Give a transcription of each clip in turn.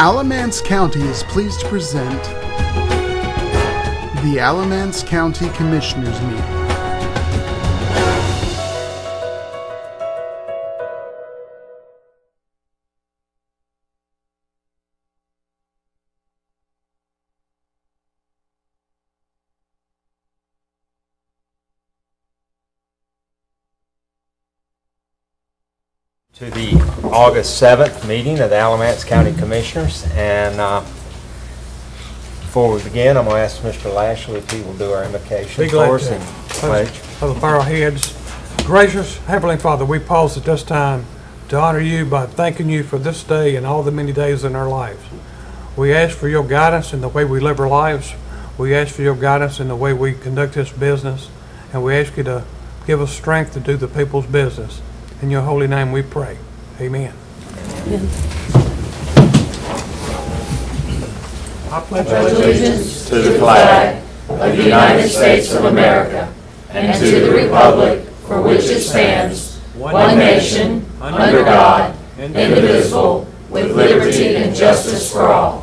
Alamance County is pleased to present the Alamance County Commissioners Meeting. to the August 7th meeting of the Alamance County Commissioners. And uh, before we begin, I'm going to ask Mr. Lashley if he will do our invocation Be for us and pledge. Bow our heads. Gracious Heavenly Father, we pause at this time to honor you by thanking you for this day and all the many days in our lives. We ask for your guidance in the way we live our lives. We ask for your guidance in the way we conduct this business. And we ask you to give us strength to do the people's business. In your holy name we pray. Amen. I pledge allegiance to the flag of the United States of America and to the republic for which it stands, one nation, under God, indivisible, with liberty and justice for all.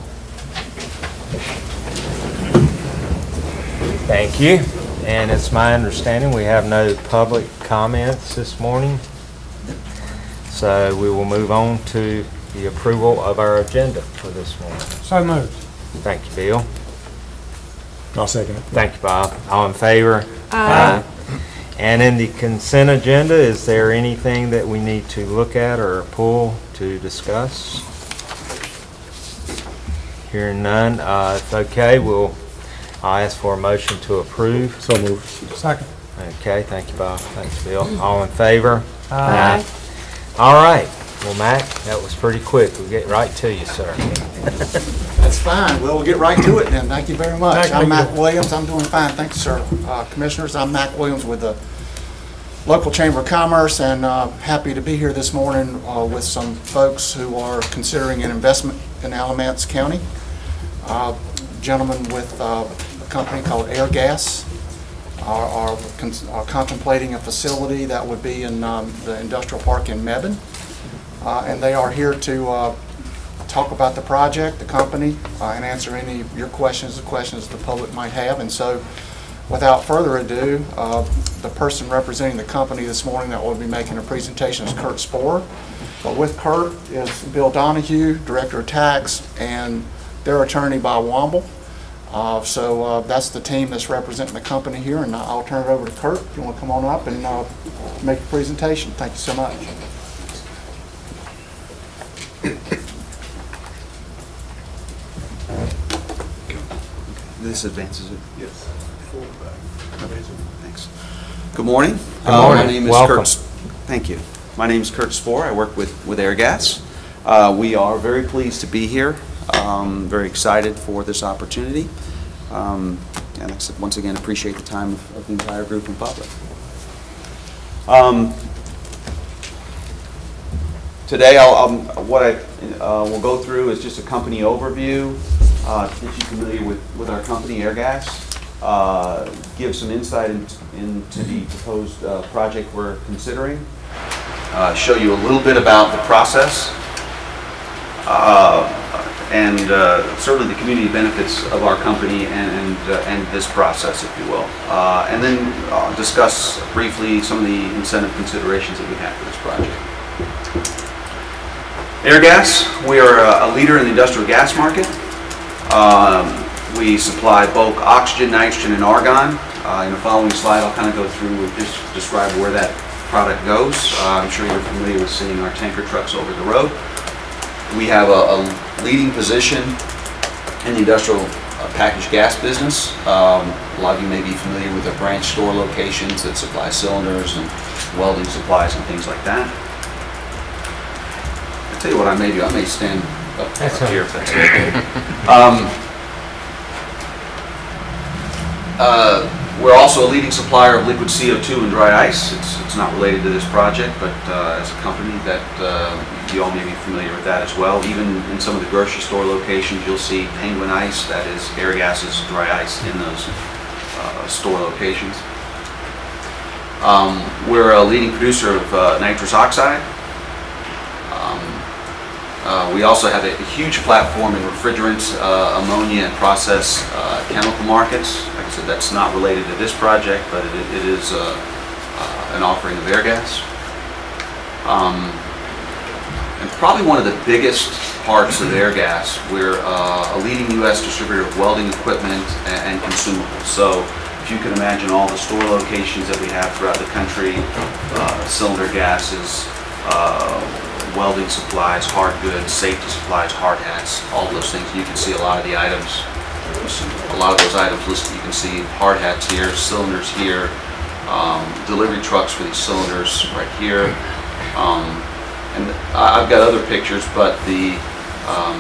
Thank you. And it's my understanding we have no public comments this morning. So we will move on to the approval of our agenda for this morning. So moved. Thank you, Bill. I'll second it. Thank you, Bob. All in favor? Aye. And in the consent agenda, is there anything that we need to look at or pull to discuss? Hearing none, uh, if okay, we'll, I'll ask for a motion to approve. So moved. Second. Okay, thank you, Bob. Thanks, Bill. All in favor? Aye. All right. Well, Mac, that was pretty quick. We'll get right to you, sir. That's fine. Well, we'll get right to it then. Thank you very much. Mac, how I'm you Mac doing? Williams. I'm doing fine. Thank you, sir. Uh, Commissioners, I'm Mac Williams with the local Chamber of Commerce and uh, happy to be here this morning uh, with some folks who are considering an investment in Alamance County. Uh, Gentlemen with uh, a company called Airgas are- are are contemplating a facility that would be in um, the industrial park in Mebane. Uh, And they are here to uh, talk about the project, the company, uh, and answer any of your questions, the questions the public might have. And so, without further ado, uh, the person representing the company this morning that will be making a presentation is Kurt Sporer. But with Kurt is Bill Donahue, Director of Tax, and their attorney, Bob Womble. Uh, So uh, that's the team that's representing the company here, and I'll turn it over to Kurt. If you want to come on up and uh, make a presentation. Thank you so much. This advances it? Yes. Thanks. Good morning. Good Uh, morning. My name is Welcome. Kurt. S- Thank you. My name is Kurt Spohr. I work with, with Airgas. Uh, We are very pleased to be here, um, very excited for this opportunity. Um, And once again, appreciate the time of of the entire group and public. Um, Today, I'll, um, what I uh, will go through is just a company overview, uh, get you familiar with, with our company, Airgas, uh, give some insight in- into the proposed uh, project we're considering, uh, show you a little bit about the process, uh, and uh, certainly the community benefits of our company and, and uh, and this process, if you will. Uh, And then discuss briefly some of the incentive considerations that we have for this project. Airgas, we are a leader in the industrial gas market. Um, We supply bulk oxygen, nitrogen, and argon. Uh, In the following slide, I'll kind of go through and just describe where that product goes. Uh, I'm sure you're familiar with seeing our tanker trucks over the road. We have a a leading position in the industrial uh, packaged gas business. Um, A lot of you may be familiar with our branch store locations that supply cylinders and welding supplies and things like that. I'll tell you what I may do, I may stand up That's up here if that's okay. Um, uh, We're also a leading supplier of liquid CO2 and dry ice. It's it's not related to this project, but uh, as a company that uh, you all may be familiar with that as well. Even in some of the grocery store locations, you'll see Penguin Ice, that is Airgas's dry ice in those uh, store locations. Um, We're a leading producer of uh, nitrous oxide. Um, Uh, We also have a a huge platform in refrigerants, uh, ammonia, and process uh, chemical markets. Like I said, that's not related to this project, but it it is uh, an offering of Airgas. Um, probably one of the biggest parts of Airgas. we're uh, a leading U.S. distributor of welding equipment a- and consumables. So if you can imagine all the store locations that we have throughout the country, uh, cylinder gases, uh, welding supplies, hard goods, safety supplies, hard hats, all those things. You can see a lot of the items, a lot of those items listed. You can see hard hats here, cylinders here, um, delivery trucks for these cylinders right here. Um, And I've got other pictures, but the um,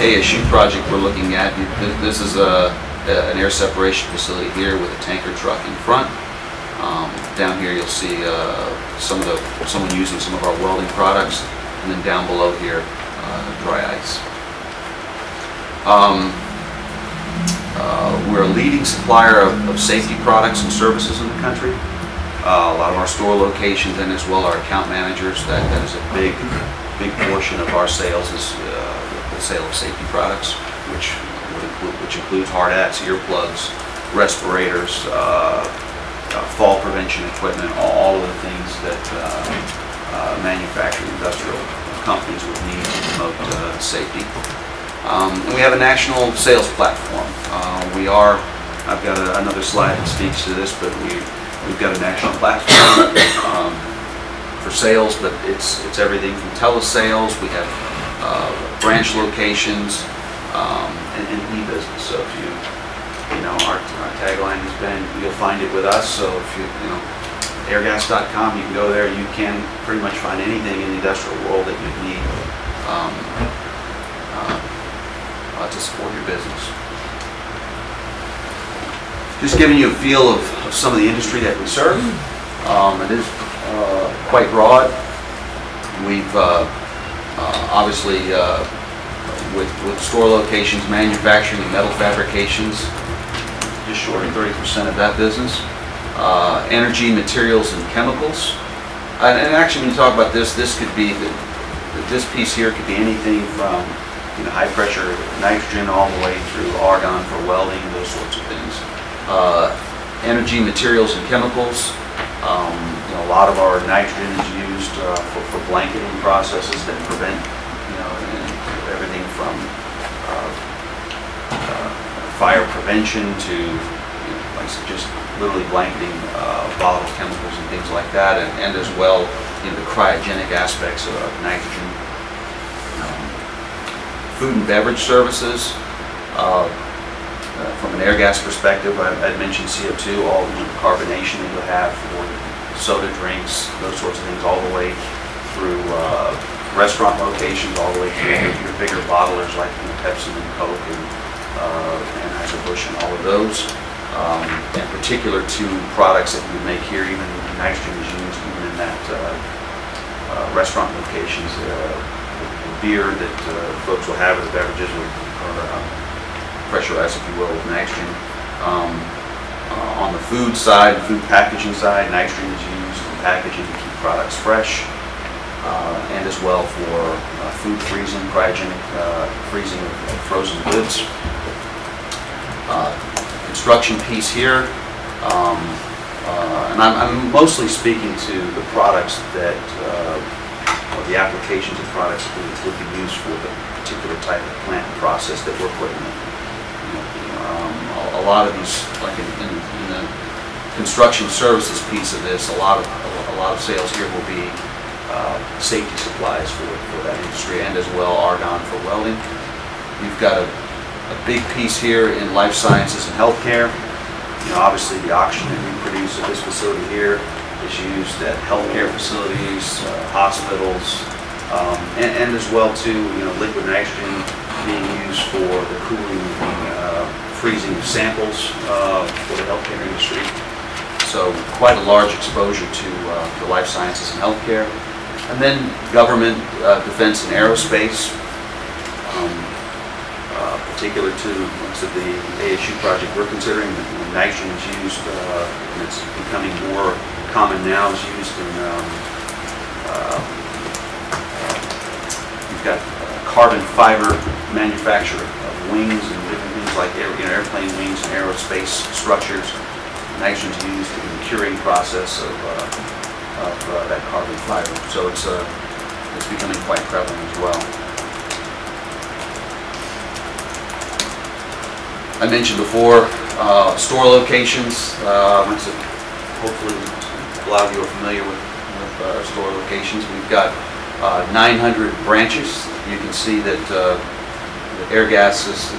ASU project we're looking at, this is a- an air separation facility here with a tanker truck in front. Um, Down here, you'll see uh, some of the, someone using some of our welding products, and then down below here, uh, dry ice. Um, uh, We're a leading supplier of of safety products and services in the country. Uh, A lot of our store locations and as well our account managers, that that is a big, big portion of our sales is uh, the sale of safety products, which which includes hard hats, earplugs, respirators, uh, uh, fall prevention equipment, all all of the things that uh, uh, manufacturing industrial companies would need to promote safety. Um, And we have a national sales platform. We are, I've got a- another slide that speaks to this, but we, we've got a national platform um, for sales, but it's, it's everything from telesales, we have uh, branch locations, um, and and e-business. So if you, you know, our our tagline has been, you'll find it with us, so if you, you know, airgas.com, you can go there, you can pretty much find anything in the industrial world that you need um, uh, uh, to support your business. Just giving you a feel of of some of the industry that we serve. Um, It is uh, quite broad. We've uh, uh, obviously, uh, with with store locations, manufacturing and metal fabrications, just short of 30% of that business. Uh, Energy, materials, and chemicals. And and actually, when you talk about this, this could be, this piece here could be anything from, you know, high-pressure nitrogen all the way through argon for welding, those sorts of things. Uh, Energy, materials, and chemicals. Um, You know, a lot of our nitrogen is used uh, for for blanketing processes that prevent, you know, everything from uh, uh, fire prevention to, you know, like just literally blanketing volatile chemicals and things like that, and and as well, you know, the cryogenic aspects of of nitrogen. Um, Food and beverage services, uh, uh, From an Airgas perspective, I- I'd mentioned CO2, all the carbonation that you'll have for soda drinks, those sorts of things, all the way through uh, restaurant locations, all the way through your bigger bottlers like you know, Pepsi and Coke and uh, Anheuser-Busch and all of those. Um, In particular to products that we make here, even in the nitrogen is used even in that uh, uh, restaurant locations. uh, the Beer that folks will have, the beverages are pressurized, if you will, with nitrogen. Um, uh, On the food side, the food packaging side, nitrogen is used in packaging to keep products fresh, uh, and as well for uh, food freezing, cryogenic uh, freezing of frozen goods. Uh, Construction piece here, um, uh, and I'm I'm mostly speaking to the products that, or the applications of products that would be used for the particular type of plant process that we're putting in. Lot of these, like in, in in the construction services piece of this, a lot of, a lot of sales here will be uh, safety supplies for, for that industry and as well argon for welding. You've got a, a big piece here in life sciences and healthcare. You know, obviously the oxygen we produce at this facility here is used at healthcare facilities, uh, hospitals, um, and, and as well too, you know, liquid nitrogen being used for the cooling, freezing samples uh, for the healthcare industry. So quite a large exposure to uh, to life sciences and healthcare. And then government, uh, defense and aerospace, um, uh, particular to, I the ASU project we're considering, nitrogen is used, uh, and it's becoming more common now, is used in um, uh, got carbon fiber manufacture of wings and like you know, airplane wings and aerospace structures. Nitrogen's used in the curing process of, uh, of uh, that carbon fiber. So it's, uh, it's becoming quite prevalent as well. I mentioned before, uh, store locations, uh, hopefully a lot of you are familiar with, with uh, our store locations. We've got uh, 900 branches. You can see that uh, the Airgas is,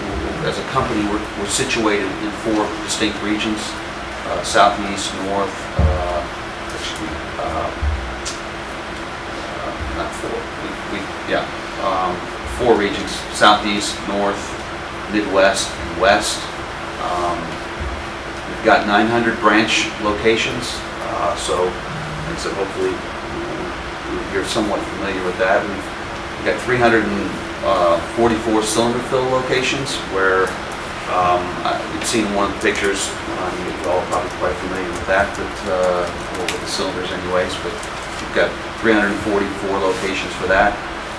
as a company, we're, we're situated in four distinct regions, uh, southeast, north, uh, actually, uh, not four, we, we, yeah, um, four regions, southeast, north, midwest, and west. Um, We've got 900 branch locations, uh, so, and so hopefully you're somewhat familiar with that. We've got 344 cylinder fill locations where, um, I- you've seen one of the pictures, um, you're all probably quite familiar with that, but, uh, well, with the cylinders anyways, but we've got 344 locations for that.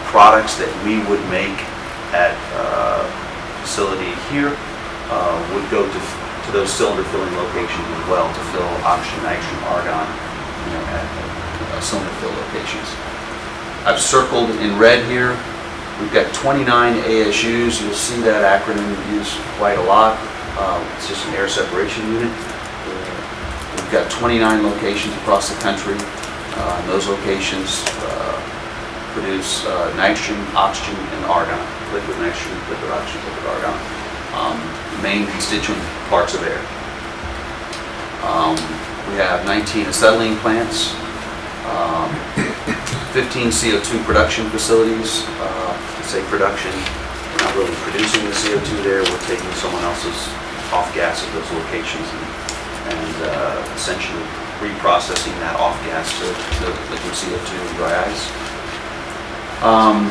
Products that we would make at uh, facility here uh, would go to, to those cylinder filling locations as well to fill oxygen, nitrogen, argon, you know, at uh, cylinder fill locations. I've circled in red here, we've got 29 ASUs, you'll see that acronym used quite a lot. Uh, It's just an air separation unit. We've got 29 locations across the country. Uh, Those locations uh, produce uh, nitrogen, oxygen, and argon, liquid nitrogen, liquid oxygen, liquid argon, um, main constituent parts of air. Um, We have 19 acetylene plants, um, 15 CO2 production facilities. Uh, Say production, we're not really producing the CO2 there, we're taking someone else's off gas at those locations and- and uh, essentially reprocessing that off gas to to liquid CO2 and dry ice. Um,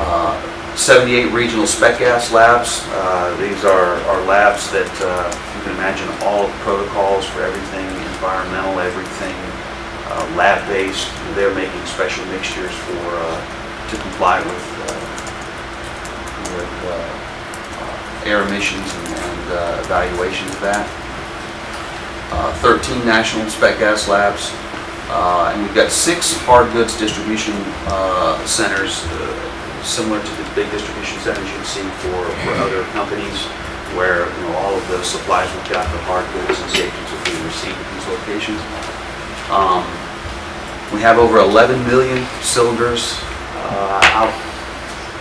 uh, 78 regional spec gas labs. Uh, These are are labs that uh, you can imagine all protocols for everything, environmental, everything, uh, lab-based. They're making special mixtures for, uh, to comply with uh, with uh, air emissions and and, evaluation of that. Uh, 13 national spec gas labs, and we've got six hard goods distribution centers, similar to the big distribution centers you see for, for other companies, where, you know, all of the supplies we've got for hard goods and safety will be received at these locations. Um, We have over 11 million cylinders uh, out,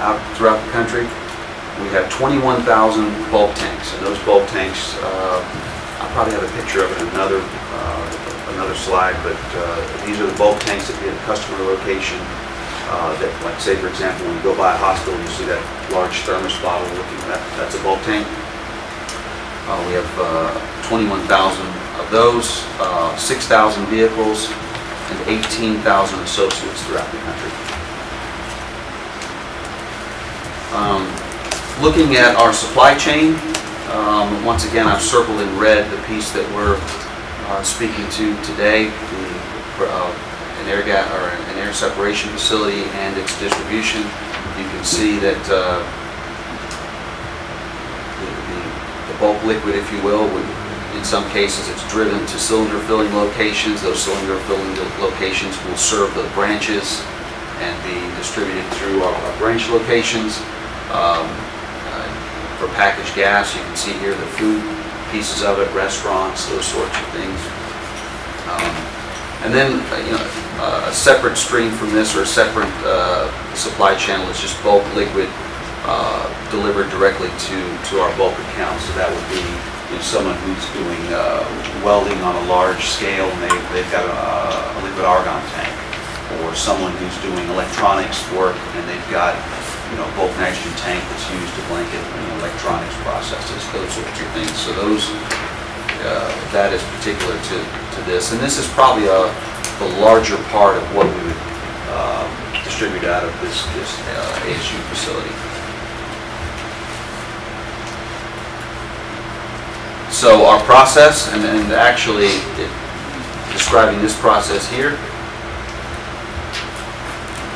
out throughout the country. We have 21,000 bulk tanks, and those bulk tanks, uh, I probably have a picture of it in another, uh, another slide, but uh, these are the bulk tanks that at a customer location uh, that, like, say, for example, when you go by a hospital, you see that large thermos bottle looking, that, that's a bulk tank. Uh, We have uh, 21,000 of those, uh, 6,000 vehicles, and 18,000 associates throughout the country. Um, Looking at our supply chain, um, once again, I've circled in red the piece that we're uh, speaking to today, the, uh, an air ga, or an air separation facility and its distribution. You can see that uh, the- the- bulk liquid, if you will, would, in some cases, it's driven to cylinder filling locations. Those cylinder filling locations will serve the branches and be distributed through our our branch locations. Um, uh, For packaged gas, you can see here the food pieces of it, restaurants, those sorts of things. Um, And then, uh, you know, uh, a separate stream from this, or a separate uh, supply channel is just bulk liquid uh, delivered directly to, to our bulk account. So that would be, someone who's doing uh, welding on a large scale, and they, they've got a a liquid argon tank. Or someone who's doing electronics work, and they've got, you know, bulk nitrogen tank that's used to blanket, you know, electronics processes, those sorts of things. So those, uh, that is particular to, to this. And this is probably a, the larger part of what we would um, distribute out of this, this uh, ASU facility. So our process, and, and actually describing this process here,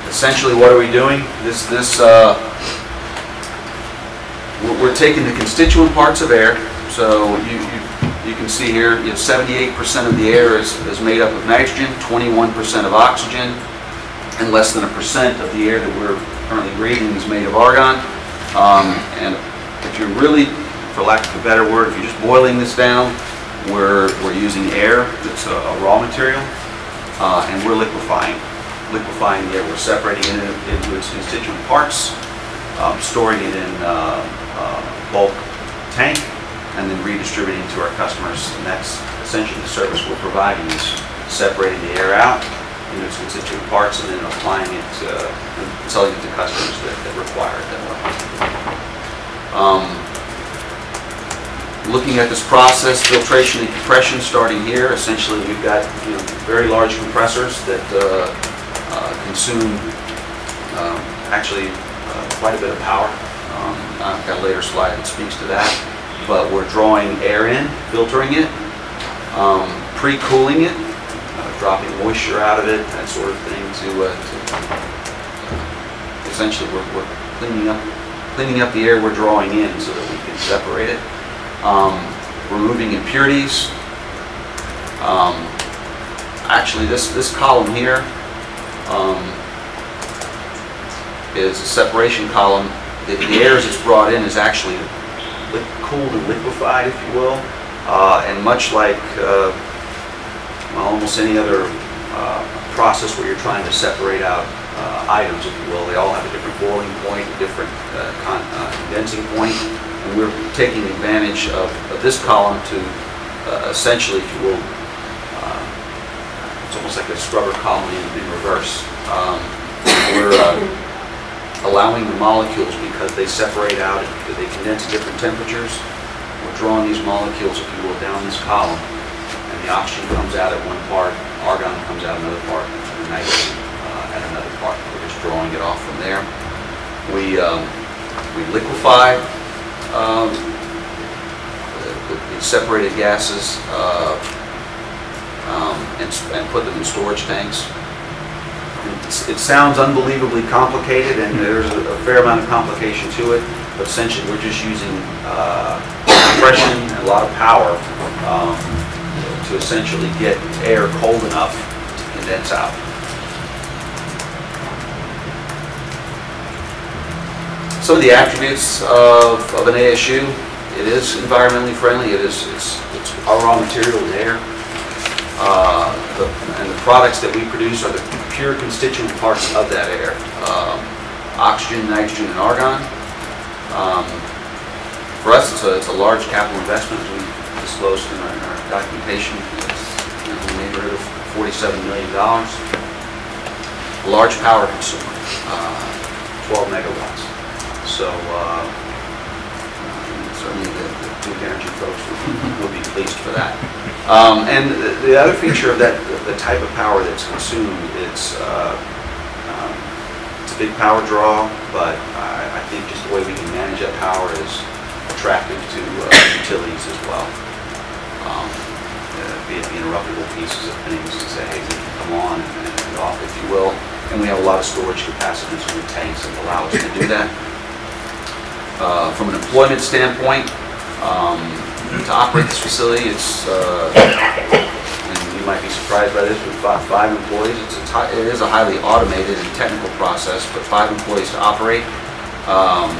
essentially, what are we doing? This, this, uh, we're- taking the constituent parts of air, so you, you, you can see here, you have seventy-eight percent of the air is, is made up of nitrogen, twenty-one percent of oxygen, and less than a percent of the air that we're currently breathing is made of argon. Um, and if you're really, for lack of a better word, if you're just boiling this down, we're, we're using air that's a, a raw material, uh, and we're liquefying, liquefying the air. We're separating it into its constituent parts, um, storing it in uh, uh, bulk tank, and then redistributing to our customers. And that's essentially the service we're providing is separating the air out into its constituent parts and then applying it, uh, and selling it to customers that, that require it that. Um, Looking at this process, filtration and compression starting here, essentially we've got, you know, very large compressors that uh, uh, consume um, actually uh, quite a bit of power. Um, I've got a later slide that speaks to that. But we're drawing air in, filtering it, um, pre-cooling it, uh, dropping moisture out of it, that sort of thing to, uh, to essentially we're, we're cleaning up, cleaning up the air we're drawing in so that we can separate it. Um, removing impurities. Um, actually, this, this column here, um, is a separation column. The, the air it's brought in is actually cooled and liquefied, if you will. Uh, and much like, uh, well, almost any other uh, process where you're trying to separate out uh, items, if you will, they all have a different boiling point, a different uh, uh, condensing point, and we're taking advantage of, of this column to uh, essentially, if you will, uh, it's almost like a scrubber column in, in reverse. Um, we're uh, allowing the molecules because they separate out, they condense at different temperatures. We're drawing these molecules, if you will, down this column, and the oxygen comes out at one part, argon comes out another part, and nitrogen uh, at another part. We're just drawing it off from there. We, um, we liquefy um, separated gases uh, um, and and put them in storage tanks. It sounds unbelievably complicated, and there's a a fair amount of complication to it, but essentially, we're just using uh, compression and a lot of power um, to essentially get air cold enough to condense out. Some of the attributes of, of an ASU, it is environmentally friendly, it is, it's, it's our raw material is air. Uh, the- And the products that we produce are the pure constituent parts of that air. Um, Oxygen, nitrogen, and argon. Um, For us, it's a, it's a large capital investment, we disclosed in our, in our documentation. It's in the neighborhood of $47 million. A Large power consumer, uh, 12 megawatts. So uh, certainly the the Duke Energy folks will, be pleased for that. Um, And the- the other feature of that, the type of power that's consumed, it's, uh, um, it's a big power draw, but I I think just the way we can manage that power is attractive to uh, utilities as well. Um, uh, Be it the interruptible pieces of things to say, hey, come on and and off, if you will. And we have a lot of storage capacities in the tanks that allow us to do that. Uh, From an employment standpoint, um, to operate this facility, it's, uh, and you might be surprised by this, with five five employees, it's a it is a highly automated and technical process, but five employees to operate. Um,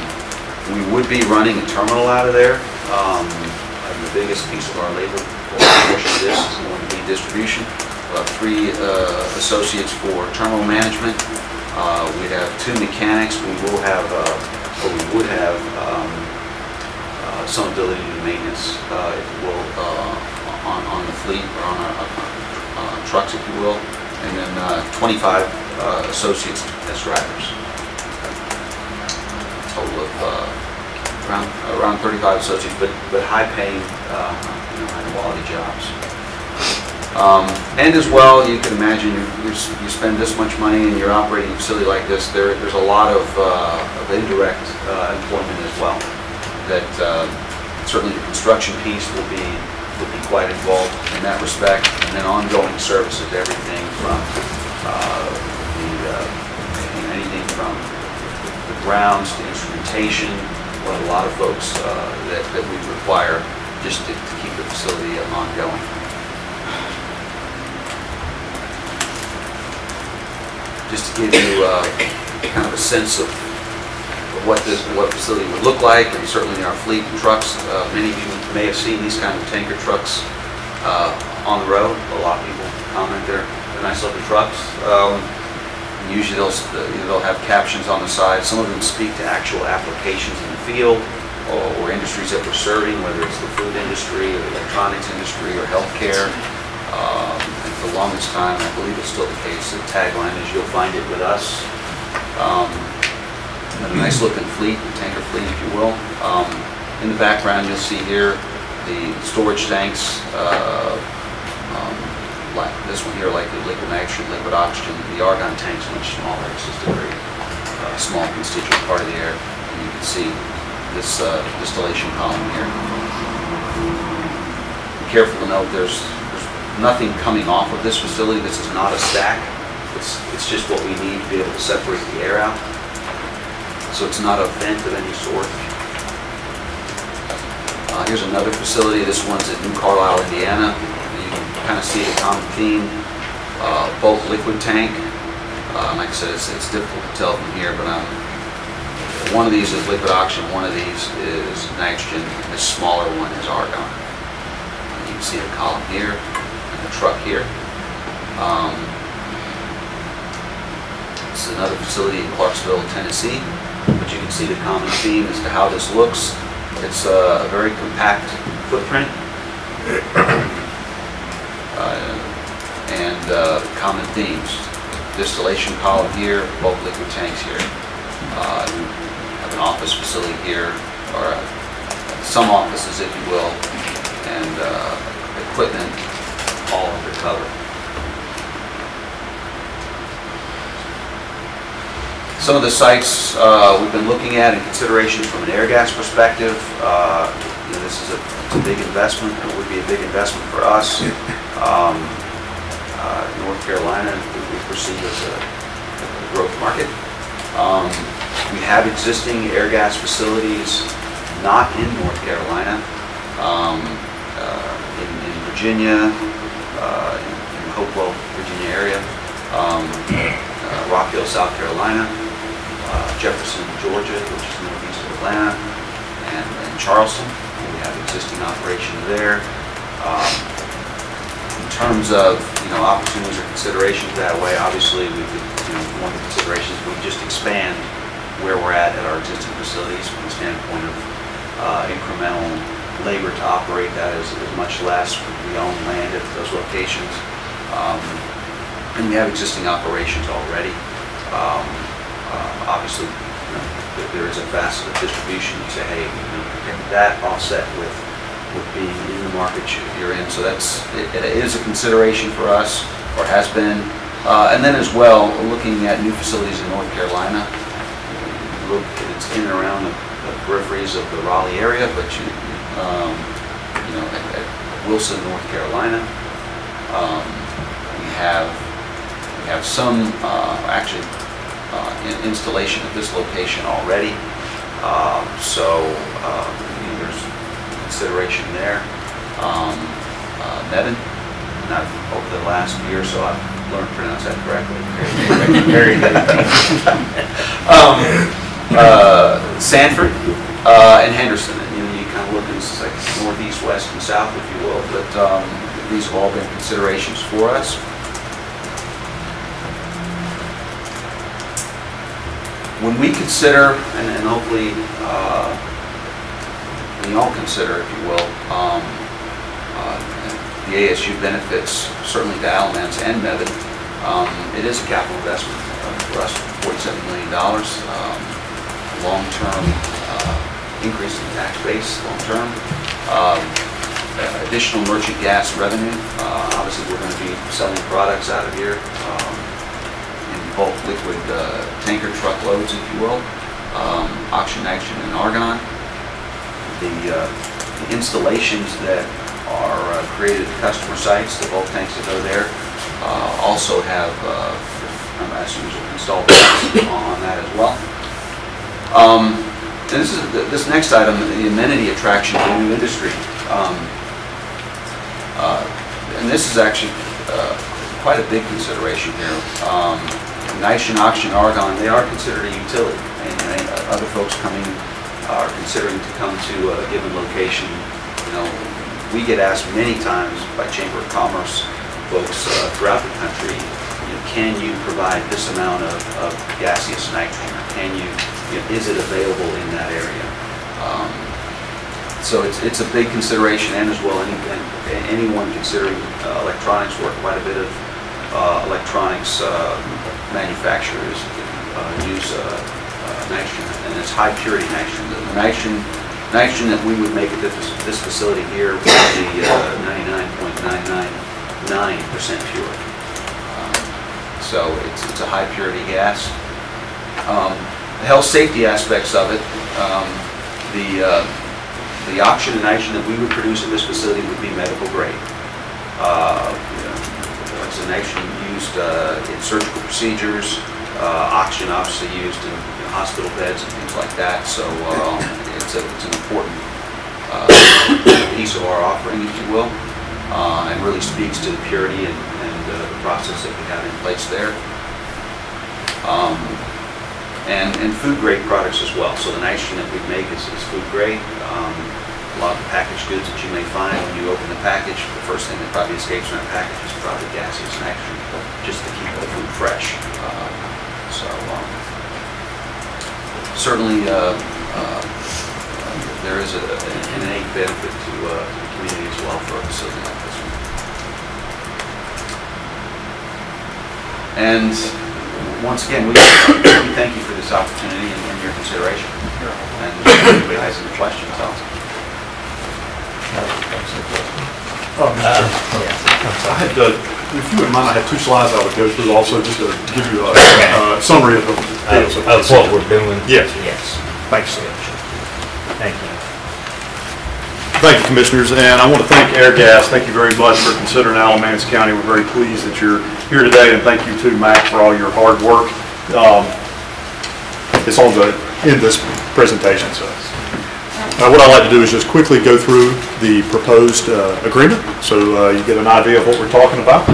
We would be running a terminal out of there. Um, The biggest piece of our labor portion of this is going to be distribution. About three uh, associates for terminal management. Uh, We have two mechanics. We will have, or we would have um, uh, some ability to maintenance, uh, if you will, uh, on, on the fleet or on our trucks, if you will, and then uh, 25 uh, associates as drivers. Total of uh, around, around 35 associates, but, but high-paying, you know, high-quality jobs. Um, And as well, you can imagine, you spend this much money and you're operating a facility like this, there, there's a lot of uh, of indirect uh, employment as well. That uh, certainly the construction piece will be, will be quite involved in that respect. And then ongoing services, everything from uh, the, uh, from the grounds to instrumentation, what a lot of folks uh, that that we require just to to keep the facility ongoing. Just to give you uh, kind of a sense of what this, what facility would look like, and certainly our fleet and trucks. Uh, Many of you may have seen these kind of tanker trucks uh, on the road. A lot of people comment they're, they're nice looking trucks. Um, Usually they'll, you know, they'll have captions on the side. Some of them speak to actual applications in the field or or industries that we're serving, whether it's the food industry, or the electronics industry, or healthcare. Um, the longest time, I believe it's still the case, the tagline is you'll find it with us. Um, a nice looking fleet, a tanker fleet, if you will. Um, In the background, you'll see here the storage tanks, uh, um, like this one here, like the liquid nitrogen, liquid oxygen. The argon tank's much smaller, it's just a very uh, small constituent part of the air. And you can see this uh, distillation column here. Be careful to note, there's, there's nothing coming off of this facility. This is not a stack. It's, it's just what we need to be able to separate the air out. So it's not a vent of any sort. Uh, Here's another facility. This one's at New Carlisle, Indiana. You can kind of see the common theme, uh, bulk liquid tank. Uh, Like I said, it's it's difficult to tell from here, but um, one of these is liquid oxygen, one of these is nitrogen, and the smaller one is argon. You can see the column here the truck here. Um, This is another facility in Clarksville, Tennessee, but you can see the common theme as to how this looks. It's uh, a very compact footprint. Uh, And uh, common themes, distillation column here, bulk liquid tanks here. Uh, Have an office facility here, or uh, some offices, if you will, and equipment all under cover. Some of the sites uh, we've been looking at in consideration from an Airgas perspective, uh, you know, this is a a big investment, it would be a big investment for us. Um, uh, North Carolina, we we perceive as a a growth market. Um, We have existing Airgas facilities not in North Carolina, um, uh, in in Virginia, in in Hopewell, Virginia area, um, uh, Rock Hill, South Carolina, uh, Jefferson, Georgia, which is northeast of Atlanta, and and Charleston. We have existing operations there. Um, In terms of, you know, opportunities or considerations that way, obviously, we could, you know, one of the considerations would just expand where we're at at our existing facilities from the standpoint of uh, incremental labor to operate that is is much less. We own land at those locations. Um, and we have existing operations already. Um, uh, Obviously, you know, there- is a facet of distribution, you say, hey, you know, that offset with, with being in the market you- you're in, so that's, it it is a consideration for us, or has been. Uh, And then as well, looking at new facilities in North Carolina, look, it's in and around the the peripheries of the Raleigh area, but you, um, you know, at at Wilson, North Carolina, um, have, we have some, uh, actually, uh, in- installation at this location already. Um, So, um, there's consideration there. Um, uh, Nevin, not over the last year, or so I've learned to pronounce that correctly. Very good. Um, uh, Sanford, uh, and Henderson, and you know, you kind of look, at this like northeast, west, and south, if you will, but um, these have all been considerations for us. When we consider, and and hopefully, uh, you all consider, if you will, um, uh, the ASU benefits, certainly to Alamance and Mebane, um, it is a capital investment for us, $47 million. um, Long-term uh, increase in tax base, long-term. Um, Additional merchant gas revenue. Uh, Obviously, we're going to be selling products out of here. Bulk liquid uh, tanker truckloads, if you will, um, oxygen, nitrogen, and argon. The uh, the installations that are uh, created at customer sites, the bulk tanks that go there, uh, also have uh, I'm asking you to install on that as well. Um, And this is, this next item, the amenity attraction to new industry. Um, uh, And this is actually quite a big consideration here. Um, Nation Auction Argon, they are considered a utility, and uh, other folks coming are considering to come to a given location. You know, we get asked many times by Chamber of Commerce folks uh, throughout the country, you know, can you provide this amount of of gaseous nitrogen? Or can you, you know, is it available in that area? Um, so it's, it's a big consideration and as well, any- and anyone considering uh, electronics work, quite a bit of uh, electronics uh, manufacturers uh, use uh, uh, nitrogen, and it's high purity nitrogen. The nitrogen, nitrogen that we would make at this, this facility here would be uh, 99.999% pure. Um, So it's, it's a high purity gas. Um, The health safety aspects of it, um, the, uh, the oxygen and nitrogen that we would produce at this facility would be medical grade. It's a nitrogen used uh, in surgical procedures, uh, oxygen obviously used in you know, hospital beds and things like that, so um, it's a, it's an important uh, piece of our offering, if you will, and really speaks to the purity and and, the process that we have in place there. Um, and, and food grade products as well. So the nitrogen that we make is, is food grade. Um, a lot of the packaged goods that you may find when you open the package, the first thing that probably escapes from that package is probably gaseous nitrogen, just to keep the food fresh. Uh, so um, certainly uh, uh, there is a, an innate benefit to, uh, to the community as well for a facility like this one. And once again, we we thank you for this opportunity and and your consideration. And if anybody has any questions, I'll... I had, uh, if you wouldn't mind, I had two slides I would go through also, just to give you a uh, summary of the deals. Of what we're doing? Yes. Yes. Thanks. Thank you. Thank you, Commissioners, and I want to thank Airgas, thank you very much for considering Alamance County. We're very pleased that you're here today, and thank you to Mac for all your hard work. Um, It's on the, in this presentation, so. Uh, What I'd like to do is just quickly go through the proposed uh, agreement, so uh, you get an idea of what we're talking about.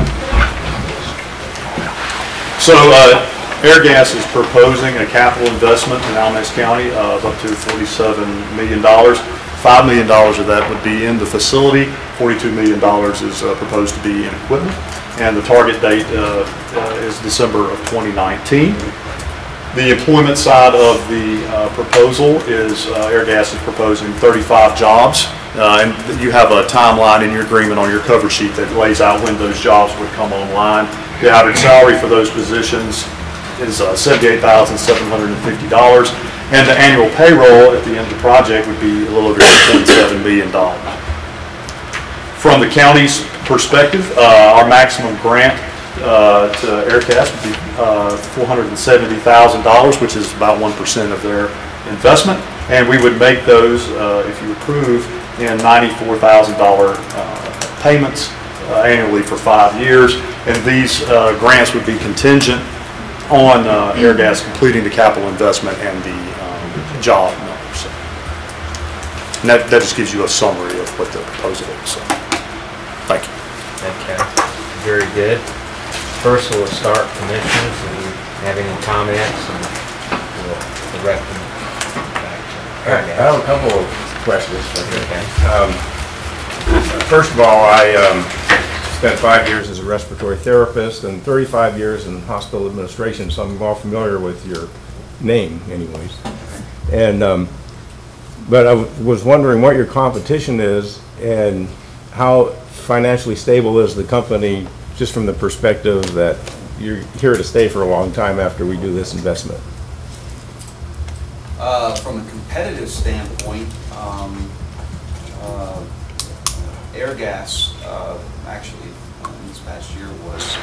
So uh, Airgas is proposing a capital investment in Alamance County of up to $47 million. $5 million of that would be in the facility, $42 million is uh, proposed to be in equipment, and the target date uh, is December of 2019. The employment side of the uh, proposal is, uh, Airgas is proposing 35 jobs, uh, and you have a timeline in your agreement on your cover sheet that lays out when those jobs would come online. The average salary for those positions is uh, $78,750, and the annual payroll at the end of the project would be a little over $2.7 million. From the county's perspective, uh, our maximum grant uh, to Airgas would be uh, $470,000, which is about 1% of their investment. And we would make those, uh, if you approve, in $94,000 uh, payments annually for five years. And these grants would be contingent on uh, Airgas completing the capital investment and the um, job numbers. And that, that just gives you a summary of what the proposal is. So, Thank you. Okay, very good. First, we'll start commissioners and have any comments and we'll direct them back to. All right, I have a couple of questions. Okay. Um, First of all, I um, spent five years as a respiratory therapist and 35 years in hospital administration, so I'm well familiar with your name anyways. And, um, but I was wondering what your competition is and how financially stable is the company, just from the perspective that you're here to stay for a long time after we do this investment? Uh, From a competitive standpoint, um, uh, Airgas, uh, actually, in this past year was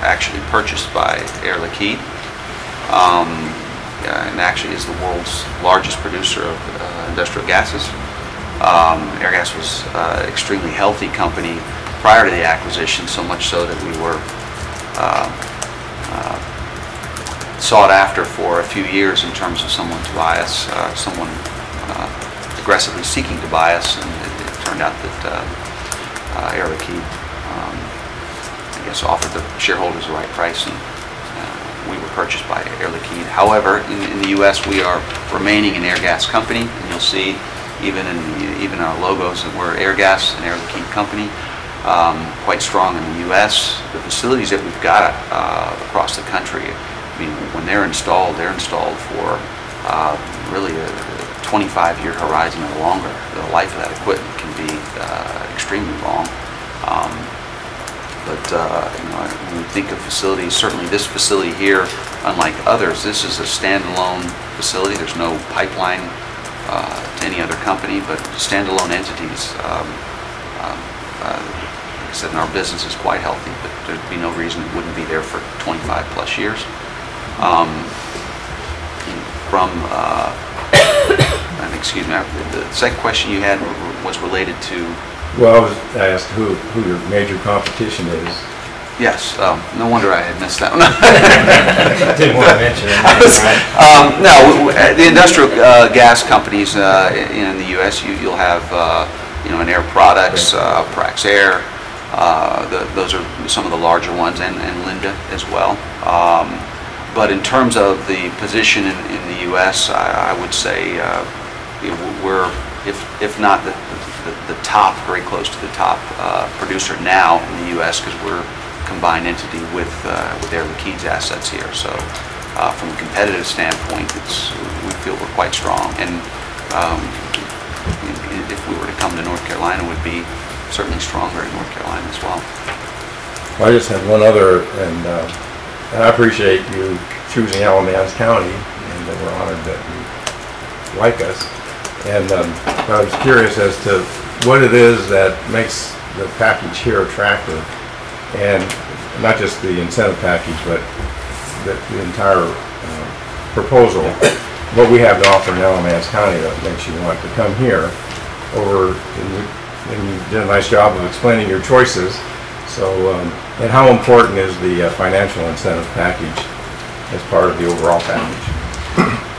actually purchased by Air Liquide, um, and actually is the world's largest producer of uh, industrial gases. Um, Airgas was an extremely healthy company prior to the acquisition, so much so that we were uh, uh, sought after for a few years in terms of someone to buy us, uh, someone uh, aggressively seeking to buy us, and it it turned out that uh, uh, Air Liquide, um, I guess, offered the shareholders the right price, and uh, we were purchased by Air Liquide. However, in in the U.S., we are remaining an Airgas company, and you'll see even in, even our logos that we're Airgas, an Air Liquide company, um, quite strong in the U.S. The facilities that we've got uh, across the country, I mean, when they're installed, they're installed for uh, really a 25-year horizon or longer. The life of that equipment can be uh, extremely long. Um, but, uh, you know, when we think of facilities, certainly this facility here, unlike others, this is a standalone facility. There's no pipeline uh, to any other company, but standalone entities. Um, um, uh, I said, and our business is quite healthy, but there'd be no reason it wouldn't be there for 25 plus years. Um, From, uh, and excuse me, the the second question you had was related to Well, I was asked who, who your major competition is. Yes, um, no wonder I had missed that one. Didn't want to mention it, I was- right? um, No, uh, the industrial uh, gas companies uh, in the US, you- you'll have, uh, you know, an Air Products, uh, Praxair, uh, the- those are some of the larger ones, and and Linde as well. Um, But in terms of the position in in the US, I I would say uh, we're, if if not the the- the top, very close to the top uh, producer now in the US, because we're a combined entity with uh, with Air Liquide's assets here. So uh, from a competitive standpoint, it's, we feel we're quite strong. And um, if we were to come to North Carolina, would be certainly stronger in North Carolina as well. I just have one other, and uh, I appreciate you choosing Alamance County, and that we're honored that you like us. And um, I was curious as to what it is that makes the package here attractive, and not just the incentive package, but the the entire uh, proposal, what we have to offer in Alamance County that makes you want to come here over, you and you did a nice job of explaining your choices. So, um, and how important is the uh, financial incentive package as part of the overall package?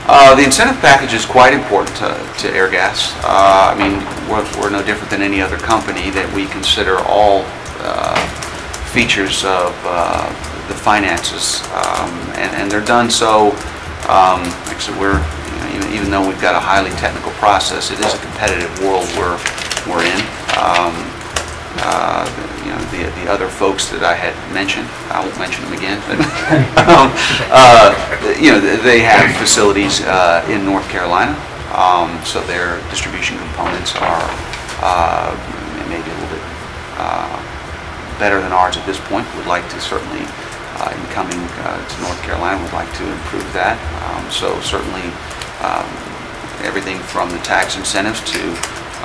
Uh, The incentive package is quite important to to Airgas. Uh, I mean, we're we're no different than any other company that we consider all uh, features of uh, the finances, Um, and and they're done so, um, we're, you know, even- even though we've got a highly technical process, it is a competitive world we're we're in. Um, uh, You know, the the other folks that I had mentioned, I won't mention them again, but, um, uh, you know, they have facilities uh, in North Carolina, um, so their distribution components are uh, maybe a little bit uh, better than ours at this point. Would like to certainly, uh, in coming to North Carolina, would like to improve that. Um, So certainly, um, everything from the tax incentives to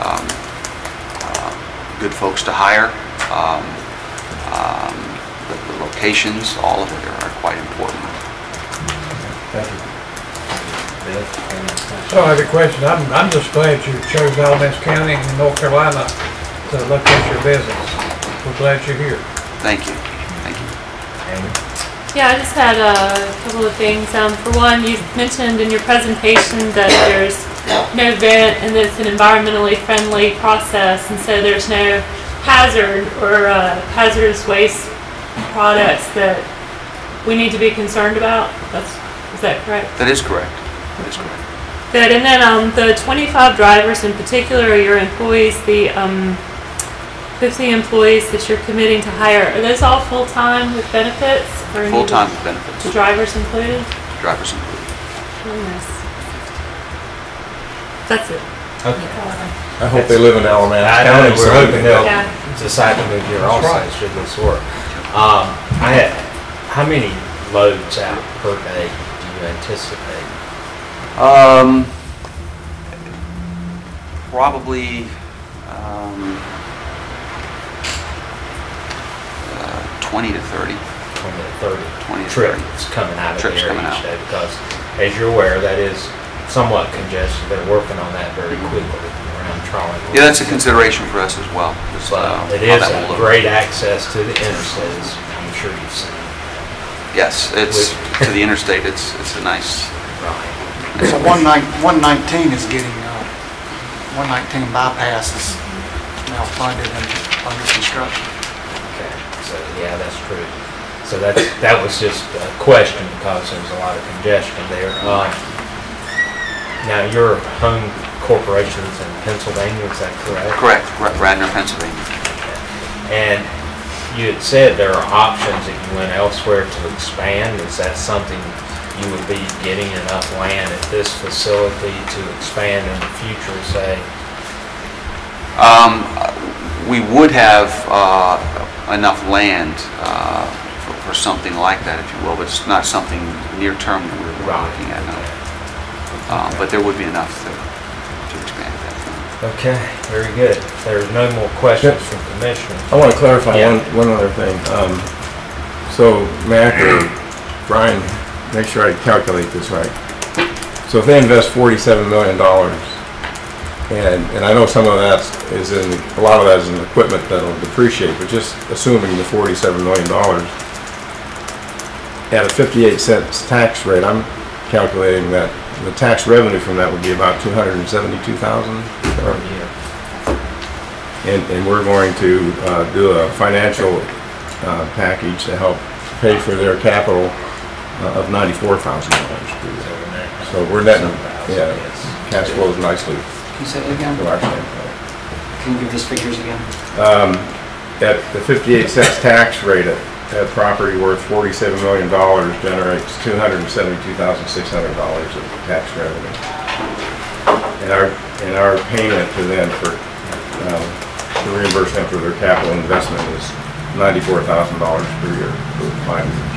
um, good folks to hire, um, um, the the locations, all of it are are quite important. Thank you. Bill, any questions? So I have a question. I'm, I'm just glad you chose Alamance County in North Carolina to locate your business. We're glad you're here. Thank you, thank you. Amy? Yeah, I just had a couple of things. Um, for one, you mentioned in your presentation that there's no vent and it's an environmentally friendly process, and so there's no hazard or uh, hazardous waste products that we need to be concerned about. That's, is that correct? That is correct, that is correct. Good, and then, um, the twenty-five drivers in particular your employees, the, um, fifty employees that you're committing to hire, are those all full-time with benefits? or any of the- Full-time with benefits, drivers included? drivers included. Very nice. That's it. Okay. I hope they live in Alamance I don't know, County. we're so hoping they- they'll Yeah. decide to move here also, right. should this work. Um, I had, how many loads out per day do you anticipate? Um, probably, um, uh, 20 to 30. 20 to 30 20 to 30. trips coming out of Trips there coming each out. day? Because, as you're aware, that is somewhat congested. They're working on that very quickly around Trolley. Yeah, that's a consideration for us as well. is, But uh, it how is that will a look. great access to the interstates, I'm sure you've seen. Yes, it's, to the interstate, it's, it's a nice, So one nine, one nineteen is getting, uh, one nineteen bypass is now funded and under construction. Okay, so, yeah, that's true. So that, that was just a question because there's a lot of congestion there. Uh, Now, your home corporation's in Pennsylvania, is that correct? correct, Ra- Radnor, Pennsylvania. And you had said there are options if you went elsewhere to expand. Is that something you would be getting enough land at this facility to expand in the future, say? Um, We would have uh, enough land uh, for for something like that, if you will, but it's not something near-term that we're we're looking at, no. Uh, But there would be enough to to expand at that point. Okay, very good. There's no more questions from commissioners. I want to clarify Yeah. one, one other thing. Um, So Mac or Brian, make sure I calculate this right. So if they invest forty-seven million dollars, and, and I know some of that is in, a lot of that is in equipment that'll depreciate, but just assuming the forty-seven million dollars, at a fifty-eight cents tax rate, I'm calculating that the tax revenue from that would be about two hundred and seventy-two thousand per year. and, and we're going to uh, do a financial uh, package to help pay for their capital uh, of $94,000. So we're netting, yeah, cash flows nicely Can you say that again? from our standpoint. Can you give those figures again? Um, At the 58 cents tax rate, that property worth $47 million generates $272,600 of tax revenue. And our, and our payment to them for, um, the reimbursement for their capital investment is $94,000 per year for five years.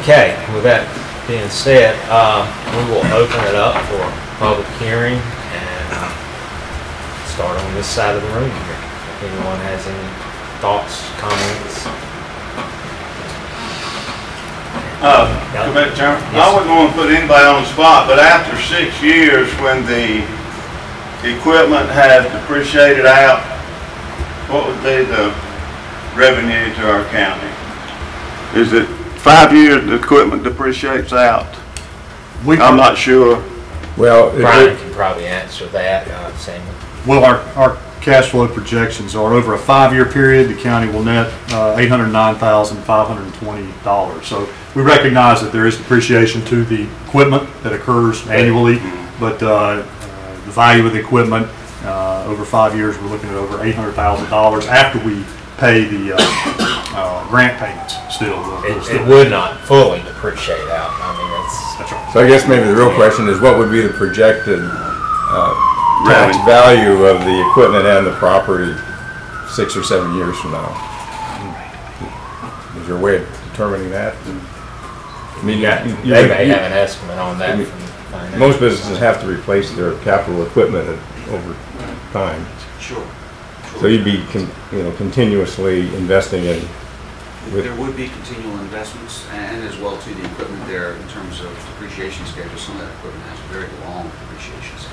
Okay, with that being said, uh, we will open it up for public hearing and start on this side of the room here. If anyone has any thoughts, comments? Uh, Commissioner Chairman, I wouldn't want to put anybody on the spot, but after six years, when the equipment has depreciated out, what would be the revenue to our county? Is it five years the equipment depreciates out? We I'm not sure. Well, it- Brian can probably answer that, uh, Samuel. Well, our, our cash flow projections are over a five-year period, the county will net uh, $809,520. So we recognize that there is depreciation to the equipment that occurs annually, but uh, uh, the value of the equipment, uh, over five years, we're looking at over $800,000 after we pay the uh, uh, grant payments still. It, it would not fully depreciate out. I mean, it's, That's right. So I guess maybe the real question is what would be the projected uh, tax Revenue. value of the equipment and the property six or seven years from now? Is there a way of determining that? I mean, yeah, you- you- they may have an estimate on I that mean, from finance. Most businesses have to replace their capital equipment over time. Sure. So you'd be, con- you know, continuously investing in, with- There would be continual investments and as well to the equipment there in terms of depreciation schedule. Some of that equipment has a very long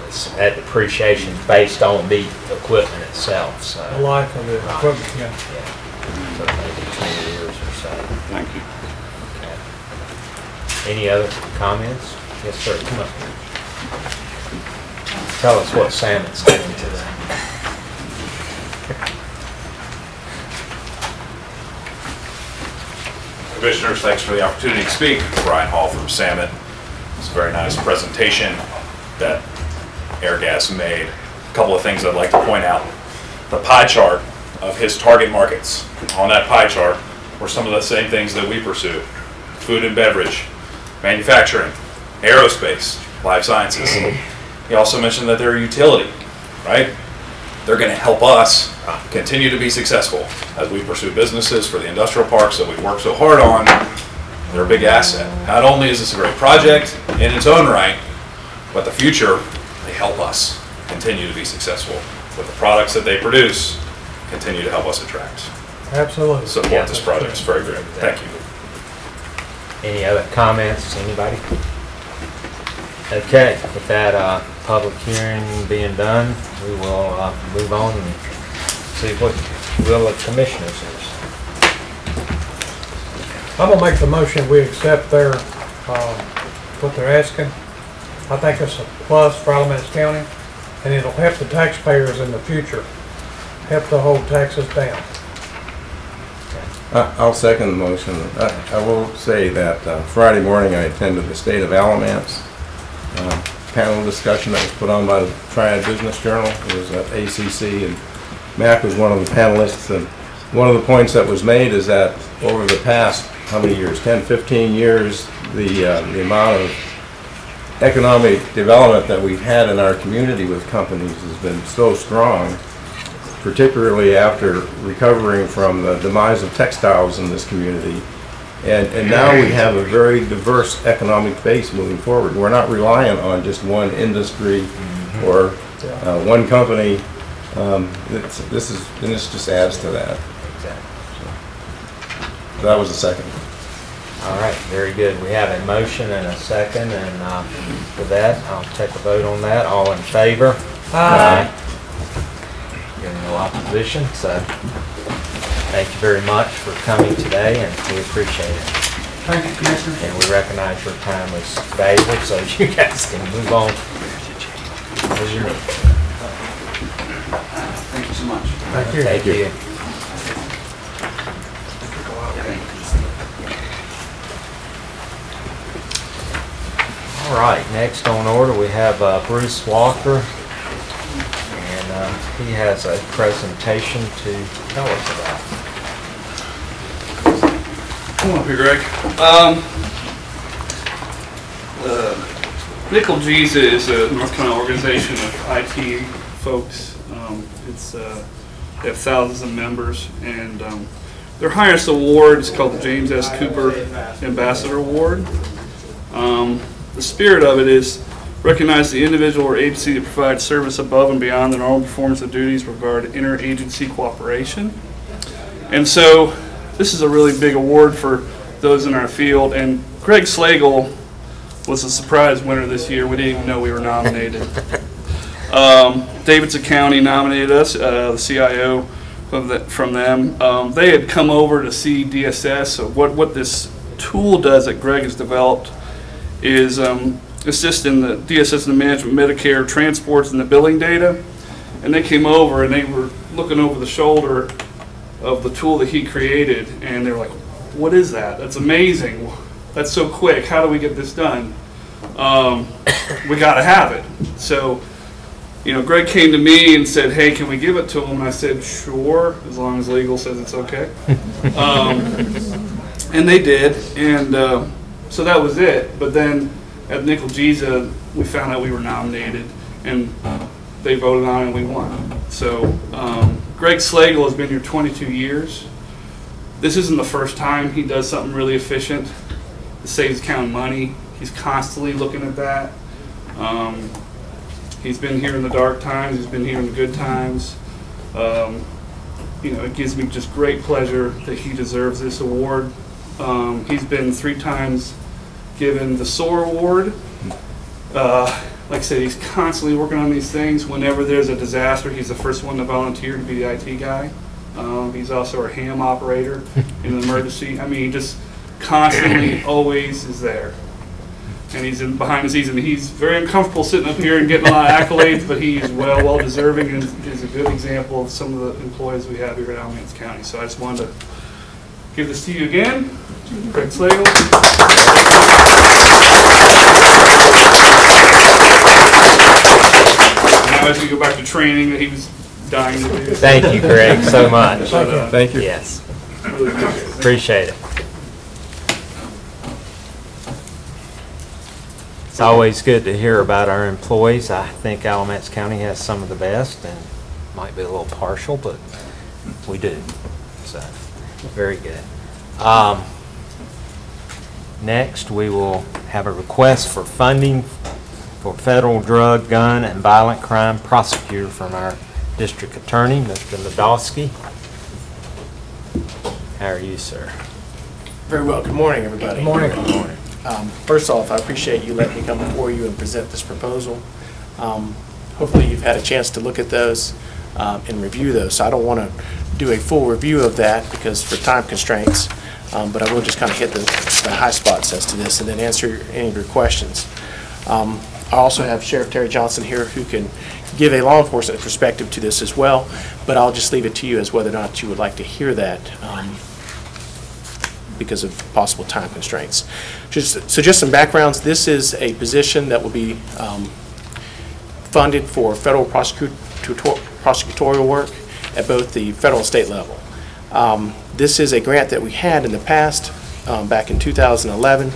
depreciation schedules. That depreciation based on the equipment itself, so. The life of the equipment, yeah. Yeah, so maybe twenty years or so. Thank you. Okay. Any other comments? Yes, sir, come up. here. Tell us what salmon's doing today. Commissioners, thanks for the opportunity to speak. Brian Hall from Salmon. It's a very nice presentation that Airgas made. A Couple of things I'd like to point out. The pie chart of his target markets. On that pie chart were some of the same things that we pursue. Food and beverage, manufacturing, aerospace, life sciences. He also mentioned that they're a utility, right? They're going to help us continue to be successful as we pursue businesses for the industrial parks that we work so hard on. They're a big asset. Not only is this a great project in its own right, but the future, they help us continue to be successful with the products that they produce, continue to help us attract. Absolutely. Support this project. It's very good. Thank you. Any other comments, anybody? Okay, with that, uh, public hearing being done, we will, uh, move on and see what will of commissioners is. I'm gonna make the motion, we accept their, um, what they're asking. I think it's a plus for Alamance County, and it'll help the taxpayers in the future, help to hold taxes down. I- I'll second the motion. I I will say that uh, Friday morning, I attended the State of Alamance uh, panel discussion that was put on by the Triad Business Journal. It was at ACC, and Mac was one of the panelists, and one of the points that was made is that over the past, how many years, 10, 15 years, the uh, the amount of economic development that we've had in our community with companies has been so strong, particularly after recovering from the demise of textiles in this community. And, and now we have a very diverse economic base moving forward. We're not reliant on just one industry or uh, one company. Um, it's- This is, and this just adds to that. That was the second. All right, very good. We have a motion and a second, and uh, with that, I'll take a vote on that. All in favor? Aye. Hearing no opposition, so thank you very much for coming today, and we appreciate it. Thank you, Commissioner. And we recognize your time was valuable, so you guys can move on. As your- Thank you so much. Thank you. Thank you. All right, next on order, we have uh, Bruce Walker. And uh, he has a presentation to tell us about. Come on up here, Greg. Um, uh, NCLGISA is a North Carolina organization of IT folks. Um, it's uh, they have thousands of members, and um, their highest award is called the James S. Cooper Ambassador Award. Um, the spirit of it is recognize the individual or agency that provides service above and beyond the normal performance of duties regard interagency cooperation. And so this is a really big award for those in our field. And Greg Slagle was a surprise winner this year. We didn't even know we were nominated. um, Davidson County nominated us, uh, the CIO from, the, from them. Um, they had come over to see DSS. So what, what this tool does that Greg has developed is um, assist in the DSS and the management Medicare transports and the billing data. And they came over and they were looking over the shoulder of the tool that he created, and they're like, "What is that? That's amazing! That's so quick! How do we get this done? Um, we got to have it." So, you know, Greg came to me and said, "Hey, can we give it to him?" And I said, "Sure, as long as legal says it's okay." Um, and they did, and uh, so that was it. But then at NCLGISA, we found out we were nominated, and they voted on it and we won. So um, Greg Slagle has been here 22 years. This isn't the first time he does something really efficient. It saves county money. He's constantly looking at that. Um, he's been here in the dark times. He's been here in the good times. Um, you know, it gives me just great pleasure that he deserves this award. Um, he's been three times given the SOAR Award. Uh, like I said, he's constantly working on these things. Whenever there's a disaster, he's the first one to volunteer to be the IT guy. Um, he's also our ham operator in an emergency. I mean, he just constantly, always is there. And he's in behind the scenes, and he's very uncomfortable sitting up here and getting a lot of accolades, but he's well, well deserving and is a good example of some of the employees we have here at Alamance County. So I just wanted to give this to you again. Greg Slagle. Now as we go back to training that he was dying to do. Thank you, Greg, so much. But, uh, Thank you. Yes, I really appreciate it. appreciate it. It's always good to hear about our employees. I think Alamance County has some of the best and might be a little partial, but we do. So, very good. Um, Next, we will have a request for funding for federal drug, gun, and violent crime prosecutor from our district attorney, Mr. Nadolski. How are you, sir? Very well. Good morning, everybody. Good morning. Good morning. Um, First off, I appreciate you letting me come before you and present this proposal. Um, Hopefully, you've had a chance to look at those um, and review those. So I don't want to do a full review of that because for time constraints. um, but I will just kind of hit the the high spots as to this and then answer any of your questions. Um, I also have Sheriff Terry Johnson here who can give a law enforcement perspective to this as well, but I'll just leave it to you as whether or not you would like to hear that um, because of possible time constraints. Just, so just some backgrounds, this is a position that will be um, funded for federal prosecutor- prosecutorial work at both the federal and state level. Um, This is a grant that we had in the past, um, back in 2011,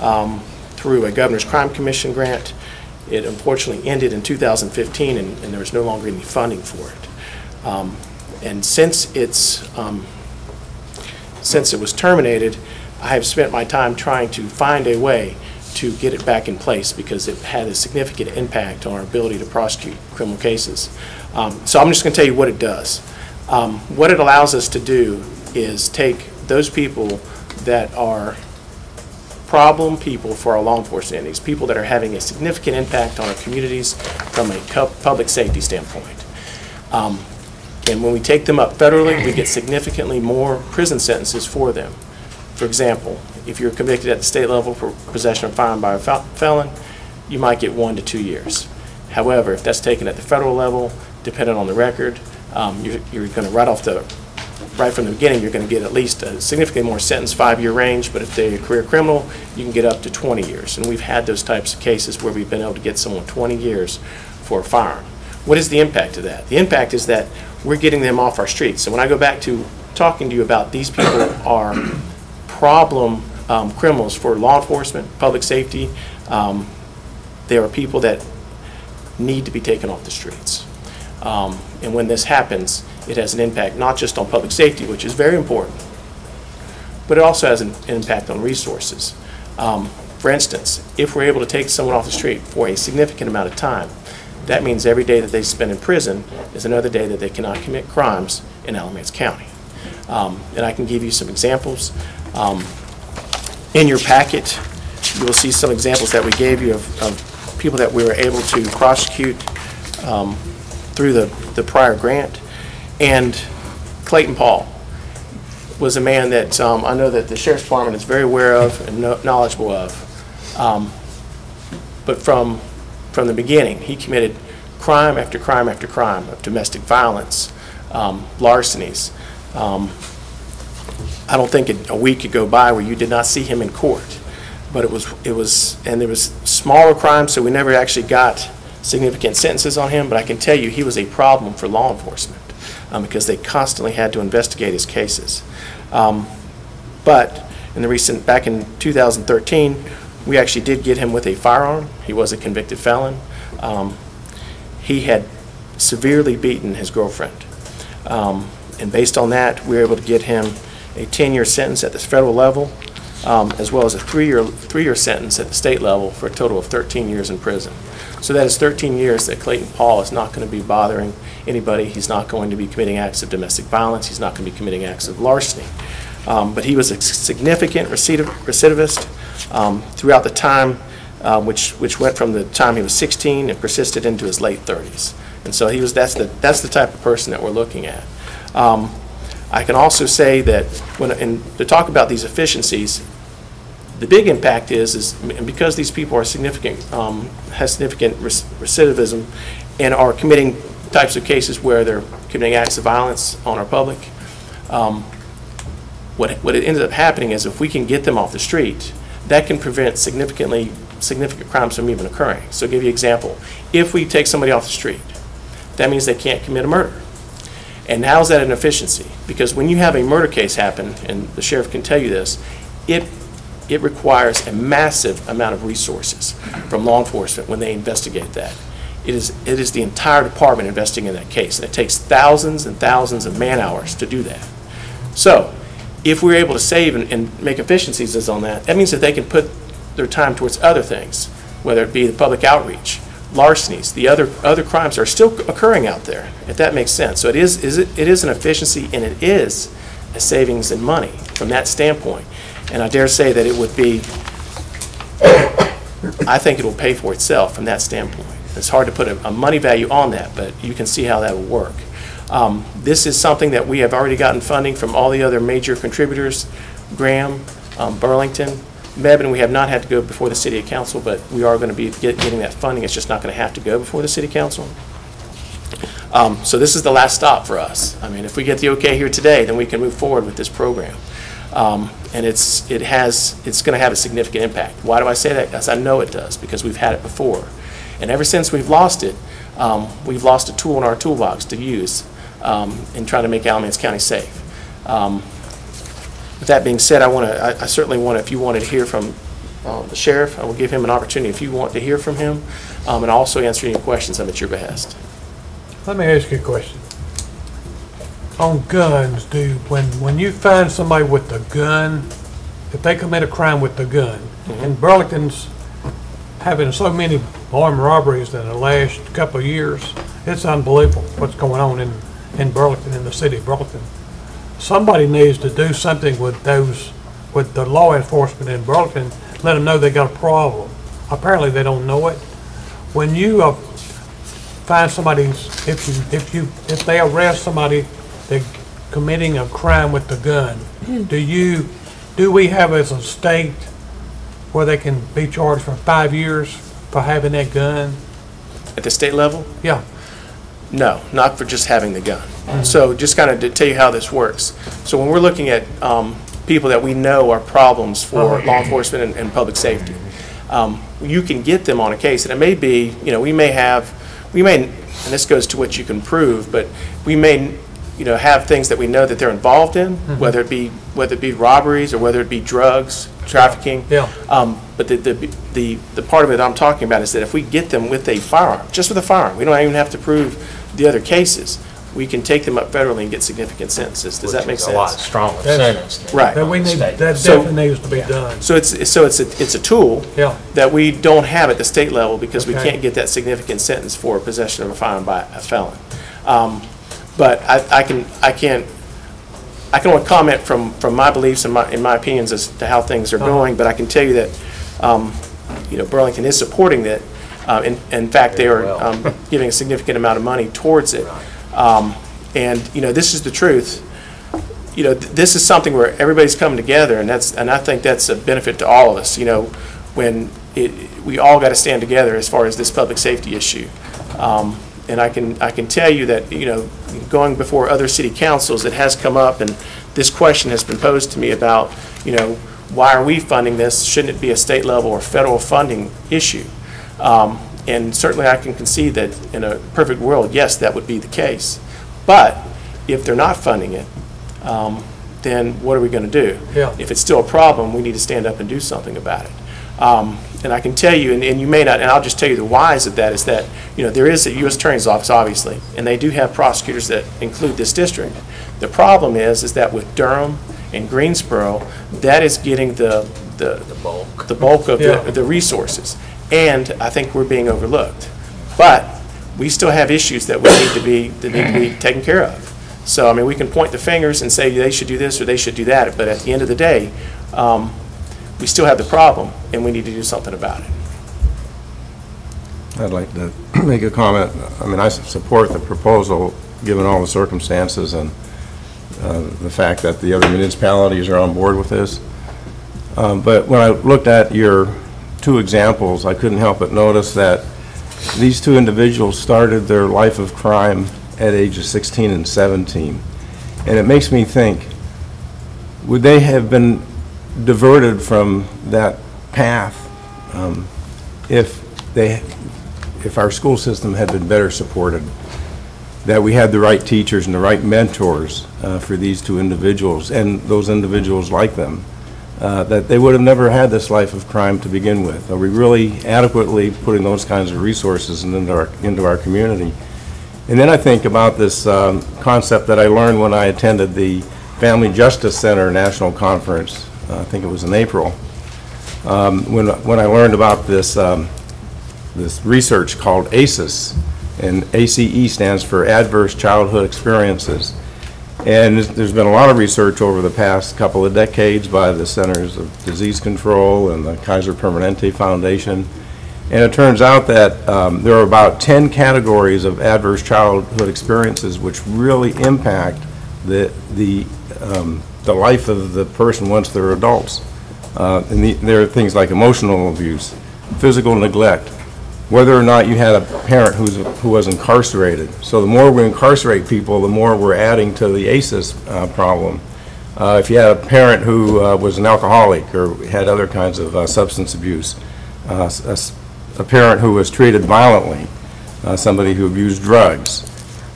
um, through a Governor's Crime Commission grant. It unfortunately ended in 2015, and and there was no longer any funding for it. Um, And since it's, um, since it was terminated, I have spent my time trying to find a way to get it back in place because it had a significant impact on our ability to prosecute criminal cases. Um, So I'm just going to tell you what it does. Um, What it allows us to do is take those people that are problem people for our law enforcement entities, people that are having a significant impact on our communities from a public safety standpoint. Um, And when we take them up federally, we get significantly more prison sentences for them. For example, if you're convicted at the state level for possession of firearm by a fel- felon, you might get one to two years. However, if that's taken at the federal level, depending on the record, um, you're, you're going to right off the, right from the beginning, you're going to get at least a significantly more sentence, five-year range, but if they're a career criminal, you can get up to 20 years. And we've had those types of cases where we've been able to get someone 20 years for a firearm. What is the impact of that? The impact is that we're getting them off our streets. And when I go back to talking to you about these people are problem um, criminals for law enforcement, public safety, um, they are people that need to be taken off the streets. Um, And when this happens, it has an impact not just on public safety, which is very important, but it also has an impact on resources. Um, For instance, if we're able to take someone off the street for a significant amount of time, that means every day that they spend in prison is another day that they cannot commit crimes in Alamance County. Um, And I can give you some examples. Um, In your packet, you will see some examples that we gave you of of people that we were able to prosecute um, through the the prior grant. And Clayton Paul was a man that um, I know that the sheriff's department is very aware of and kno- knowledgeable of. Um, But from, from the beginning, he committed crime after crime after crime of domestic violence, um, larcenies. Um, I don't think it- a week could go by where you did not see him in court. But it was, it was, and there was smaller crimes, so we never actually got significant sentences on him, but I can tell you, he was a problem for law enforcement, um, because they constantly had to investigate his cases. Um, But in the recent, back in 2013, we actually did get him with a firearm. He was a convicted felon. Um, He had severely beaten his girlfriend. Um, And based on that, we were able to get him a 10-year sentence at the federal level, um, as well as a three-year, three-year sentence at the state level for a total of 13 years in prison. So that is 13 years that Clayton Paul is not going to be bothering anybody. He's not going to be committing acts of domestic violence. He's not going to be committing acts of larceny. Um, But he was a significant recidivist um, throughout the time, uh, which, which went from the time he was 16 and persisted into his late 30s. And so he was, that's the, that's the type of person that we're looking at. Um, I can also say that when, and to talk about these efficiencies, the big impact is, is because these people are significant, um, has significant rec- recidivism and are committing types of cases where they're committing acts of violence on our public, um, what, what it ends up happening is if we can get them off the street, that can prevent significantly, significant crimes from even occurring. So I'll give you an example. If we take somebody off the street, that means they can't commit a murder. And how's that an efficiency? Because when you have a murder case happen, and the sheriff can tell you this, it, it requires a massive amount of resources from law enforcement when they investigate that. It is, it is the entire department investing in that case, and it takes thousands and thousands of man-hours to do that. So, if we're able to save and, and make efficiencies on that, that means that they can put their time towards other things, whether it be the public outreach, larcenies, the other, other crimes are still occurring out there, if that makes sense. So it is, is it, it is an efficiency and it is a savings in money from that standpoint. And I dare say that it would be, I think it will pay for itself from that standpoint. It's hard to put a, a money value on that, but you can see how that will work. Um, This is something that we have already gotten funding from all the other major contributors. Graham, um, Burlington. Mebane, we have not had to go before the city council, but we are going to be get- getting that funding. It's just not going to have to go before the city council. Um, So this is the last stop for us. I mean, if we get the okay here today, then we can move forward with this program. Um, And it's, it has, it's going to have a significant impact. Why do I say that? Because I know it does, because we've had it before. And ever since we've lost it, um, we've lost a tool in our toolbox to use um, in trying to make Alamance County safe. Um, With that being said, I want to, I certainly want, to if you wanted to hear from uh, the sheriff, I will give him an opportunity if you want to hear from him, um, and also answer any questions I'm at your behest. Let me ask you a question. On guns, dude, when, when you find somebody with a gun, if they commit a crime with the gun, and Burlington's having so many armed robberies in the last couple of years, it's unbelievable what's going on in, in Burlington, in the city of Burlington. Somebody needs to do something with those, with the law enforcement in Burlington, let them know they got a problem. Apparently, they don't know it. When you uh, find somebody's, if you, if you, if they arrest somebody that committing a crime with the gun, do you, do we have as a state where they can be charged for five years for having that gun? At the state level? Yeah. No, not for just having the gun. So just kind of to tell you how this works. So when we're looking at um, people that we know are problems for Oh. law enforcement and, and public safety, um, you can get them on a case, and it may be, you know, we may have, we may, and this goes to what you can prove, but we may, you know, have things that we know that they're involved in, Mhm. whether it be, whether it be robberies or whether it be drugs, trafficking. Yeah. Um, But the, the, the, the part of it I'm talking about is that if we get them with a firearm, just with a firearm, we don't even have to prove the other cases, we can take them up federally and get significant sentences. Does that Which make is sense? a lot stronger That's- sentence Right. That we need, state. that So- definitely needs to be done. So it's, so it's, a it's a tool Yeah. that we don't have at the state level because we can't get that significant sentence for possession of a firearm by a felon. Um, But I, I can, I can't, I can only comment from, from my beliefs and my, and my opinions as to how things are Uh-huh. going, but I can tell you that, um, you know, Burlington is supporting that. Uh, In, in fact, they are um, giving a significant amount of money towards it. Um, And, you know, this is the truth. You know, th- this is something where everybody's coming together, and that's, and I think that's a benefit to all of us, you know, when it, we all got to stand together as far as this public safety issue. Um, And I can, I can tell you that, you know, going before other city councils, it has come up, and this question has been posed to me about, you know, why are we funding this? Shouldn't it be a state level or federal funding issue? Um, And certainly I can concede that in a perfect world, yes, that would be the case. But if they're not funding it, um, then what are we going to do? Yeah. If it's still a problem, we need to stand up and do something about it. Um, And I can tell you, and and you may not, and I'll just tell you the whys of that, is that, you know, there is a U.S. Attorney's Office, obviously, and they do have prosecutors that include this district. The problem is, is that with Durham and Greensboro, that is getting the, the. The bulk. The bulk of Yeah. the, the resources. And I think we're being overlooked. But we still have issues that we need to be, that need to be taken care of. So, I mean, we can point the fingers and say they should do this or they should do that, but at the end of the day, um, we still have the problem, and we need to do something about it. I'd like to make a comment. I mean, I support the proposal, given all the circumstances and uh, the fact that the other municipalities are on board with this. Um, But when I looked at your two examples, I couldn't help but notice that these two individuals started their life of crime at ages 16 and 17. And it makes me think, would they have been diverted from that path um, if they, if our school system had been better supported, that we had the right teachers and the right mentors uh, for these two individuals and those individuals like them, uh, that they would have never had this life of crime to begin with. Are we really adequately putting those kinds of resources into our, into our community? And then I think about this um, concept that I learned when I attended the Family Justice Center National Conference, I think it was in April, um, when, when I learned about this, um, this research called ACEs, and ACE stands for Adverse Childhood Experiences. And there's- there's been a lot of research over the past couple of decades by the Centers of Disease Control and the Kaiser Permanente Foundation. And it turns out that um, there are about 10 categories of adverse childhood experiences which really impact the, the um, the life of the person once they're adults. Uh, And the- there are things like emotional abuse, physical neglect, whether or not you had a parent who's, who was incarcerated. So the more we incarcerate people, the more we're adding to the ACEs uh, problem. Uh, If you had a parent who uh, was an alcoholic or had other kinds of uh, substance abuse, uh, a a parent who was treated violently, somebody who abused drugs,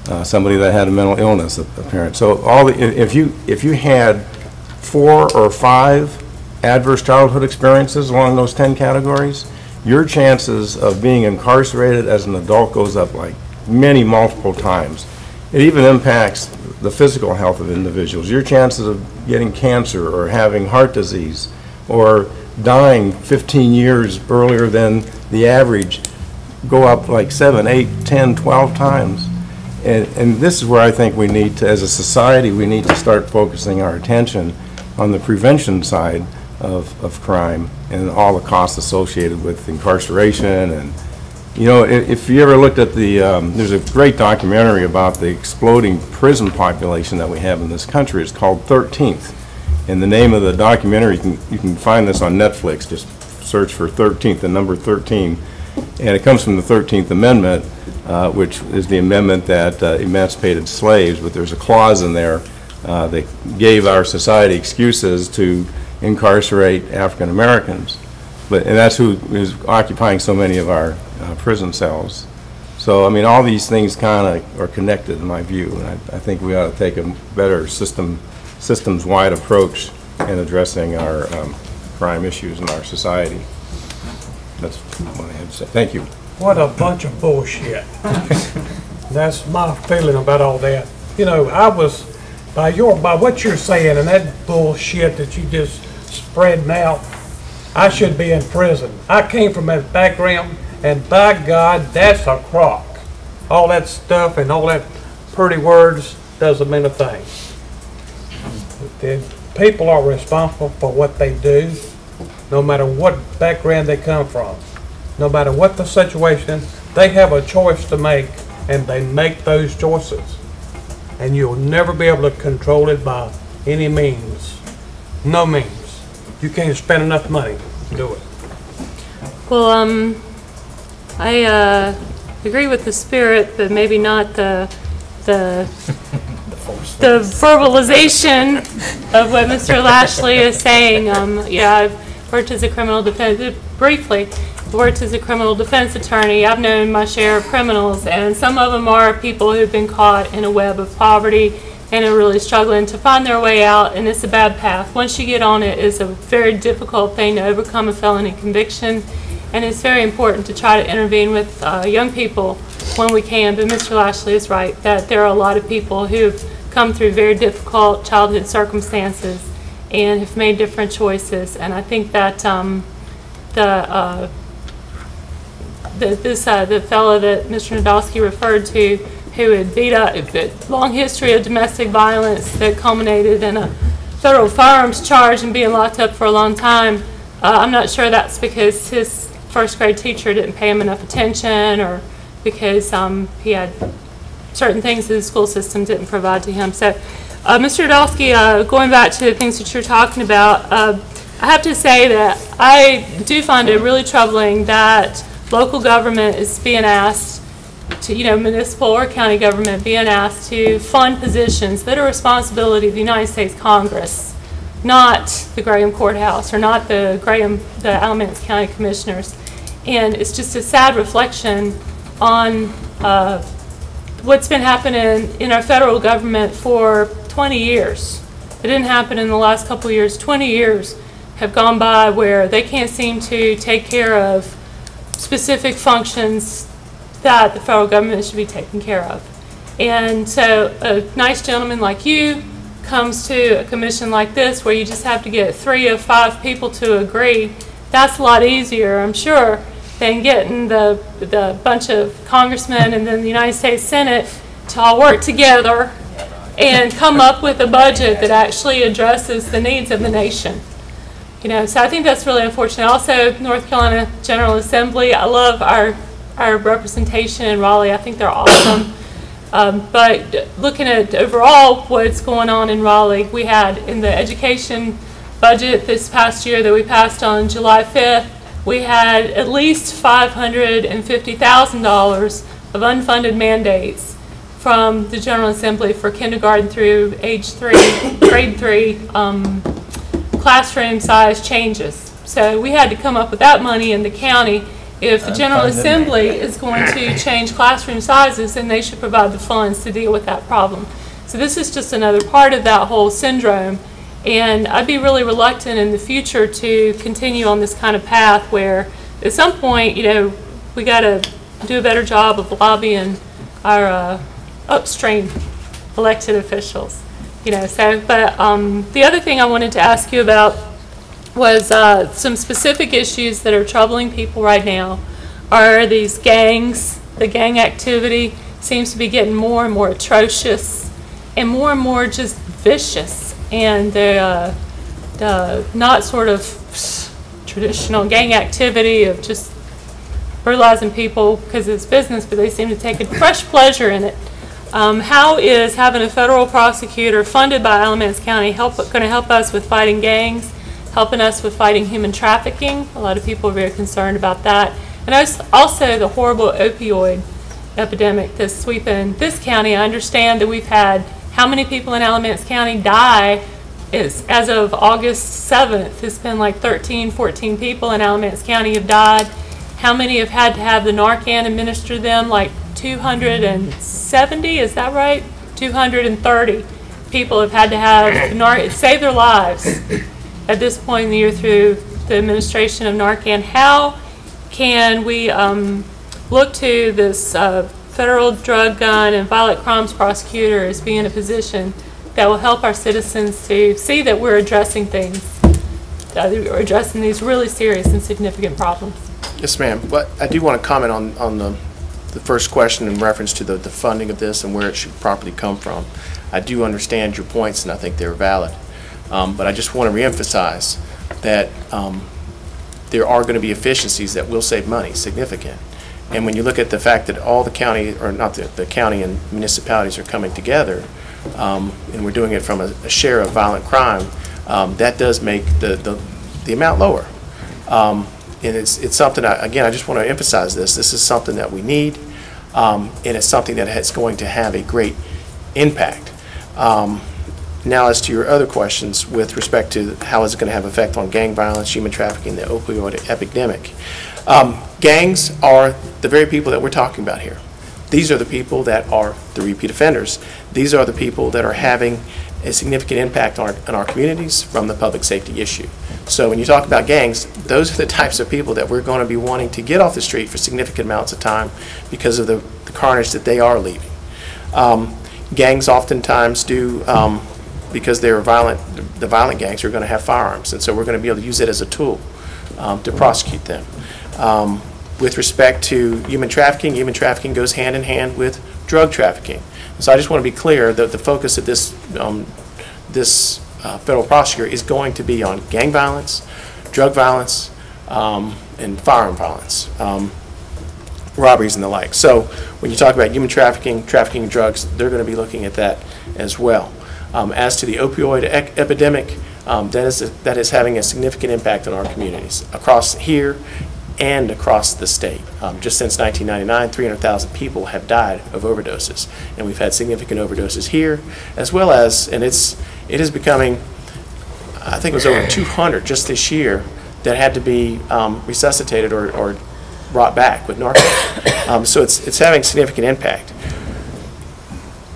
uh, somebody that had a mental illness, a a parent. So all, the if you, if you had four or five adverse childhood experiences along those 10 categories, your chances of being incarcerated as an adult goes up like many multiple times. It even impacts the physical health of individuals. Your chances of getting cancer or having heart disease or dying 15 years earlier than the average go up like seven, eight, 10, 12 times. And, and this is where I think we need to, as a society, we need to start focusing our attention on the prevention side of, of crime and all the costs associated with incarceration and, you know, i- if you ever looked at the, um, there's a great documentary about the exploding prison population that we have in this country. It's called 13th. And the name of the documentary, you can, you can find this on Netflix, just search for 13th, the number 13. And it comes from the 13th Amendment, uh, which is the amendment that uh, emancipated slaves, but there's a clause in there uh, that gave our society excuses to incarcerate African Americans. But, and that's who is occupying so many of our uh, prison cells. So, I mean, all these things kind of are connected in my view, and I, I think we ought to take a better system, systems-wide approach in addressing our um, crime issues in our society. That's what I had to say. Thank you. What a bunch of bullshit. That's my feeling about all that. You know, I was, by your, by what you're saying and that bullshit that you just spreading out, I should be in prison. I came from that background, and by God, that's a crock. All that stuff and all that pretty words doesn't mean a thing. The people are responsible for what they do, no matter what background they come from. No matter what the situation, they have a choice to make, and they make those choices. And you'll never be able to control it by any means. No means. You can't spend enough money to do it. Well, um, I, uh, agree with the spirit, but maybe not the, the, the verbalization of what Mr. Lashley is saying. Um, yeah, I've worked as a criminal defense, briefly, worked as a criminal defense attorney. I've known my share of criminals, and some of them are people who've been caught in a web of poverty and are really struggling to find their way out, and it's a bad path. Once you get on it, it's a very difficult thing to overcome a felony conviction, and it's very important to try to intervene with uh, young people when we can. But Mr. Lashley is right that there are a lot of people who've come through very difficult childhood circumstances and have made different choices, and I think that um, the uh, the, this, uh, the fellow that Mr. Nadolski referred to, who had beat up, a long history of domestic violence that culminated in a federal firearms charge and being locked up for a long time. Uh, I'm not sure that's because his first grade teacher didn't pay him enough attention or because um, he had certain things that the school system didn't provide to him. So, uh, Mr. Nadolski, uh, going back to the things that you're talking about, uh, I have to say that I do find it really troubling that local government is being asked to, you know, municipal or county government being asked to fund positions that are responsibility of the United States Congress, not the Graham Courthouse or not the Graham, the Alamance County Commissioners. And it's just a sad reflection on uh, what's been happening in our federal government for 20 years. It didn't happen in the last couple years. 20 years have gone by where they can't seem to take care of specific functions that the federal government should be taking care of. And so a nice gentleman like you comes to a commission like this where you just have to get three or five people to agree. That's a lot easier, I'm sure, than getting the, the bunch of congressmen and then the United States Senate to all work together and come up with a budget that actually addresses the needs of the nation. You know, so I think that's really unfortunate. Also, North Carolina General Assembly, I love our, our representation in Raleigh. I think they're awesome. Um, But looking at overall what's going on in Raleigh, we had in the education budget this past year that we passed on July 5th, we had at least $550,000 of unfunded mandates from the General Assembly for kindergarten through age three, grade three, um, classroom size changes. So we had to come up with that money in the county. If the General Assembly is going to change classroom sizes, then they should provide the funds to deal with that problem. So this is just another part of that whole syndrome. And I'd be really reluctant in the future to continue on this kind of path where at some point, you know, we got to do a better job of lobbying our uh, upstream elected officials. You know, so, but um, the other thing I wanted to ask you about was uh, some specific issues that are troubling people right now are these gangs. The gang activity seems to be getting more and more atrocious and more and more just vicious. And the, uh, the not sort of traditional gang activity of just brutalizing people because it's business, but they seem to take a fresh pleasure in it. Um, how is having a federal prosecutor funded by Alamance County help, going to help us with fighting gangs, helping us with fighting human trafficking? A lot of people are very concerned about that. And als- also the horrible opioid epidemic that's sweeping this county. I understand that we've had how many people in Alamance County die is as of August 7th. It's been like 13, 14 people in Alamance County have died. How many have had to have the Narcan administer them? Like 270, is that right? 230 people have had to have Nar- save their lives at this point in the year through the administration of Narcan. How can we um, look to this uh, federal drug gun and violent crimes prosecutor as being in a position that will help our citizens to see that we're addressing things, that we're addressing these really serious and significant problems? Yes, ma'am. But I do want to comment on, on the, the first question in reference to the, the funding of this and where it should properly come from. I do understand your points, and I think they're valid. Um, But I just want to reemphasize that um, there are going to be efficiencies that will save money, significant. And when you look at the fact that all the county, or not the, the county and municipalities are coming together, um, and we're doing it from a, a share of violent crime, um, that does make the, the, the amount lower. Um, and it's, it's something, I- again, I just want to emphasize this, this is something that we need, um, and it's something that is going to have a great impact. Um, Now, as to your other questions with respect to how is it going to have effect on gang violence, human trafficking, the opioid epidemic. Um, Gangs are the very people that we're talking about here. These are the people that are the repeat offenders. These are the people that are having a significant impact on, on our communities from the public safety issue. So when you talk about gangs, those are the types of people that we're going to be wanting to get off the street for significant amounts of time because of the, the carnage that they are leaving. Um, gangs oftentimes do, um, because they're violent, the violent gangs are going to have firearms, and so we're going to be able to use it as a tool um, to prosecute them. Um, with respect to human trafficking, human trafficking goes hand in hand with drug trafficking. So I just want to be clear that the focus of this, um, this uh, federal prosecutor is going to be on gang violence, drug violence, um, and firearm violence, um, robberies and the like. So when you talk about human trafficking, trafficking in drugs, they're going to be looking at that as well. Um, As to the opioid ec- epidemic, um, that is, that is having a significant impact on our communities across here and across the state. Um, Just since 1999, 300,000 people have died of overdoses, and we've had significant overdoses here, as well as, and it's, it is becoming, I think it was over 200 just this year that had to be um, resuscitated or, or brought back with Narcan. Um, So it's, it's having significant impact.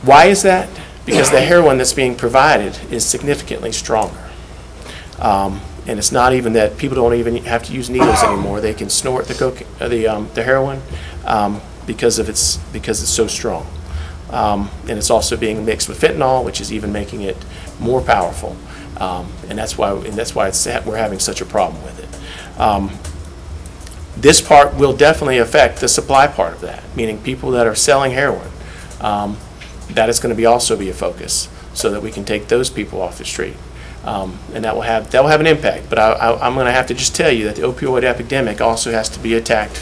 Why is that? Because the heroin that's being provided is significantly stronger. Um, And it's not even that, people don't even have to use needles anymore. They can snort the uh, the, um, the heroin, um, because of its, because it's so strong. Um, And it's also being mixed with fentanyl, which is even making it more powerful. Um, And that's why, and that's why we're having such a problem with it. Um, This part will definitely affect the supply part of that, meaning people that are selling heroin. Um, That is going to be also be a focus, so that we can take those people off the street. Um, And that will have, that will have an impact. But I, I'm going to have to just tell you that the opioid epidemic also has to be attacked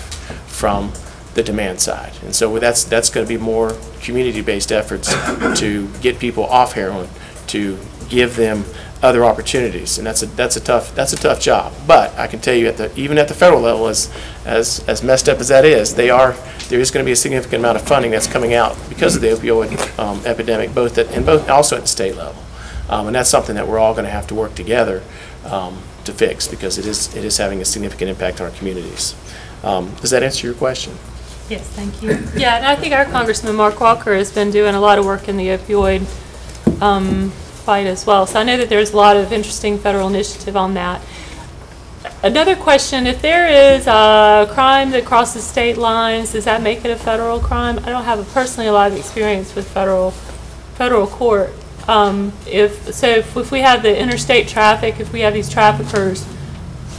from the demand side. And so that's, that's going to be more community-based efforts to get people off heroin, to give them other opportunities. And that's a, that's a tough, that's a tough job. But I can tell you, at the, even at the federal level, as, as, as messed up as that is, they are, there is going to be a significant amount of funding that's coming out because of the opioid um, epidemic, both at, and both, also at the state level. Um, And that's something that we're all going to have to work together um, to fix because it is, it is having a significant impact on our communities. Um, Does that answer your question? Yes, thank you. Yeah, and I think our Congressman Mark Walker has been doing a lot of work in the opioid um, fight as well. So I know that there's a lot of interesting federal initiative on that. Another question, if there is a crime that crosses state lines, does that make it a federal crime? I don't have a- personally a lot of experience with federal, federal court. Um, If, so if if we have the interstate traffic, if we have these traffickers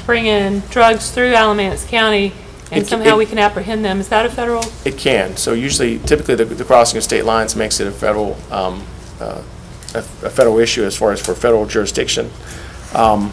bringing drugs through Alamance County and It- somehow it- we can apprehend them, is that a federal It can. So usually, typically, the, the crossing of state lines makes it a federal, um, uh, a a federal issue as far as for federal jurisdiction. Um,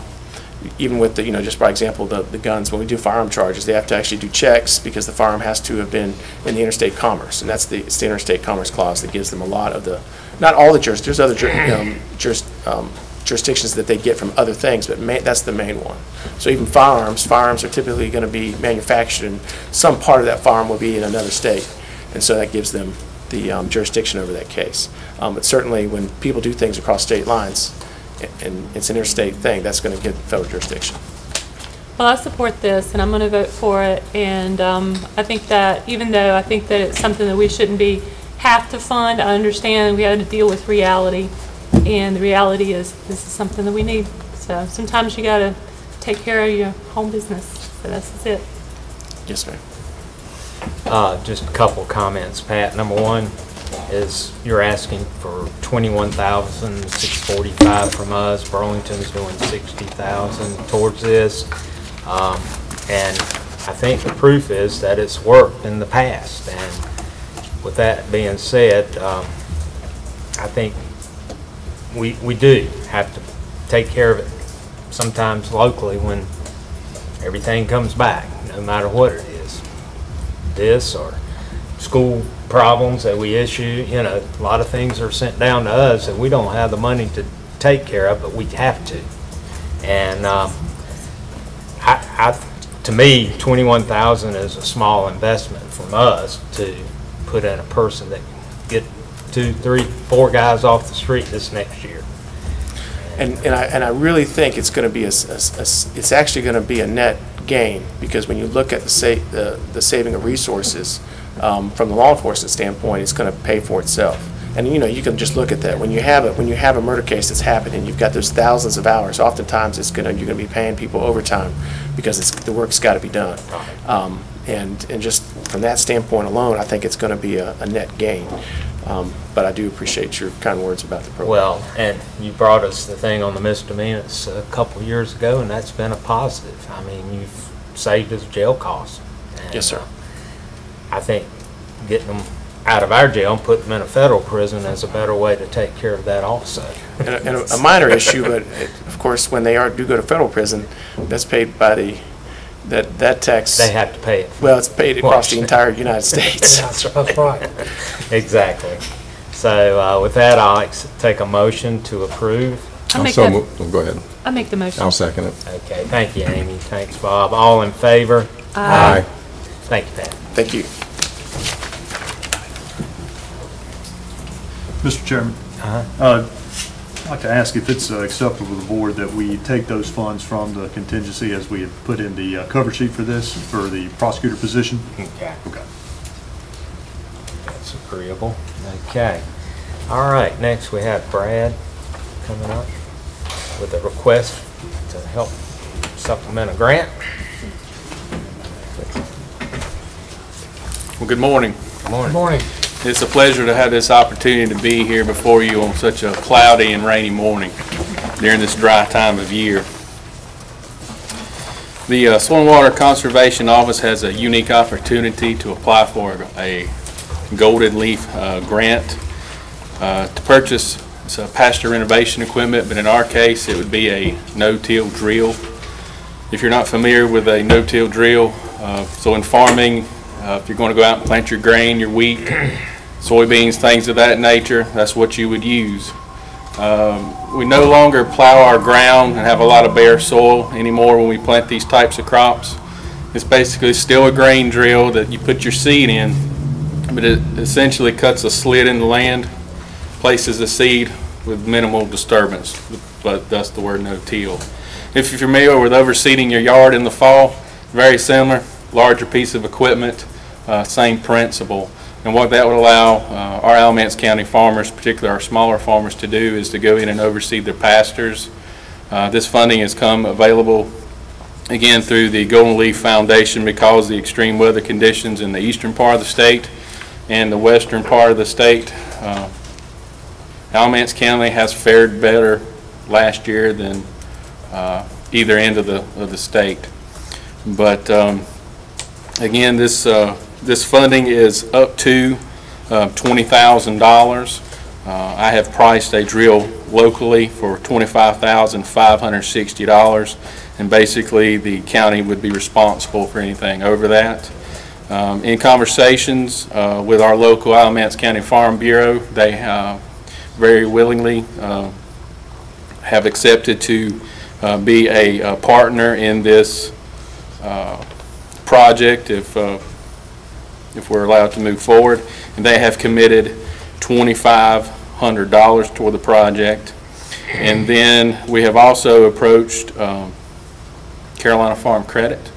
Even with the, you know, just by example, the, the guns, when we do firearm charges, they have to actually do checks because the firearm has to have been in the interstate commerce. And that's the, it's the interstate commerce clause that gives them a lot of the, not all the juris, there's other jur- um, juris, um, jurisdictions that they get from other things, but ma, that's the main one. So even firearms, firearms are typically gonna be manufactured, and some part of that firearm will be in another state. And so that gives them the um, jurisdiction over that case. Um, But certainly, when people do things across state lines, and it's an interstate thing, that's gonna give federal jurisdiction. Well, I support this, and I'm going to vote for it, and um, I think that, even though I think that it's something that we shouldn't be, have to fund, I understand we have to deal with reality, and the reality is, this is something that we need. So sometimes you got to take care of your home business, so that's it. Yes, ma'am. Uh, Just a couple comments, Pat. Number one is you're asking for 21,645 from us. Burlington's doing 60,000 towards this. Um, And I think the proof is that it's worked in the past. And with that being said, um, I think we, we do have to take care of it sometimes locally when everything comes back, no matter what it is. This or school problems that we issue, you know, a lot of things are sent down to us and we don't have the money to take care of, but we have to. And, um, I, I, to me, twenty-one thousand is a small investment from us to put in a person that can get two, three, four guys off the street this next year. And, and I, and I really think it's gonna be a, a a it's actually gonna be a net gain, because when you look at the sa, the, the saving of resources, um, from the law enforcement standpoint, it's gonna pay for itself. And, you know, you can just look at that, when you have a, when you have a murder case that's happening, you've got those thousands of hours, oftentimes it's gonna, you're gonna be paying people overtime, because it's, the work's gotta be done. Um, and, and just from that standpoint alone, I think it's gonna be a, a net gain. Um, but I do appreciate your kind words about the program. Well, and you brought us the thing on the misdemeanors a couple of years ago, and that's been a positive. I mean, you've saved us jail costs. Yes, sir. I think getting them out of our jail and putting them in a federal prison is a better way to take care of that also. And a- and a a minor issue, but it- of course, when they are, do go to federal prison, that's paid by the, that, that tax. They have to pay it. Well, it's paid across the entire United States. That's right. Exactly. So uh, with that, I'll ex- take a motion to approve. I'll make that- Oh, Go ahead. I make the motion. I'll second it. Okay, thank you, Amy. Thanks, Bob. All in favor? Aye. Thank you, Pat. Thank you. Mr. Chairman, uh, I'd like to ask if it's uh, acceptable to the board that we take those funds from the contingency as we had put in the uh, cover sheet for this, for the prosecutor position. Okay. Okay. That's agreeable. Okay. All right, next we have Brad coming up with a request to help supplement a grant. Well, good morning. Good morning. Good Morning. It's a pleasure to have this opportunity to be here before you on such a cloudy and rainy morning during this dry time of year. The uh, Stormwater Conservation Office has a unique opportunity to apply for a Golden Leaf uh, grant uh, to purchase pasture renovation equipment, but in our case, it would be a no-till drill. If you're not familiar with a no-till drill, uh, so in farming, Uh, If you're going to go out and plant your grain, your wheat, soybeans, things of that nature, that's what you would use. Um, We no longer plow our ground and have a lot of bare soil anymore when we plant these types of crops. It's basically still a grain drill that you put your seed in, but it essentially cuts a slit in the land, places the seed with minimal disturbance, but thus the word no-till. If you're familiar with overseeding your yard in the fall, very similar, larger piece of equipment, uh, same principle. And what that would allow uh, our Alamance County farmers, particularly our smaller farmers, to do is to go in and overseed their pastures. Uh, This funding has come available, again, through the Golden Leaf Foundation because of the extreme weather conditions in the eastern part of the state and the western part of the state. Uh, Alamance County has fared better last year than uh, either end of the, of the state. But um, again, this, uh, this funding is up to uh, $20,000. Uh, I have priced a drill locally for $25,560, and basically the county would be responsible for anything over that. Um, In conversations uh, with our local Alamance County Farm Bureau, they uh, very willingly uh, have accepted to uh, be a uh, partner in this uh, project if, if we're allowed to move forward. And they have committed $2,500 toward the project. And then we have also approached um, Carolina Farm Credit.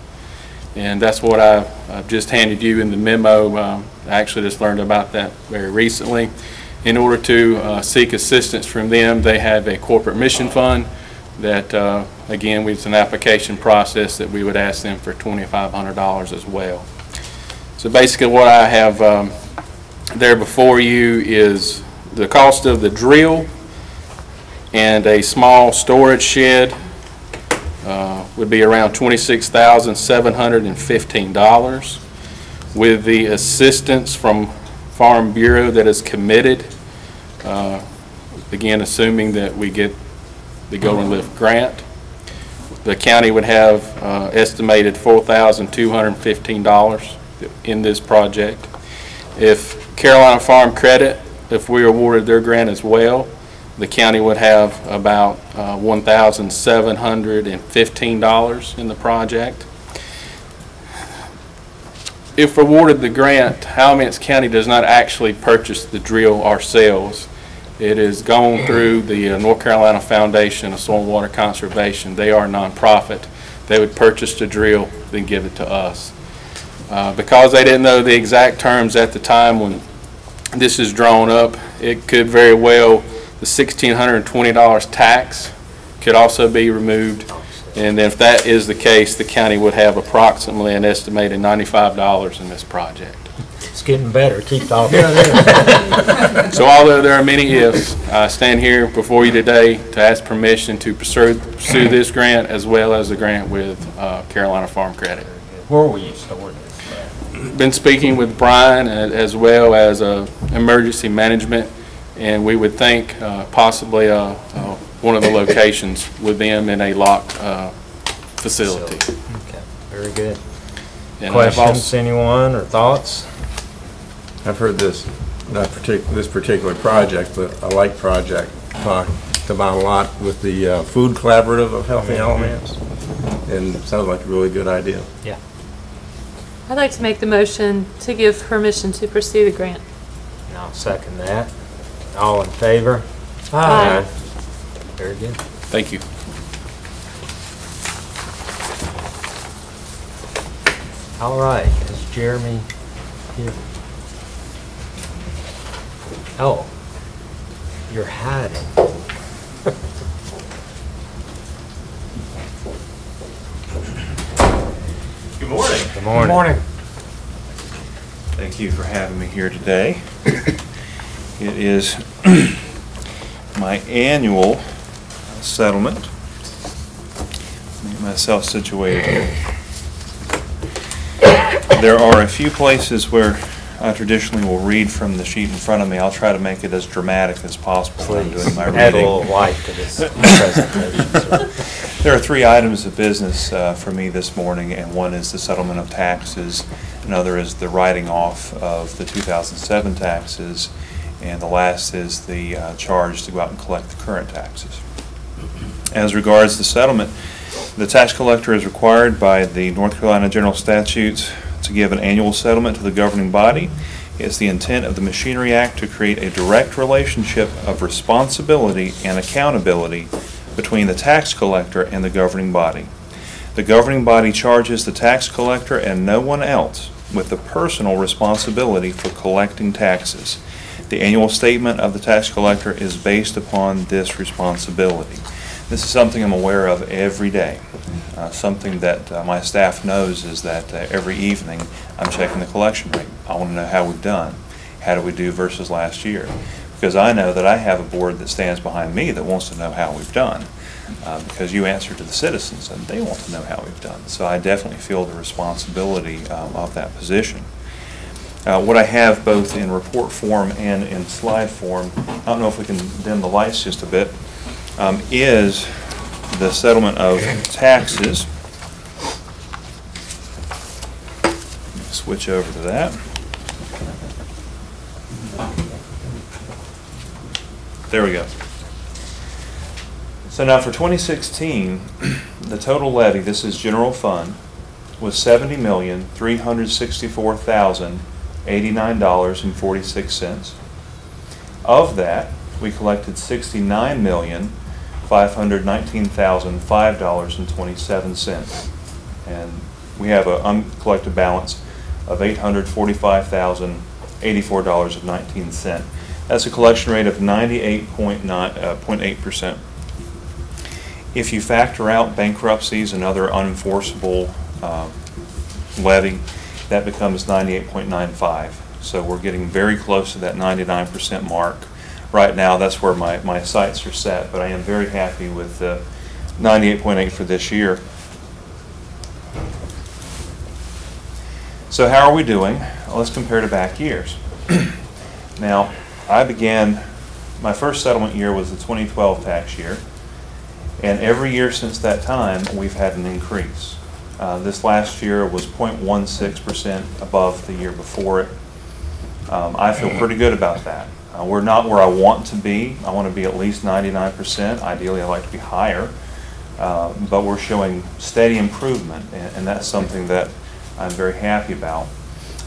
And that's what I- I've just handed you in the memo. Um, I actually just learned about that very recently. In order to uh, seek assistance from them, they have a corporate mission fund that, uh, again, it's an application process that we would ask them for $2,500 as well. So basically what I have um, there before you is the cost of the drill and a small storage shed uh, would be around $26,715. With the assistance from Farm Bureau that is committed, uh, again, assuming that we get the Golden Leaf grant, the county would have uh, estimated $4,215 in this project. If Carolina Farm Credit, if we awarded their grant as well, the county would have about uh, $1,715 in the project. If awarded the grant, Alamance County does not actually purchase the drill ourselves. It is gone through the uh, North Carolina Foundation of Soil and Water Conservation. They are a nonprofit. They would purchase the drill, then give it to us. Uh, Because they didn't know the exact terms at the time when this is drawn up, it could very well, the $1,620 tax could also be removed. And if that is the case, the county would have approximately an estimated $95 in this project. It's getting better, keep talking. So although there are many ifs, I stand here before you today to ask permission to pursue pursue this grant as well as the grant with uh, Carolina Farm Credit. Where will you store this? Been speaking with Brian as well as uh, Emergency Management, and we would think uh, possibly uh, uh, one of the locations with them in a locked uh, facility. Okay, very good. And Questions, anyone, or thoughts? I've heard this, not partic, this particular project, but a like project talked about a lot with the uh, Food Collaborative of Healthy Alamance, and it sounds like a really good idea. Yeah. I'd like to make the motion to give permission to pursue the grant. And I'll second that. All in favor? Aye. Very good. Thank you. All right, is Jeremy here? Oh, you're hiding. Good morning. Good morning. Morning. Thank you for having me here today. It is my annual settlement. Get myself situated. There are a few places where I traditionally will read from the sheet in front of me. I'll try to make it as dramatic as possible when I'm doing my reading. Add a little to this presentation. There are three items of business uh, for me this morning, and one is the settlement of taxes. Another is the writing off of the 2007 taxes. And the last is the uh, charge to go out and collect the current taxes. As regards the settlement, the tax collector is required by the North Carolina General Statutes to give an annual settlement to the governing body. It's the intent of the Machinery Act to create a direct relationship of responsibility and accountability between the tax collector and the governing body. The governing body charges the tax collector and no one else with the personal responsibility for collecting taxes. The annual statement of the tax collector is based upon this responsibility. This is something I'm aware of every day. Uh, Something that uh, my staff knows is that uh, every evening, I'm checking the collection rate. I want to know how we've done. How do we do versus last year? Because I know that I have a board that stands behind me that wants to know how we've done. uh, Because you answer to the citizens, and they want to know how we've done. So I definitely feel the responsibility um, of that position. Uh, What I have both in report form and in slide form, I don't know if we can dim the lights just a bit, um, is the settlement of taxes. Switch over to that. There we go. So now for 2016, the total levy, this is general fund, was seventy million, three hundred sixty-four thousand, eighty-nine dollars and forty-six cents. Of that, we collected sixty-nine million, five hundred nineteen thousand, five dollars and we have an uncollected balance of eight hundred forty-five thousand, eighty-four dollars and nineteen cent. That's a collection rate of ninety-eight point nine, uh. If you factor out bankruptcies and other unenforceable uh, levy, that becomes 98.95. So we're getting very close to that 99% mark. Right now, that's where my, my sights are set, but I am very happy with the 98.8 for this year. So how are we doing? Let's compare to back years. Now, I began, my first settlement year was the 2012 tax year. And every year since that time, we've had an increase. Uh, This last year was 0.16% above the year before it. Um, I feel pretty good about that. Uh, We're not where I want to be. I want to be at least 99%. Ideally, I'd like to be higher. Uh, But we're showing steady improvement, and and that's something that I'm very happy about.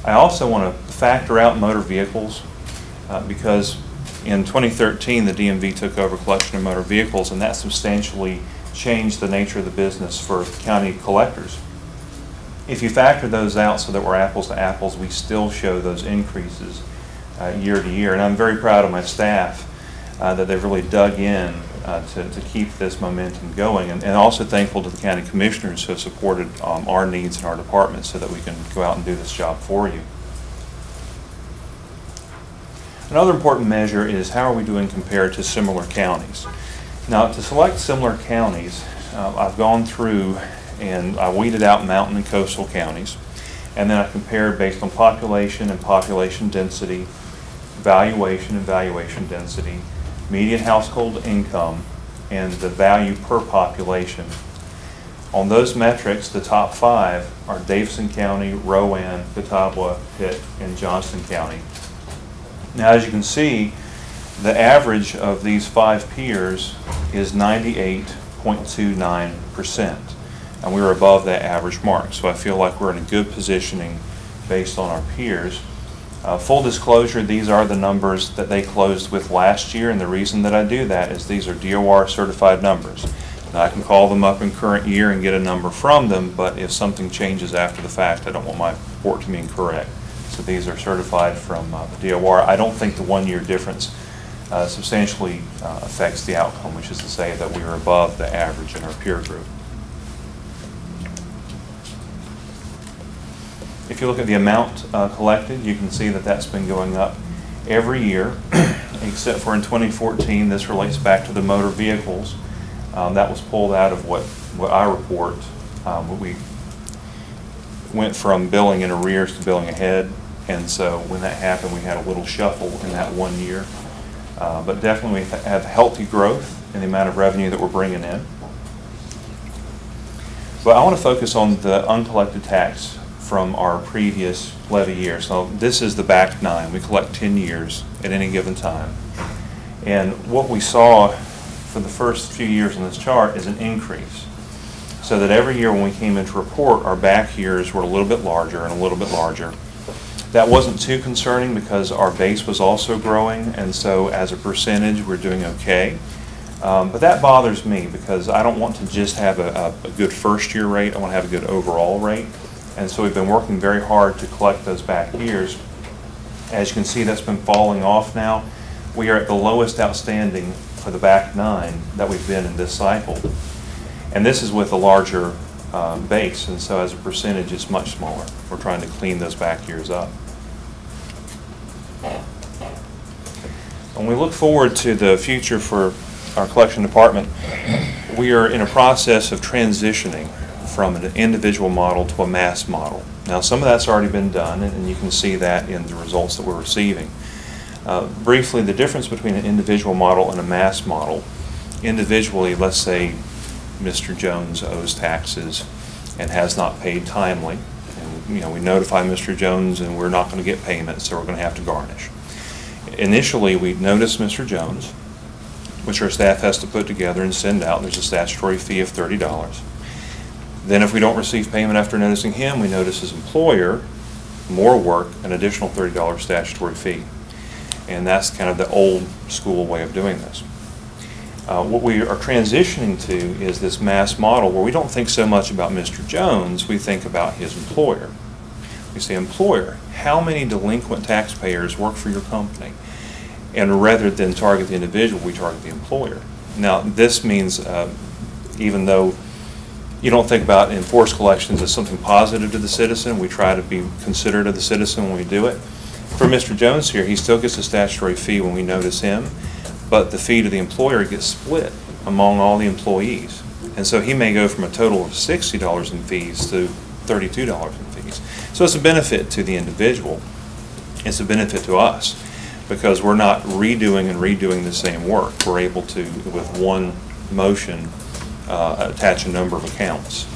I also want to factor out motor vehicles, uh, because in 2013, the DMV took over collection of motor vehicles, and that substantially changed the nature of the business for county collectors. If you factor those out so that we're apples to apples, we still show those increases year to year. And I'm very proud of my staff uh, that they've really dug in uh, to to keep this momentum going. And and also thankful to the county commissioners who have supported um, our needs in our department so that we can go out and do this job for you. Another important measure is how are we doing compared to similar counties? Now, to select similar counties, uh, I've gone through and I weeded out mountain and coastal counties, and then I compared based on population and population density, valuation and valuation density, median household income, and the value per population. On those metrics, the top five are Davidson County, Rowan, Catawba, Pitt, and Johnston County. Now, as you can see, the average of these five peers is 98.29%. And we were above that average mark. So I feel like we're in a good positioning based on our peers. Uh, full disclosure, these are the numbers that they closed with last year. And the reason that I do that is these are DOR certified numbers. Now, I can call them up in current year and get a number from them, but if something changes after the fact, I don't want my report to be incorrect. So these are certified from uh, the DOR. I don't think the one-year difference uh, substantially uh, affects the outcome, which is to say that we are above the average in our peer group. If you look at the amount uh, collected, you can see that that's been going up every year, except for in 2014. This relates back to the motor vehicles. Um, That was pulled out of what, what I report. Um, We went from billing in arrears to billing ahead, and so when that happened, we had a little shuffle in that one year. Uh, But definitely, we have healthy growth in the amount of revenue that we're bringing in. But I want to focus on the uncollected tax from our previous levy year. So this is the back nine. We collect 10 years at any given time. And what we saw for the first few years on this chart is an increase. So that every year when we came into report, our back years were a little bit larger and a little bit larger. That wasn't too concerning because our base was also growing, and so as a percentage, we're doing okay. Um, But that bothers me because I don't want to just have a, a- a good first-year rate, I want to have a good overall rate. And so we've been working very hard to collect those back years. As you can see, that's been falling off now. We are at the lowest outstanding for the back nine that we've been in this cycle. And this is with a larger um, base, and so as a percentage, it's much smaller. We're trying to clean those back years up. When we look forward to the future for our collection department, we are in a process of transitioning from an individual model to a mass model. Now, some of that's already been done, and you can see that in the results that we're receiving. Uh, Briefly, the difference between an individual model and a mass model, individually, let's say Mr. Jones owes taxes and has not paid timely, and, you know, we notify Mr. Jones and we're not going to get payment, so we're going to have to garnish. Initially, we notice Mr. Jones, which our staff has to put together and send out. There's a statutory fee of thirty dollars. Then if we don't receive payment after noticing him, we notice his employer, more work, an additional thirty dollar statutory fee. And that's kind of the old school way of doing this. Uh, What we are transitioning to is this mass model where we don't think so much about Mr. Jones, we think about his employer. We say, employer, how many delinquent taxpayers work for your company? And rather than target the individual, we target the employer. Now, this means, uh, even though you don't think about enforced collections as something positive to the citizen, we try to be considerate of the citizen when we do it. For Mr. Jones here, he still gets a statutory fee when we notice him, but the fee to the employer gets split among all the employees. And so he may go from a total of sixty dollars in fees to thirty-two dollars in fees. So it's a benefit to the individual. It's a benefit to us because we're not redoing and redoing the same work. We're able to, with one motion, attach a number of accounts.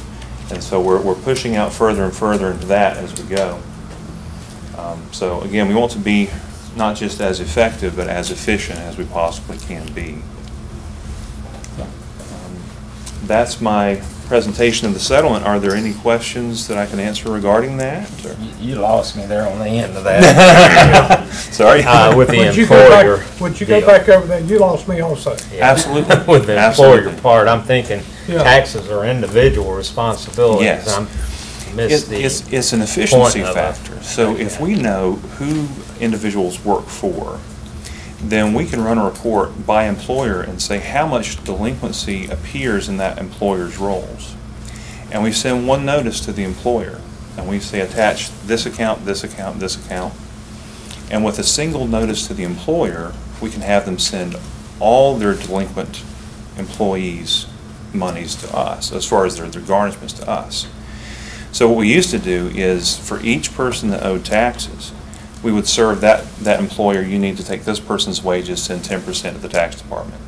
And so we're, we're pushing out further and further into that as we go. Um, So again, we want to be not just as effective, but as efficient as we possibly can be. Um, That's my presentation of the settlement. Are there any questions that I can answer regarding that? or- You lost me there on the end of that. Sorry? Uh, With the Would you go back- employer. Would you go deal. back over that? You lost me also. Yeah. Absolutely. With the employer part, I'm thinking Yeah. taxes are individual responsibilities. Yes. I'm- It- It's, it's an efficiency point of it. factor. So if we know who individuals work for, then we can run a report by employer and say how much delinquency appears in that employer's rolls. And we send one notice to the employer, and we say attach this account, this account, this account. And with a single notice to the employer, we can have them send all their delinquent employees' monies to us, as far as their their garnishments to us. So what we used to do is, for each person that owed taxes, we would serve that, that employer, you need to take this person's wages, send ten percent to the tax department.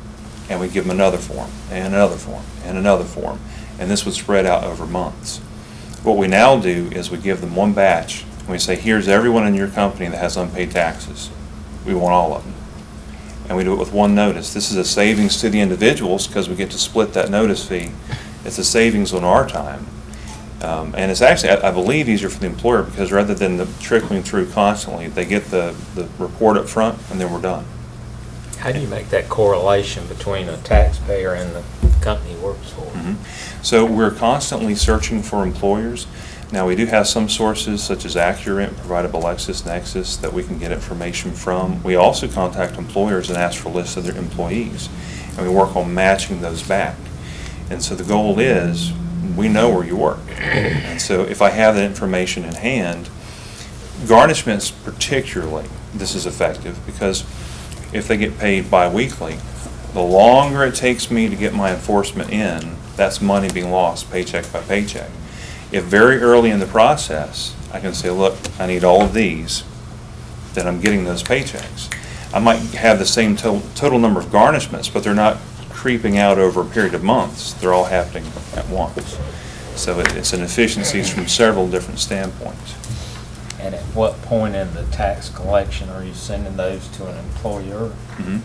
And we'd give them another form, and another form, and another form, and this would spread out over months. What we now do is we give them one batch, and we say, here's everyone in your company that has unpaid taxes. We want all of them. And we do it with one notice. This is a savings to the individuals, because we get to split that notice fee. It's a savings on our time. Um, And it's actually, I I believe, easier for the employer, because rather than the trickling through constantly, they get the, the report up front, and then we're done. How do you make that correlation between a taxpayer and the company works for? Mhm. So we're constantly searching for employers. Now, we do have some sources such as Accurint, provided by LexisNexis, that we can get information from. We also contact employers and ask for lists of their employees, and we work on matching those back. And so the goal is, we know where you work. And so if I have that information in hand, garnishments particularly, this is effective, because if they get paid biweekly, the longer it takes me to get my enforcement in, that's money being lost paycheck by paycheck. If very early in the process, I can say, look, I need all of these, then I'm getting those paychecks. I might have the same to- total number of garnishments, but they're not creeping out over a period of months. They're all happening at once. So it- it's an efficiencies from several different standpoints. And at what point in the tax collection are you sending those to an employer? Mhm.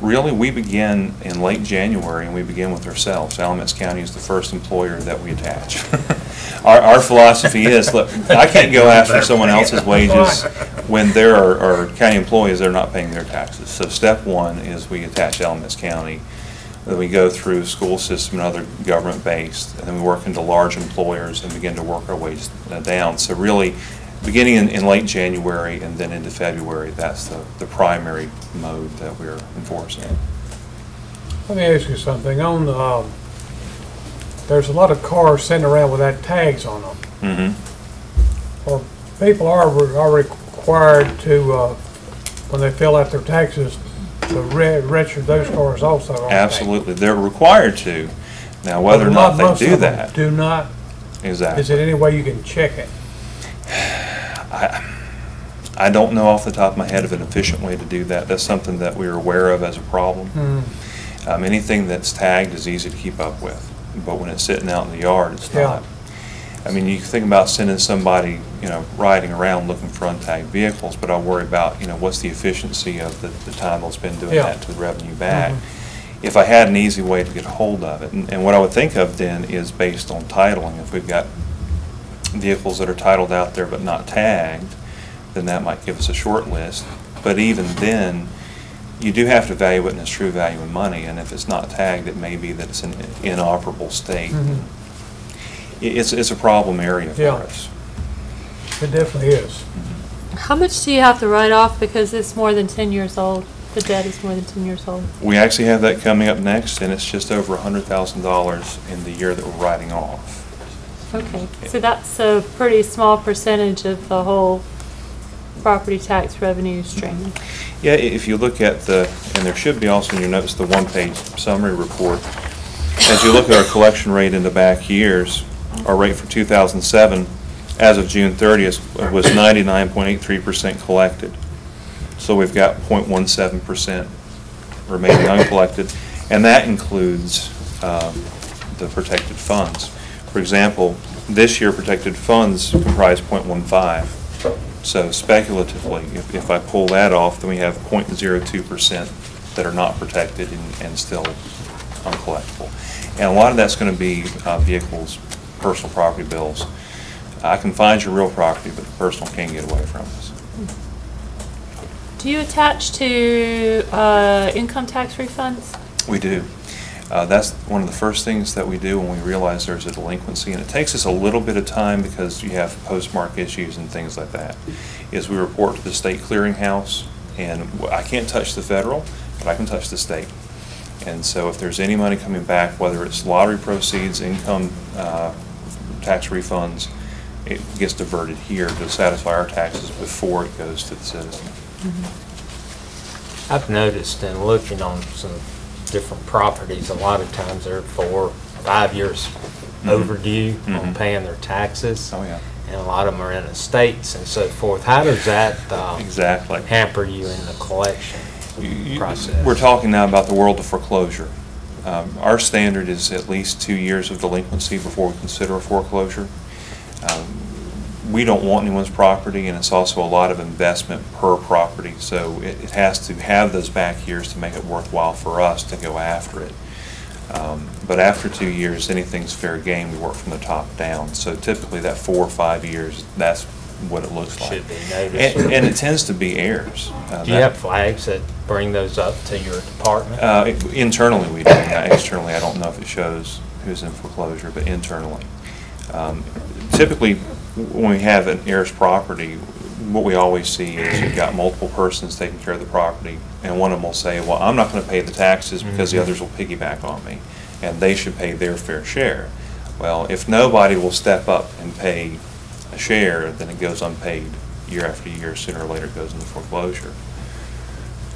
Really, we begin in late January, and we begin with ourselves. Alamance County is the first employer that we attach. Our, our philosophy is, look, I can't go after someone else's wages when there are, are county employees that are not paying their taxes. So step one is we attach Alamance County, then we go through school system and other government-based, and then we work into large employers and begin to work our ways uh, down. So really, beginning in, in late January and then into February, that's the, the primary mode that we're enforcing. Let me ask you something. On, um, there's a lot of cars sitting around without tags on them. Mm-hmm. Or people are, are required to, uh, when they fill out their taxes, to re- register those cars also. aren't they? Absolutely, they're required to. Now, whether or not most they do of them that, Do not. exactly. Is it any way you can check it? I, I don't know off the top of my head of an efficient way to do that. That's something that we're aware of as a problem. Hmm. Um, anything that's tagged is easy to keep up with, but when it's sitting out in the yard, it's Yeah. not. I mean, you think about sending somebody, you know, riding around looking for untagged vehicles, but I worry about, you know, what's the efficiency of the, the time they'll spend doing Yeah. that to the revenue back. Mhm. If I had an easy way to get a hold of it, and, and what I would think of then is based on titling, if we've got vehicles that are titled out there but not tagged, then that might give us a short list. But even then, you do have to value it in its true value in money, and if it's not tagged, it may be that it's an inoperable state. Mhm. It- It's, it's a problem area for Yeah. us. It definitely is. How much do you have to write off because it's more than 10 years old? The debt is more than 10 years old. We actually have that coming up next, and it's just over $100,000 in the year that we're writing off. Okay, so that's a pretty small percentage of the whole property tax revenue stream. Yeah, if you look at the, and there should be also in your notes, the one-page summary report. As you look at our collection rate in the back years, our rate for 2007, as of June 30th, was 99.83% collected. So we've got .17% remaining uncollected, and that includes um, the protected funds. For example, this year, protected funds comprise .15. So speculatively, if, if I pull that off, then we have .02% that are not protected and, and still uncollectible. And a lot of that's going to be uh, vehicles, personal property bills. I can find your real property, but the personal can't get away from us. Do you attach to uh, income tax refunds? We do. Uh, That's one of the first things that we do when we realize there's a delinquency, and it takes us a little bit of time because you have postmark issues and things like that, is we report to the state clearinghouse, and I can't touch the federal, but I can touch the state. And so if there's any money coming back, whether it's lottery proceeds, income uh, tax refunds, it gets diverted here to satisfy our taxes before it goes to the citizen. I've noticed in looking on some different properties, a lot of times they're four, five years Mhm. overdue on Mhm. paying their taxes. Oh, yeah. And a lot of them are in estates and so forth. How does that um, Exactly. hamper you in the collection process? We're talking now about the world of foreclosure. Um, Our standard is at least two years of delinquency before we consider a foreclosure. Um, We don't want anyone's property, and it's also a lot of investment per property, so it it has to have those back years to make it worthwhile for us to go after it. Um, But after two years, anything's fair game, we work from the top down. So typically, that four or five years, that's what it looks like. Should be noticed. And and it tends to be heirs. Uh, Do you have flags that bring those up to your department? uh, Internally, we do. Now, Externally, I don't know if it shows who's in foreclosure, but internally. Um, Typically, when we have an heir's property, what we always see is you've got multiple persons taking care of the property, and one of them will say, well, I'm not going to pay the taxes because the Mhm. others will piggyback on me, and they should pay their fair share. Well, if nobody will step up and pay share, then it goes unpaid year after year, sooner or later it goes into foreclosure.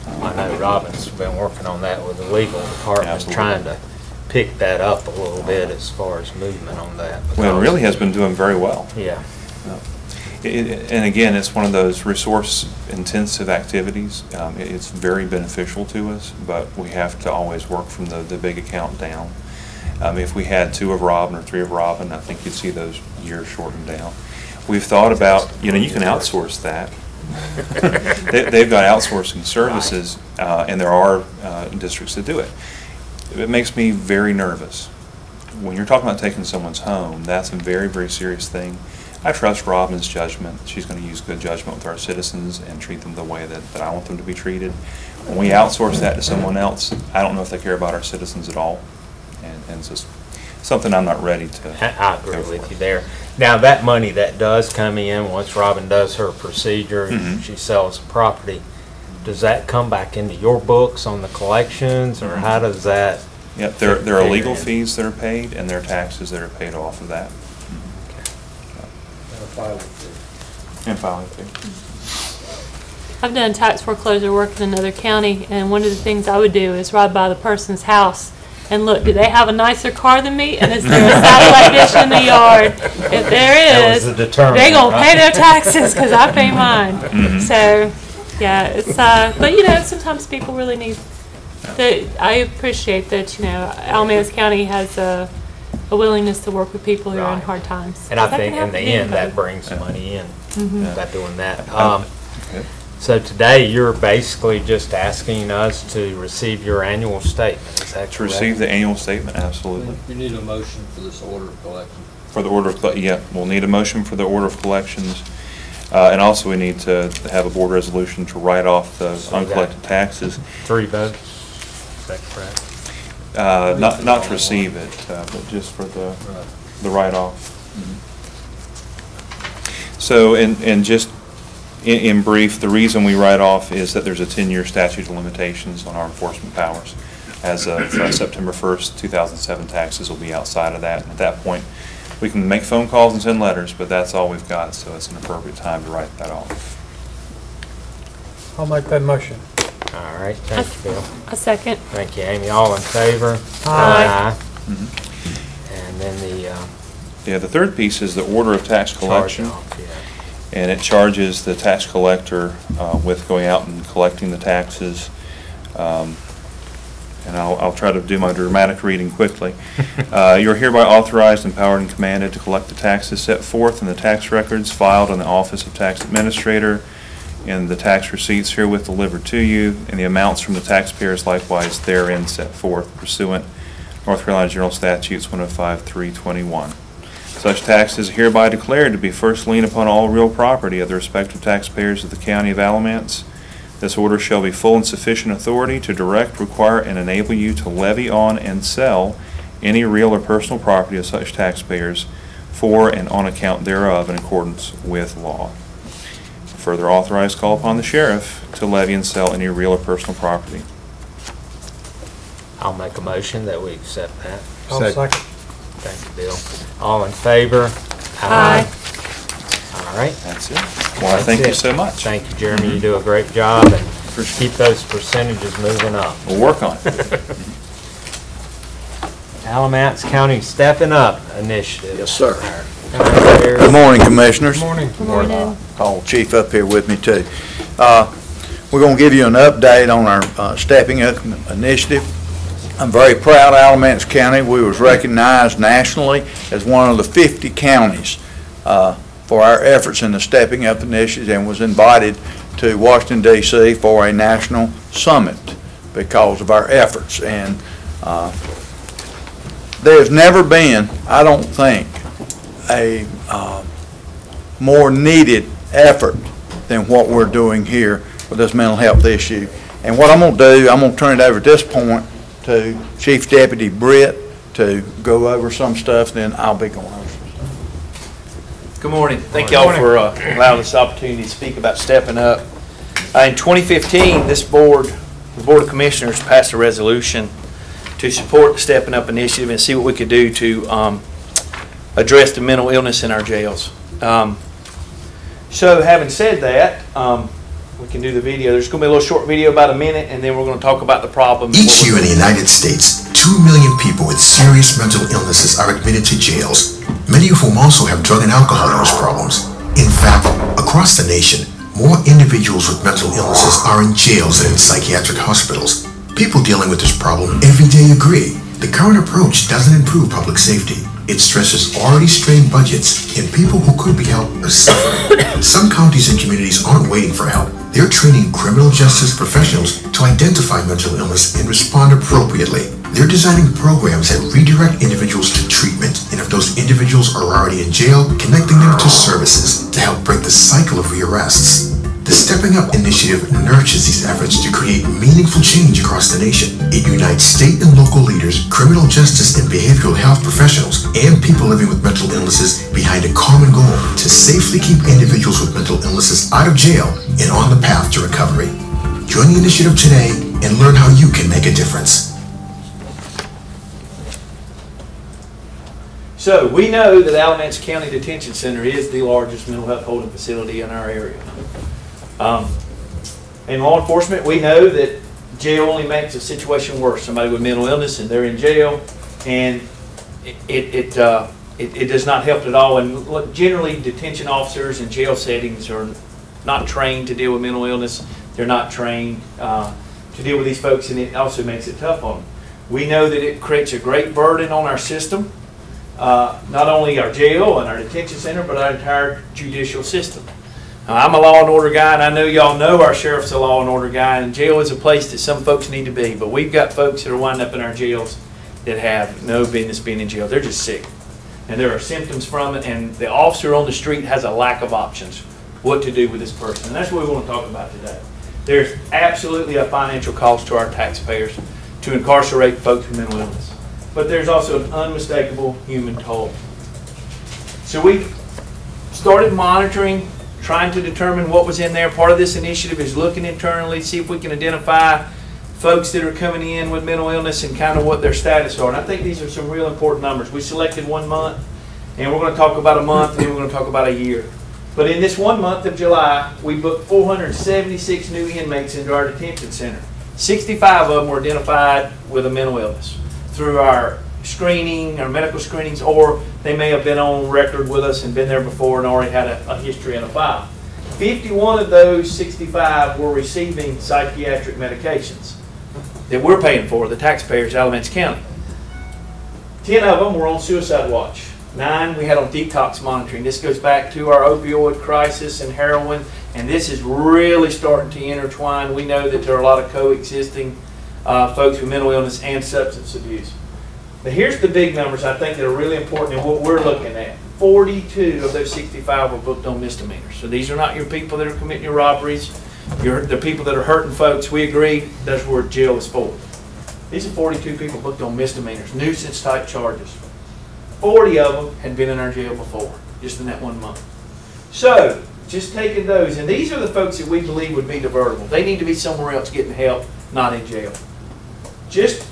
I know Robin's been working on that with the legal department, Absolutely. trying to pick that up a little bit as far as movement on that. Well, it really has been doing very well. Yeah. It- And again, it's one of those resource-intensive activities. Um, it- It's very beneficial to us, but we have to always work from the, the big account down. Um, If we had two of Robin or three of Robin, I think you'd see those years shortened down. We've thought about, you know, you can outsource that. They- They've got outsourcing services, uh, and there are uh, districts that do it. It makes me very nervous. When you're talking about taking someone's home, that's a very, very serious thing. I trust Robin's judgment. She's going to use good judgment with our citizens and treat them the way that, that I want them to be treated. When we outsource that to someone else, I don't know if they care about our citizens at all. And, and it's just something I'm not ready to. I I agree with you there. Now, that money that does come in, once Robin does her procedure, Mhm. she sells the property, does that come back into your books on the collections, or mm-hmm. how does that? Yep, there, there are legal in? fees that are paid and there are taxes that are paid off of that. Mm-hmm. And filing fee. Mm-hmm. I've done tax foreclosure work in another county, and one of the things I would do is ride by the person's house and look, do they have a nicer car than me? And is there a satellite dish in the yard? If there is, That was is, the determinant, they gonna pay their taxes, cause I pay mine. Mhm. So, yeah, it's, uh, but you know, sometimes people really need, that, I appreciate that, you know, Alamance County has a, a willingness to work with people who are in hard times. And I think in the end, anybody. that brings money in Mhm. by doing that. Um, So today, you're basically just asking us to receive your annual statement, is that correct? Receive the annual statement, absolutely. You need a motion for this order of collection. For the order of, colle- yeah, we'll need a motion for the order of collections. Uh, and also we need to have a board resolution to write off the So we uncollected taxes. Three votes, is that correct? Uh, not, not to receive it, uh, but just for the, the write-off. So, and, and just in, in brief, the reason we write off is that there's a ten-year statute of limitations on our enforcement powers. As of uh, September first, two thousand seven taxes will be outside of that, and at that point, we can make phone calls and send letters, but that's all we've got, so it's an appropriate time to write that off. I'll make that motion. All right, thank you, Bill. A second. Thank you, Amy. All in favor? Aye. And then the, uh, Yeah, the third piece is the order of tax collection. Charge-off, yeah. And it charges the tax collector uh, with going out and collecting the taxes. Um, And I'll, I'll try to do my dramatic reading quickly. Uh, You're hereby authorized, empowered, and commanded to collect the taxes set forth in the tax records filed in the Office of Tax Administrator and the tax receipts herewith delivered to you, and the amounts from the taxpayers likewise therein set forth pursuant North Carolina General Statutes 105-321. Such tax is hereby declared to be first lien upon all real property of the respective taxpayers of the County of Alamance. This order shall be full and sufficient authority to direct, require, and enable you to levy on and sell any real or personal property of such taxpayers for and on account thereof in accordance with law. Further authorized, call upon the sheriff to levy and sell any real or personal property. I'll make a motion that we accept that. I'll second. Thank you, Bill. All in favor? Aye. All right. That's it. Well, I thank you so much. Thank you, Jeremy. You do a great job, and keep those percentages moving up. We'll work on it. Alamance County Stepping Up Initiative. Yes, sir. Good Good morning, Commissioners. Good morning. Good morning. Call Chief up here with me, too. Uh, We're going to give you an update on our uh, Stepping Up initiative. I'm very proud of Alamance County. We was recognized nationally as one of the 50 counties uh, for our efforts in the Stepping Up initiative and was invited to Washington DC for a national summit because of our efforts. And uh, there's never been, I don't think, a uh, more needed effort than what we're doing here with this mental health issue. And what I'm going to do, I'm going to turn it over at this point to Chief Deputy Britt to go over some stuff, then I'll be going over. Good morning. Thank y'all for uh, allowing this opportunity to speak about stepping up. Uh, In 2015, this board, the Board of Commissioners passed a resolution to support the Stepping Up initiative and see what we could do to um, address the mental illness in our jails. Um, So having said that, um, we can do the video. There's going to be a little short video, about a minute, and then we're going to talk about the problem. Each year in the. United States, 2 million people with serious mental illnesses are admitted to jails, many of whom also have drug and alcohol use problems. In fact, across the nation, more individuals with mental illnesses are in jails than in psychiatric hospitals. People dealing with this problem every day agree The current approach doesn't improve public safety. It stresses already strained budgets, and people who could be helped are suffering. Some counties and communities aren't waiting for help. They're training criminal justice professionals to identify mental illness and respond appropriately. They're designing programs that redirect individuals to treatment, and if those individuals are already in jail, connecting them to services to help break the cycle of rearrests. The Stepping Up initiative nurtures these efforts to create meaningful change across the nation. It unites state and local leaders, criminal justice and behavioral health professionals, and people living with mental illnesses behind a common goal to safely keep individuals with mental illnesses out of jail and on the path to recovery. Join the initiative today and learn how you can make a difference. So we know that Alamance County Detention Center is the largest mental health holding facility in our area. Um, in law enforcement, we know that jail only makes a situation worse. Somebody with mental illness and they're in jail, and it it uh, it, it does not help at all. And look, generally, detention officers in jail settings are not trained to deal with mental illness. They're not trained uh, to deal with these folks, and it also makes it tough on them. We know that it creates a great burden on our system, uh, not only our jail and our detention center, but our entire judicial system. I'm a law and order guy, and I know y'all know our sheriff's a law and order guy, and jail is a place that some folks need to be. But we've got folks that are winding up in our jails that have no business being in jail. They're just sick. And there are symptoms from it, and the officer on the street has a lack of options what to do with this person. And that's what we want to talk about today. There's absolutely a financial cost to our taxpayers to incarcerate folks with mental illness. But there's also an unmistakable human toll. So we started monitoring trying to determine what was in there. Part of this initiative is looking internally, see if we can identify folks that are coming in with mental illness and kind of what their status are. And I think these are some real important numbers. We selected one month, and we're going to talk about a month, and then we're going to talk about a year. But in this one month of July, we booked 476 new inmates into our detention center. 65 of them were identified with a mental illness through our screening, or medical screenings, or they may have been on record with us and been there before and already had a, a history and a file. 51 of those 65 were receiving psychiatric medications that we're paying for, the taxpayers, Alamance County. 10 of them were on suicide watch. Nine we had on detox monitoring. This goes back to our opioid crisis and heroin, and this is really starting to intertwine. We know that there are a lot of coexisting uh, folks with mental illness and substance abuse. But here's the big numbers I think that are really important in what we're looking at. 42 of those 65 were booked on misdemeanors. So these are not your people that are committing your robberies, your, the people that are hurting folks. We agree that's where jail is for. These are 42 people booked on misdemeanors, nuisance type charges. 40 of them had been in our jail before, just in that one month. So, just taking those, and these are the folks that we believe would be divertible. They need to be somewhere else getting help, not in jail. Just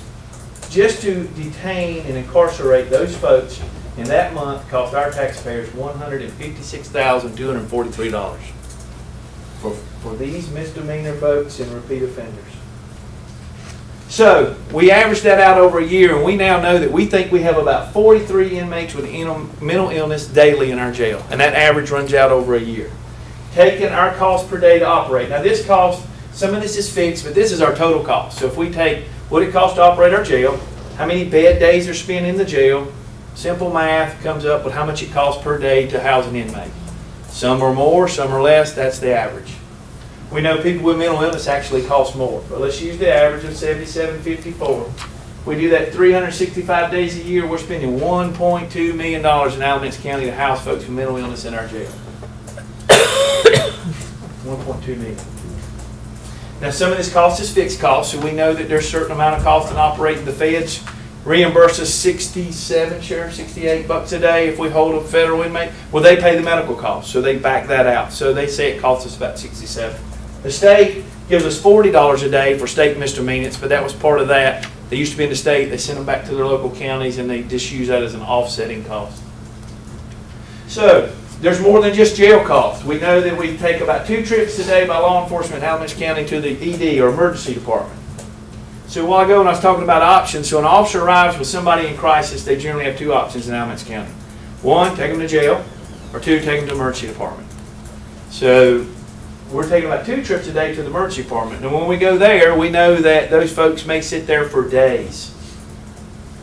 just to detain and incarcerate those folks in that month cost our taxpayers $156,243 for, for these misdemeanor folks and repeat offenders. So we averaged that out over a year, and we now know that we think we have about 43 inmates with mental illness daily in our jail, and that average runs out over a year. Taking our cost per day to operate. Now this cost, some of this is fixed, but this is our total cost. So if we take what it costs to operate our jail, how many bed days are spent in the jail. Simple math comes up with how much it costs per day to house an inmate. Some are more, some are less, that's the average. We know people with mental illness actually cost more, but let's use the average of 7754. We do that 365 days a year, we're spending $1.2 million in Alamance County to house folks with mental illness in our jail. 1.2 million. Now, some of this cost is fixed cost, so we know that there's a certain amount of cost in operating. The feds reimburse us 67, sheriff, 68 bucks a day if we hold a federal inmate. Well, they pay the medical costs, so they back that out. So they say it costs us about 67. The state gives us $40 a day for state misdemeanors, but that was part of that. They used to be in the state, they sent them back to their local counties, and they just use that as an offsetting cost. So, there's more than just jail costs. We know that we take about two trips a day by law enforcement in Alamance County to the ED or emergency department. So a while ago when I was talking about options, so an officer arrives with somebody in crisis, they generally have two options in Alamance County. One, take them to jail, or two, take them to emergency department. So we're taking about two trips a day to the emergency department. And when we go there, we know that those folks may sit there for days.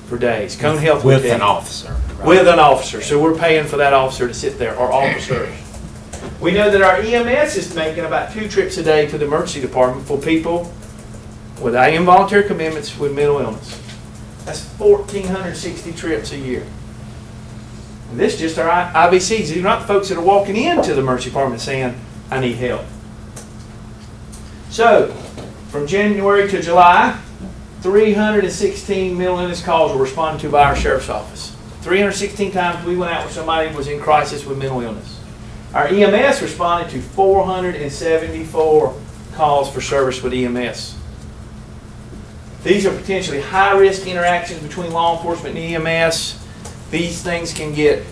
for days. Cone Health With an officer. With an officer, so we're paying for that officer to sit there, or officers. We know that our EMS is making about two trips a day to the emergency department for people with involuntary commitments with mental illness. That's fourteen hundred sixty trips a year. And this is just our I- IVCs, these are not the folks that are walking into the emergency department saying, I need help. So, from January to July, 316 mental illness calls were responded to by our sheriff's office. 316 times we went out with somebody who was in crisis with mental illness. Our EMS responded to 474 calls for service with EMS. These are potentially high-risk interactions between law enforcement and EMS. These things can get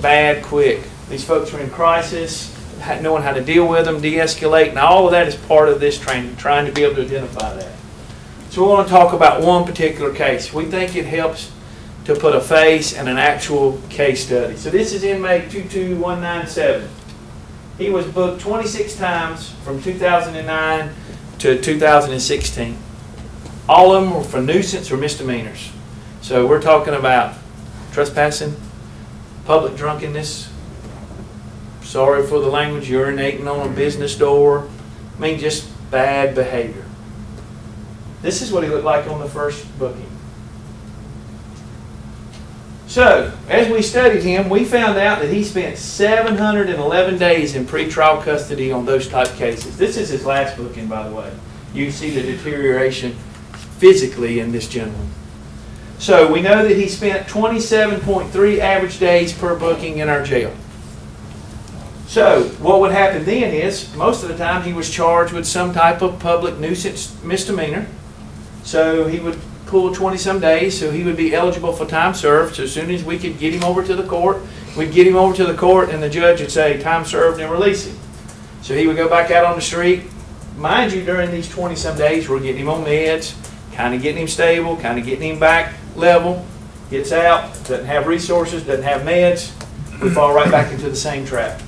bad quick. These folks are in crisis, knowing how to deal with them, de-escalate, and all of that is part of this training, trying to be able to identify that. So we want to talk about one particular case. We think it helps to put a face and an actual case study. So this is inmate 22197. He was booked 26 times from 2009 to 2016. All of them were for nuisance or misdemeanors. So we're talking about trespassing, public drunkenness, sorry for the language, urinating on a business door. I mean, just bad behavior. This is what he looked like on the first booking. So, as we studied him, we found out that he spent 711 days in pretrial custody on those type cases. This is his last booking, by the way. You see the deterioration physically in this gentleman. So, we know that he spent 27.3 average days per booking in our jail. So, what would happen then is, most of the time he was charged with some type of public nuisance misdemeanor. So he would pull 20-some days, so he would be eligible for time served. So as soon as we could get him over to the court, we'd get him over to the court and the judge would say, time served and release him. So he would go back out on the street. Mind you, during these 20-some days, we're getting him on meds, kind of getting him stable, kind of getting him back level. Gets out, doesn't have resources, doesn't have meds. We fall right back into the same trap.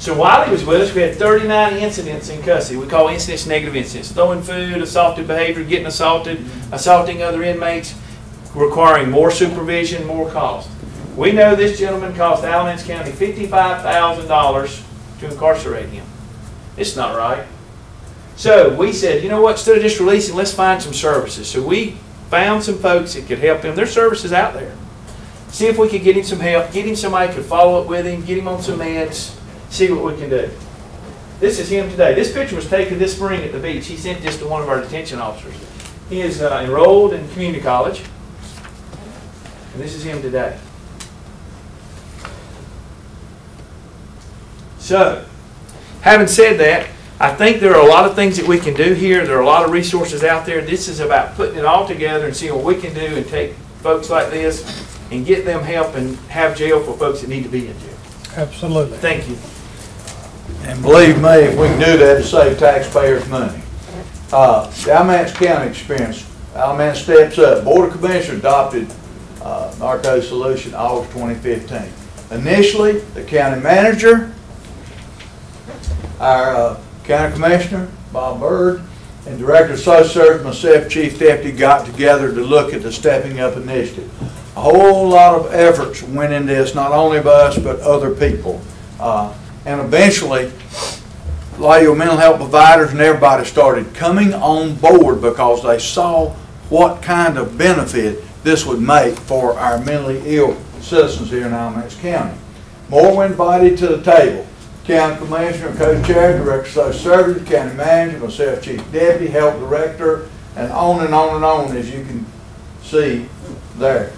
So while he was with us, we had 39 incidents in custody. We call incidents negative incidents. Throwing food, assaultive behavior, getting assaulted, assaulting other inmates, requiring more supervision, more cost. We know this gentleman cost Alamance County $55,000 to incarcerate him. It's not right. So we said, you know what, instead of just releasing, let's find some services. So we found some folks that could help him. There's services out there. See if we could get him some help, get him somebody could follow up with him, get him on some meds, see what we can do. This is him today. This picture was taken this spring at the beach. He sent this to one of our detention officers. He is uh, enrolled in community college. And this is him today. So, having said that, I think there are a lot of things that we can do here. There are a lot of resources out there. This is about putting it all together and seeing what we can do and take folks like this and get them help and have jail for folks that need to be in jail. Absolutely. Thank you. And believe me, if we can do that, to save taxpayers money. Uh, the Alamance County experience, Alamance Steps Up, Board of Commissioners adopted uh, Narco Solution August 2015. Initially, the county manager, our uh, county commissioner, Bob Byrd, and Director of Social Service, myself, Chief Deputy, got together to look at the Stepping Up Initiative. A whole lot of efforts went into this, not only by us, but other people. Uh, And eventually, a lot of your mental health providers and everybody started coming on board because they saw what kind of benefit this would make for our mentally ill citizens here in Alamance County. More were invited to the table. County Commissioner, Co-Chair, Director of Social Services, County Manager, myself, Chief Deputy, Health Director, and on and on and on, as you can see there.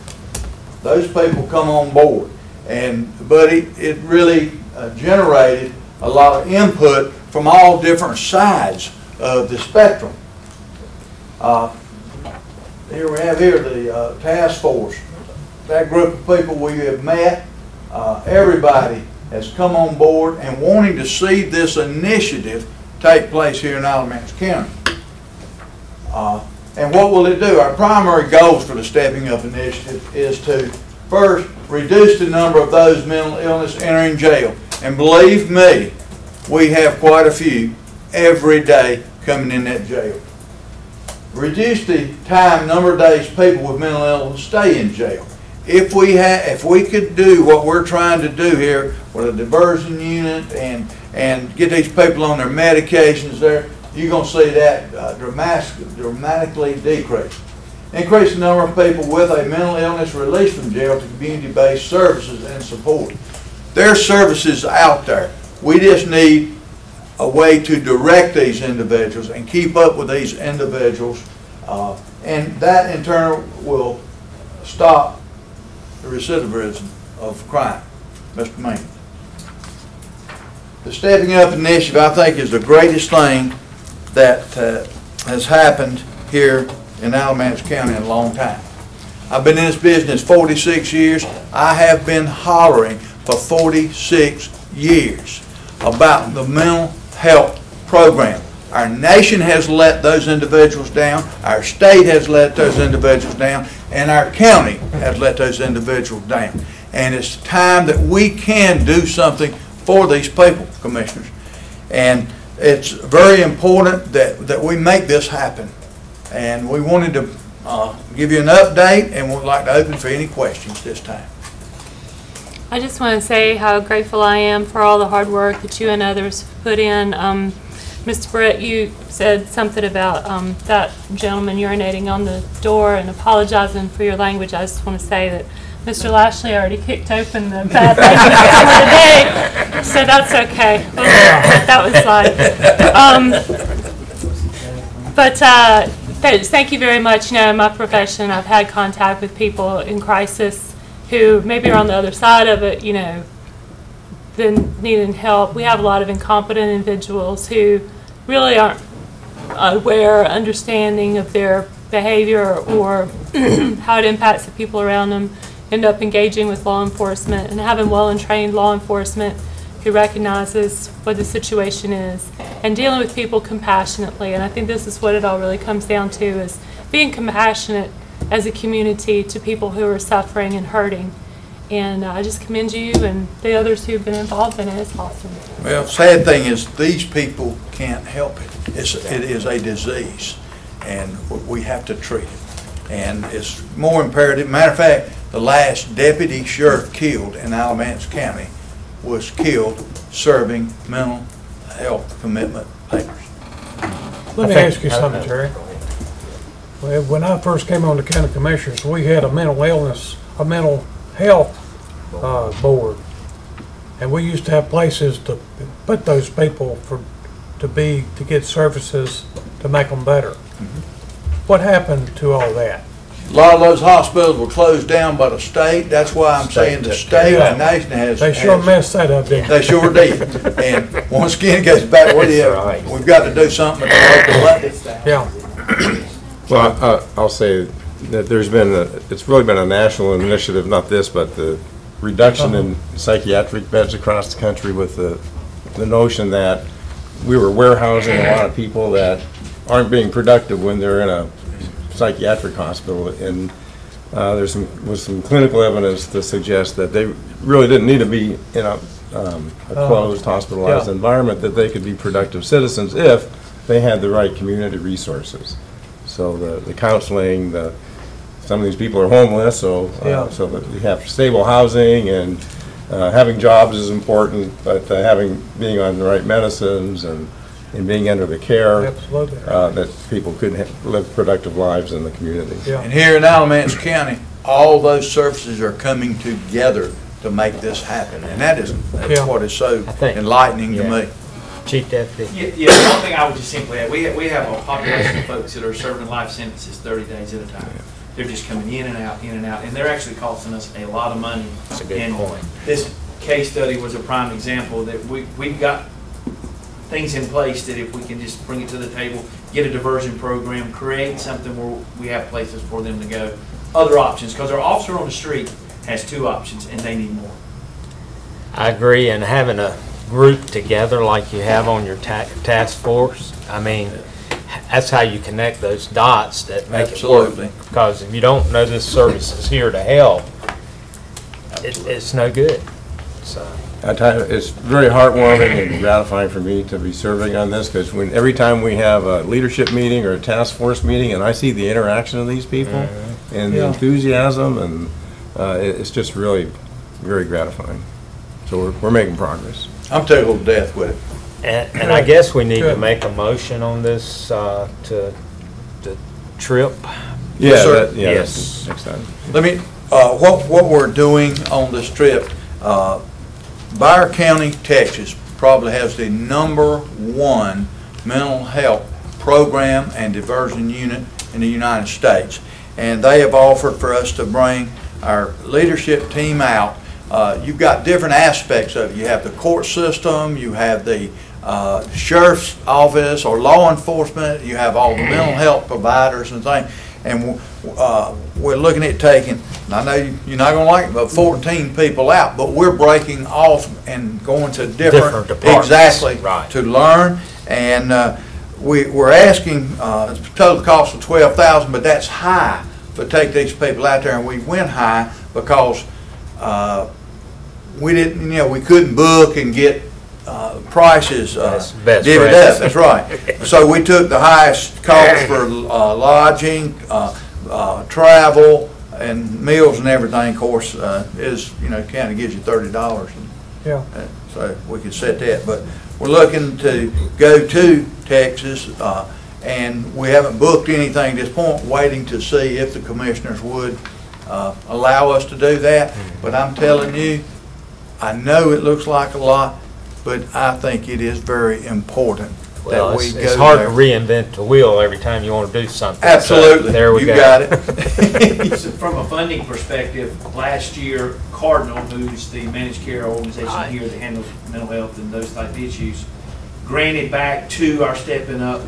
Those people come on board. And, but it, it really uh, generated a lot of input from all different sides of the spectrum. Uh, Here we have here the uh, task force. That group of people we have met, uh, everybody has come on board and wanting to see this initiative take place here in Alamance County. Uh, And what will it do? Our primary goals for the Stepping Up Initiative is to, first, reduce the number of those mental illness entering jail. And believe me, we have quite a few every day coming in that jail. reduce the time, number of days people with mental illness stay in jail. If we had, if we could do what we're trying to do here with a diversion unit and, and get these people on their medications there, you're gonna see that uh, dramatic- dramatically decrease. Increase the number of people with a mental illness released from jail to community-based services and support. There's services out there. We just need a way to direct these individuals and keep up with these individuals. uh, And that in turn will stop the recidivism of crime. Mr. Mayor. The Stepping Up Initiative, I think, is the greatest thing that uh, has happened here in Alamance County in a long time. I've been in this business 46 years. I have been hollering for 46 years about the mental health program. Our nation has let those individuals down, our state has let those individuals down, and our county has let those individuals down. And it's time that we can do something for these people, Commissioners. And it's very important that, that we make this happen. And we wanted to uh, give you an update and we'd like to open for any questions this time. I just want to say how grateful I am for all the hard work that you and others put in. Um, Mr. Brett, you said something about um, that gentleman urinating on the door and apologizing for your language. I just want to say that Mr. Lashley already kicked open the bad language for today, so that's okay. That was like, um, but uh, th- thank you very much. You know, in my profession, I've had contact with people in crisis who maybe are on the other side of it, you know, then needing help. We have a lot of incompetent individuals who really aren't aware, understanding of their behavior or how it impacts the people around them, end up engaging with law enforcement and having well and trained law enforcement who recognizes what the situation is and dealing with people compassionately. And I think this is what it all really comes down to is being compassionate as a community to people who are suffering and hurting. And uh, I just commend you and the others who've been involved in it. It's awesome. Well, sad thing is, these people can't help it. It's, it is a disease, and we have to treat it. And it's more imperative, matter of fact, the last deputy sheriff killed in Alamance County was killed serving mental health commitment papers. Let me think- ask you something, Terry. Well, when I first came on the county commissioners, we had a mental illness, a mental health uh, board. And we used to have places to put those people for, to be, to get services to make them better. Mm-hmm. What happened to all that? A lot of those hospitals were closed down by the state, that's why I'm saying the state and nation has. They sure has- messed that up, didn't they? They sure did. And once again, it goes back to what you have, we've got to do something at the local level. Yeah. Well, uh, I'll say that there's been, a- it's really been a national initiative, not this, but the reduction in psychiatric beds across the country with the, the notion that we were warehousing a lot of people that aren't being productive when they're in a psychiatric hospital. And uh, there's some, was some clinical evidence to suggest that they really didn't need to be in a, um, a Oh, closed, hospitalized yeah. environment, that they could be productive citizens if they had the right community resources. So the, the counseling, the, some of these people are homeless, so, Yeah. uh, so that we have stable housing and, uh, having jobs is important, but uh, having, being on the right medicines and, and being under the care. Absolutely. Uh, that people could ha- live productive lives in the community. And here in Alamance County, all those services are coming together to make this happen. And that is, that's Yeah. what is so enlightening to me. Chief Deputy. Yeah, yeah, one thing I would just simply add, we have, we have a population of folks that are serving life sentences thirty days at a time. They're just coming in and out, in and out, and they're actually costing us a lot of money. That's a good And point. This case study was a prime example that we, we've got things in place that if we can just bring it to the table, get a diversion program, create something where we have places for them to go, other options, because our officer on the street has two options, and they need more. I agree, and having a group together like you have on your ta- task force, I mean, that's how you connect those dots that make it work. Absolutely. Because if you don't know this service is here to help, it, it's no good, so. I tell you, it's very heartwarming and gratifying for me to be serving on this, because when, every time we have a leadership meeting or a task force meeting, and I see the interaction of these people, and the enthusiasm, and uh, it- it's just really very gratifying. So we're, we're making progress. I'm tickled to death with it. And, and I guess we need to Good. make a motion on this, uh, to, to trip. Yeah, sir. that- yeah, Yes. that's next time. Let me, uh, what, what we're doing on this trip, uh, Bexar County, Texas probably has the number one mental health program and diversion unit in the United States. And they have offered for us to bring our leadership team out. Uh, You've got different aspects of it. You have the court system, you have the uh, sheriff's office or law enforcement, you have all the mental health providers and things. And uh, we're looking at taking, and I know you- you're not gonna like it, but 14 people out, but we're breaking off and going to different. Different departments, Exactly. right. To learn, and uh, we, we're asking, uh, total cost of 12,000, but that's high to take these people out there, and we went high because uh, we didn't, you know, we couldn't book and get uh, prices uh, Best- best divvied prices. up, that's right. So we took the highest cost for uh, lodging, uh, uh, travel, and meals and everything, of course, uh, is, you know, county gives you thirty dollars. Yeah. So we could set that, but we're looking to go to Texas, uh, and we haven't booked anything at this point, waiting to see if the commissioners would uh, allow us to do that. But I'm telling you, I know it looks like a lot, but I think it is very important Well, that we it's, go it's hard to reinvent the wheel every time you want to do something. So, Absolutely. There we You go. got it. So From a funding perspective, last year Cardinal, who's the managed care organization here that handles mental health and those type issues, granted back to our Stepping Up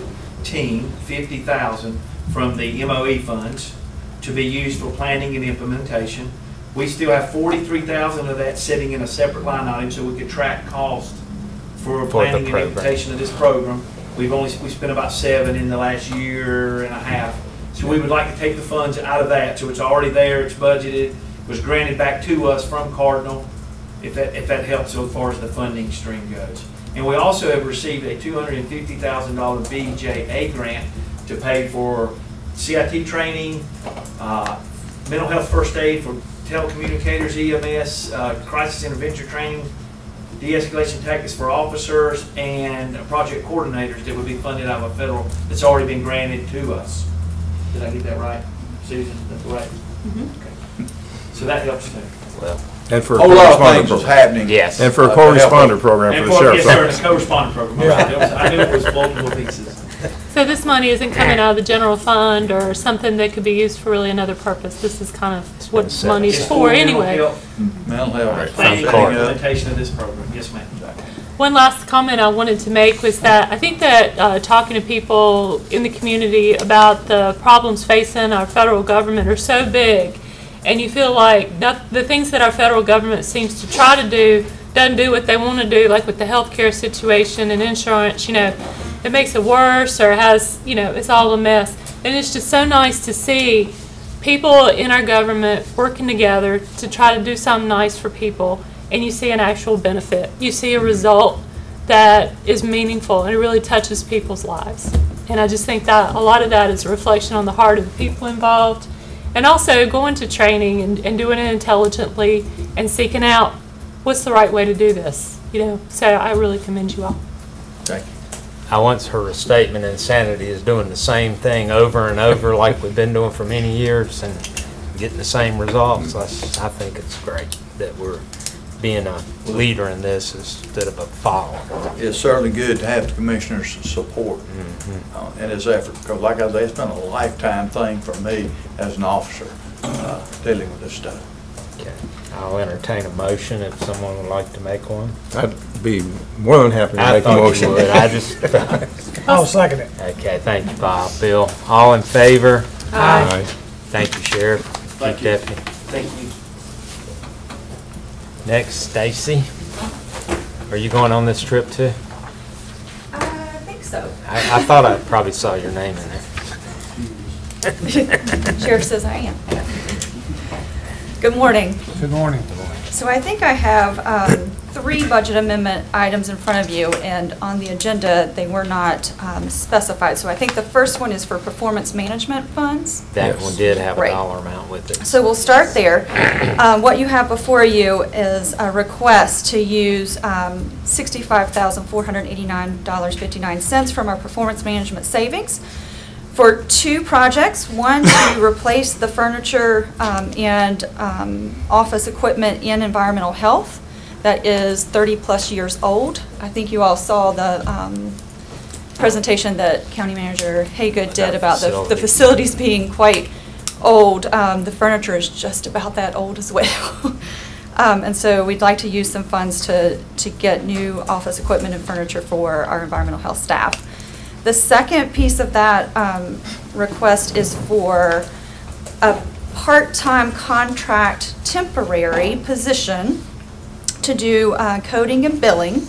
team fifty thousand from the MOE funds to be used for planning and implementation. We still have forty-three thousand of that sitting in a separate line item so we could track cost for For planning and implementation of this program. We've only, we spent about seven in the last year and a half. So we would like to take the funds out of that, so it's already there, it's budgeted, was granted back to us from Cardinal, if that, if that helps so far as the funding stream goes. And we also have received a two hundred and fifty thousand dollar BJA grant to pay for CIT training, uh, mental health first aid for telecommunicators, EMS, uh, crisis intervention training, de-escalation tactics for officers, and project coordinators that would be funded out of a federal, that's already been granted to us. Did I get that right, Susan? That's right? Okay. So that helps too. Well, And for a Whole lot of things program. happening. Yes. And for a Uh, to help program And for the for, sheriff's yes, sir, and office. a co-responder program. It was- I knew it was multiple pieces. So this money isn't coming out of the general fund or something that could be used for really another purpose. This is kind of what set money's It's for mental anyway. health, Mental health. Planning and Setting implementation of this program. Yes, ma'am. One last comment I wanted to make was that I think that uh, talking to people in the community about the problems facing our federal government are so big, and you feel like noth- the things that our federal government seems to try to do doesn't do what they want to do, like with the healthcare situation and insurance, you know, it makes it worse or has, you know, it's all a mess. And it's just so nice to see people in our government working together to try to do something nice for people, and you see an actual benefit. You see a result that is meaningful, and it really touches people's lives. And I just think that a lot of that is a reflection on the heart of the people involved, and also going to training and, and doing it intelligently and seeking out what's the right way to do this. You know, so I really commend you all. Thank you. I once heard a statement, insanity is doing the same thing over and over like we've been doing for many years and getting the same results. I think it's great that we're being a leader in this instead of a follower. It's certainly good to have the commissioner's support uh, in this effort, because like I say, it's been a lifetime thing for me as an officer, uh, dealing with this stuff. Okay. I'll entertain a motion if someone would like to make one. I'd be more than happy to I make a thought you motion. would. I just. I'll second it. Okay, thank you, Bob. Bill, all in favor? Aye. Thank you, Sheriff. Thank you. Deputy. Thank you. Next, Stacy. Are you going on this trip too? I think so. I, I thought I probably saw your name in there. Sheriff says I am. Good morning. Good morning. So I think I have um, three budget amendment items in front of you, and on the agenda, they were not um, specified. So I think the first one is for performance management funds. That one did have a Right. dollar amount with it. So we'll start there. Um, What you have before you is a request to use um, $65,489.59 from our performance management savings for two projects. One, to replace the furniture um, and um, office equipment in environmental health that is 30-plus years old. I think you all saw the um, presentation that County Manager Hagood did about the the facilities being quite old. Um, The furniture is just about that old as well. Um, And so we'd like to use some funds to, to get new office equipment and furniture for our environmental health staff. The second piece of that um, request is for a part-time contract temporary position to do uh, coding and billing.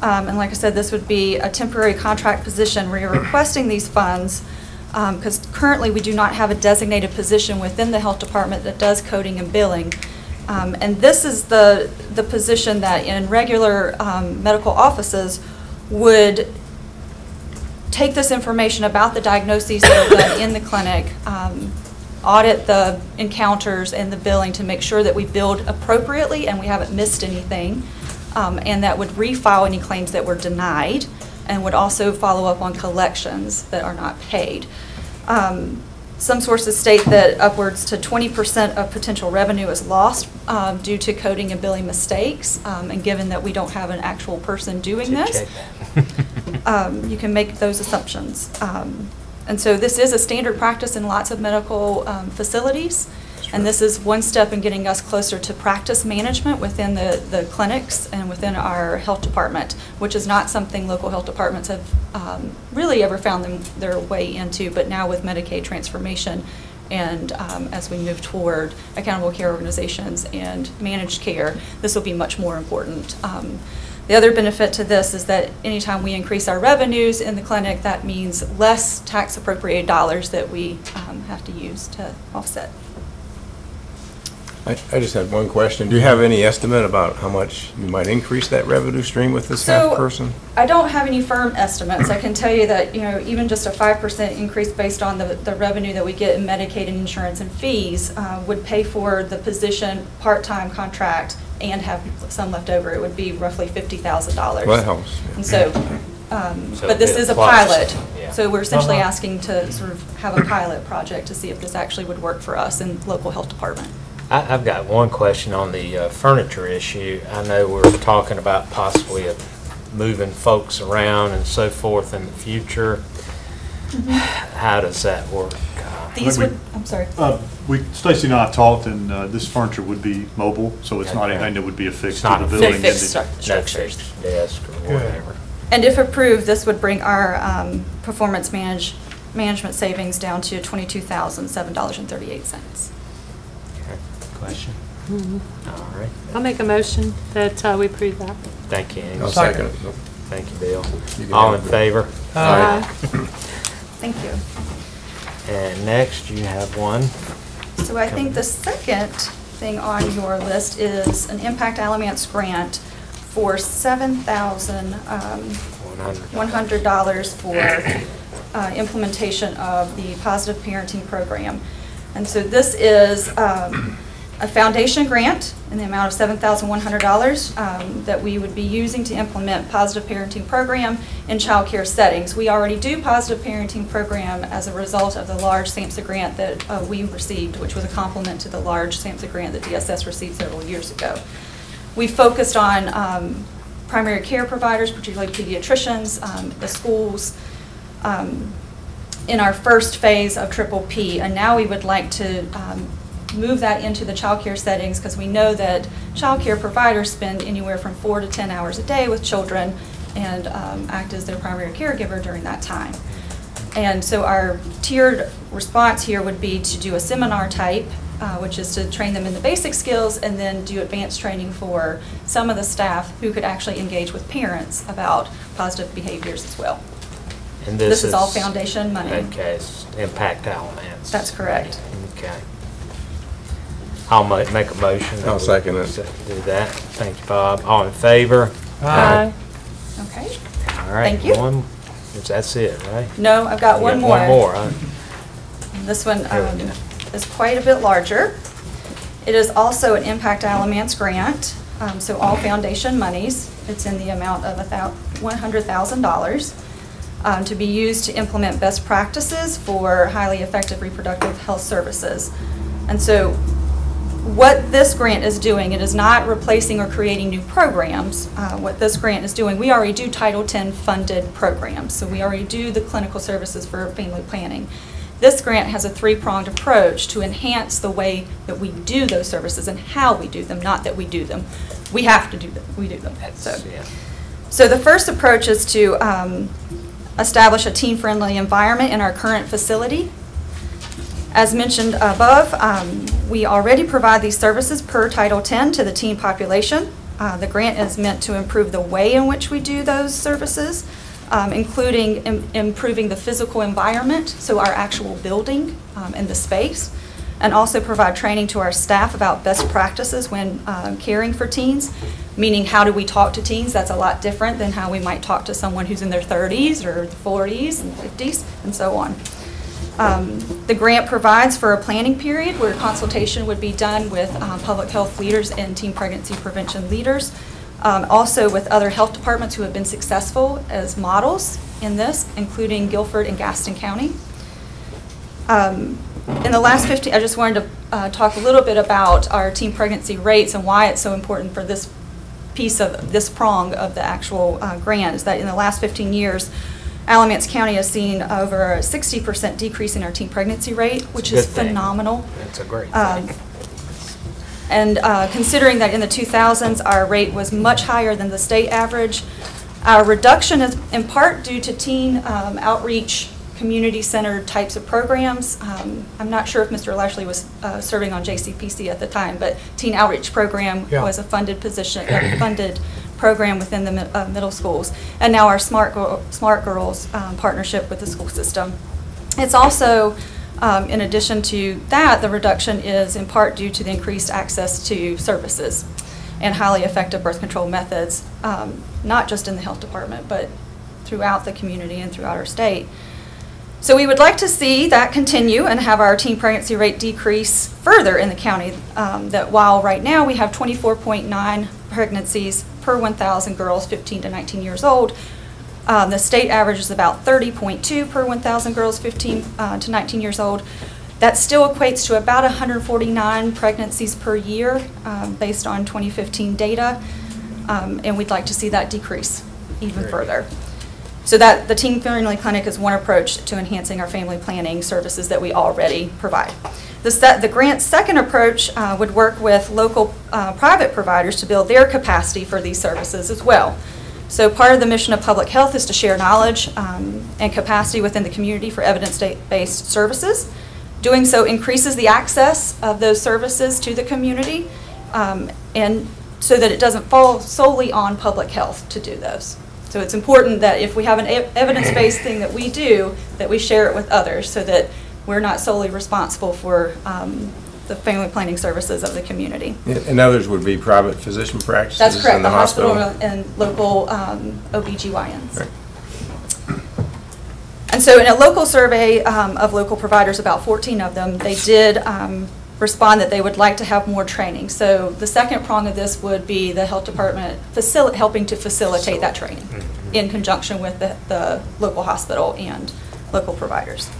Um, And like I said, this would be a temporary contract position. Where we are requesting these funds because currently we do not have a designated position within the health department that does coding and billing. Um, And this is the, the position that in regular um, medical offices would take this information about the diagnoses that are done in the clinic, um, audit the encounters and the billing to make sure that we billed appropriately and we haven't missed anything, um, and that would refile any claims that were denied, and would also follow up on collections that are not paid. Um, Some sources state that upwards to 20% of potential revenue is lost um, due to coding and billing mistakes, um, and given that we don't have an actual person doing this, um, you can make those assumptions. Um, And so this is a standard practice in lots of medical um, facilities, and this is one step in getting us closer to practice management within the, the clinics and within our health department, which is not something local health departments have um, really ever found them, their way into, but now with Medicaid transformation and um, as we move toward accountable care organizations and managed care, this will be much more important. Um, the other benefit to this is that anytime we increase our revenues in the clinic, that means less tax appropriated dollars that we um, have to use to offset. I, I just had one question. Do you have any estimate about how much you might increase that revenue stream with this half So- person? I don't have any firm estimates. I can tell you that, you know, even just a five percent increase based on the, the revenue that we get in Medicaid and insurance and fees uh, would pay for the position, part-time contract, and have some left over. It would be roughly fifty thousand dollars. Well, that helps. And so, um, So but this it'd is a plus, pilot. yeah. So we're essentially Uh-huh. asking to sort of have a pilot project to see if this actually would work for us in local health department. I, I've got one question on the uh, furniture issue. I know we're talking about possibly of moving folks around and so forth in the future. How does that work? These would, I'm sorry. Uh, We, Stacy and I talked, and uh, this furniture would be mobile, so it's not Okay. anything that would be It's affixed to not the a building. fixed and stru- structures. fixed desk or whatever. And if approved, this would bring our um, performance manage, management savings down to $22,007.38. Okay. Question? Mhm. All right. I'll make a motion that uh, we approve that. Thank you, Amy. I'll second it. Thank you, Bill. You All in it. favor? Aye. Thank you. And next, you have one. So I think the second thing on your list is an Impact Alamance grant for $7,100 for uh, implementation of the Positive Parenting Program. And so this is um, a foundation grant in the amount of $7,100 um, that we would be using to implement Positive Parenting Program in childcare settings. We already do Positive Parenting Program as a result of the large SAMHSA grant that uh, we received, which was a complement to the large SAMHSA grant that DSS received several years ago. We focused on um, primary care providers, particularly pediatricians, um, the schools, um, in our first phase of Triple P, and now we would like to um, move that into the childcare settings because we know that childcare providers spend anywhere from four to 10 hours a day with children and um, act as their primary caregiver during that time. And so our tiered response here would be to do a seminar type, uh, which is to train them in the basic skills and then do advanced training for some of the staff who could actually engage with parents about positive behaviors as well. And This is all foundation money. Okay, Impact Alamance. That's correct. Okay. I'll ma- make a motion. that I'll we second it. Do that. Thank you, Bob. All in favor? Aye. Okay. All right. Thank you. one- That's it, right? No, I've got You one more. One more, huh? This one Here we um, go. is quite a bit larger. It is also an Impact Alamance grant, um, so all foundation monies. It's in the amount of a thou- $100,000 um, to be used to implement best practices for highly effective reproductive health services. And so what this grant is doing, it is not replacing or creating new programs. Uh, What this grant is doing, we already do Title X funded programs, so we already do the clinical services for family planning. This grant has a three-pronged approach to enhance the way that we do those services and how we do them, not that we do them. We have to do them, we do them. So, so the first approach is to um, establish a teen-friendly environment in our current facility. As mentioned above, um, we already provide these services per Title X to the teen population. Uh, The grant is meant to improve the way in which we do those services, um, including im- improving the physical environment, so our actual building um, and the space, and also provide training to our staff about best practices when um, caring for teens, meaning how do we talk to teens? That's a lot different than how we might talk to someone who's in their 30s or 40s and 50s and so on. Um, The grant provides for a planning period where consultation would be done with um, public health leaders and teen pregnancy prevention leaders, um, also with other health departments who have been successful as models in this, including Guilford and Gaston County. Um, In the last 15, I just wanted to uh, talk a little bit about our teen pregnancy rates and why it's so important for this piece of, this prong of the actual uh, grant, is that in the last 15 years, Alamance County has seen over a 60% decrease in our teen pregnancy rate, which is thing. phenomenal. That's a great Um, thing. And uh, considering that in the 2000s, our rate was much higher than the state average, our reduction is in part due to teen um, outreach, community-centered types of programs. Um, I'm not sure if Mr. Lashley was uh, serving on JCPC at the time, but Teen Outreach Program Yeah. was a funded position, a funded program within the uh, middle schools. And now our Smart Girl- Smart Girls um, partnership with the school system. It's also, um, in addition to that, the reduction is in part due to the increased access to services and highly effective birth control methods, um, not just in the health department, but throughout the community and throughout our state. So we would like to see that continue and have our teen pregnancy rate decrease further in the county. Um, That while right now we have 24.9 pregnancies per 1,000 girls 15 to 19 years old, um, the state average is about 30.2 per 1,000 girls 15 uh, to 19 years old. That still equates to about 149 pregnancies per year um, based on 2015 data. Um, And we'd like to see that decrease even further. So that, the Teen Friendly Clinic is one approach to enhancing our family planning services that we already provide. The, se- the grant's second approach uh, would work with local uh, private providers to build their capacity for these services as well. So part of the mission of public health is to share knowledge um, and capacity within the community for evidence-based services. Doing so increases the access of those services to the community, um, and so that it doesn't fall solely on public health to do those. So it's important that if we have an evidence-based thing that we do, that we share it with others, so that we're not solely responsible for um, the family planning services of the community. And others would be private physician practices That's correct, in the the hospital hospital? and local um, OBGYNs. Right. And so in a local survey um, of local providers, about 14 of them, they did um, respond that they would like to have more training. So the second prong of this would be the health department helping to facilitate that training in conjunction with the, the local hospital and local providers.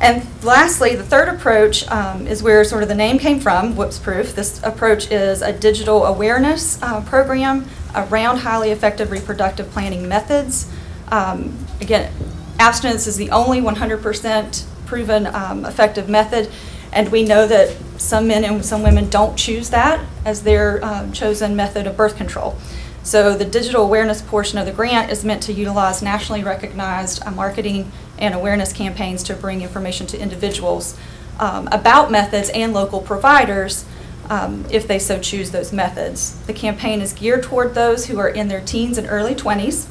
And lastly, the third approach um, is where sort of the name came from, Whoops Proof. This approach is a digital awareness uh, program around highly effective reproductive planning methods. Um, Again, abstinence is the only 100% proven um, effective method, and we know that some men and some women don't choose that as their um, chosen method of birth control. So the digital awareness portion of the grant is meant to utilize nationally recognized uh, marketing and awareness campaigns to bring information to individuals um, about methods and local providers um, if they so choose those methods. The campaign is geared toward those who are in their teens and early 20s,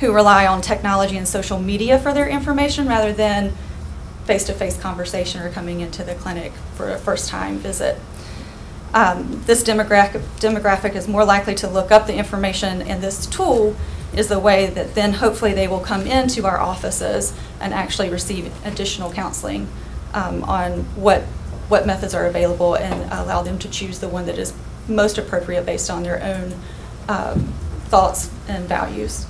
who rely on technology and social media for their information rather than face-to-face conversation or coming into the clinic for a first-time visit. Um, This demographic, demographic is more likely to look up the information, and this tool is the way that then hopefully they will come into our offices and actually receive additional counseling um, on what, what methods are available and allow them to choose the one that is most appropriate based on their own um, thoughts and values.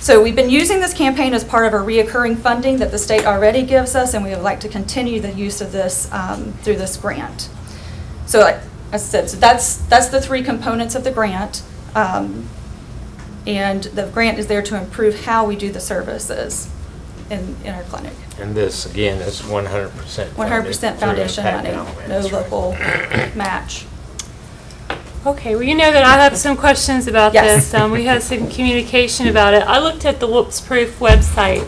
So we've been using this campaign as part of a reoccurring funding that the state already gives us, and we would like to continue the use of this um, through this grant. So like I said, so that's, that's the three components of the grant. Um, And the grant is there to improve how we do the services in, in our clinic. And this, again, is 100% 100% foundation money, no right? local match. Okay, well, you know that I have some questions about Yes. this. Um, we had some communication about it. I looked at the Whoops Proof website,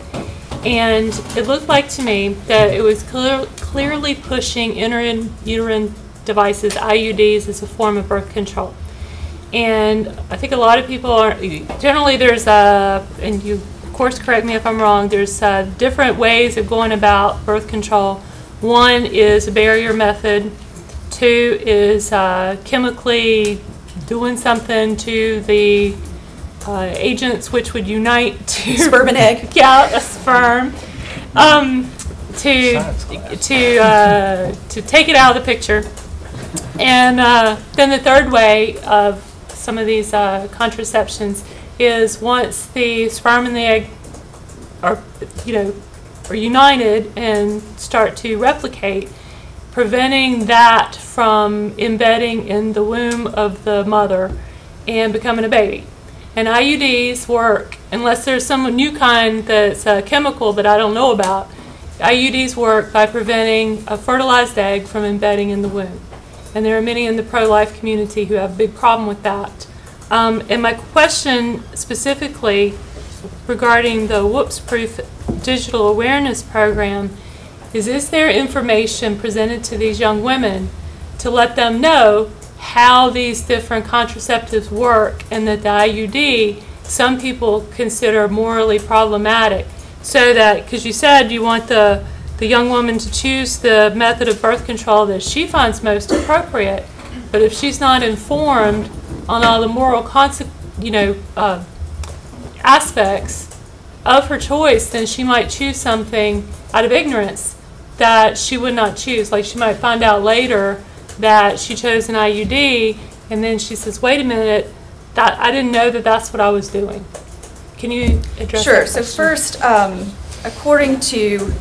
and it looked like to me that it was clear, clearly pushing intrauterine devices, IUDs, as a form of birth control. And I think a lot of people are, generally there's a, and you, of course, correct me if I'm wrong, there's uh, different ways of going about birth control. One is a barrier method. Two is uh, chemically doing something to the uh, agents which would unite to Sperm and egg. Yeah, a sperm. Um, to to uh, to take it out of the picture. And uh, then the third way of some of these uh, contraceptions is once the sperm and the egg are, you know, are united and start to replicate, preventing that from embedding in the womb of the mother and becoming a baby. And IUDs work, unless there's some new kind that's a chemical that I don't know about, IUDs work by preventing a fertilized egg from embedding in the womb. And there are many in the pro-life community who have a big problem with that. Um, and my question specifically regarding the Whoops Proof Digital Awareness Program is is there information presented to these young women to let them know how these different contraceptives work and that the IUD some people consider morally problematic? So that because you said you want the the young woman to choose the method of birth control that she finds most appropriate. But if she's not informed on all the moral you know uh, aspects of her choice, then she might choose something out of ignorance that she would not choose. Like she might find out later that she chose an IUD, and then she says, "Wait a minute, that I didn't know that that's what I was doing." Can you address Sure. So first, um, according to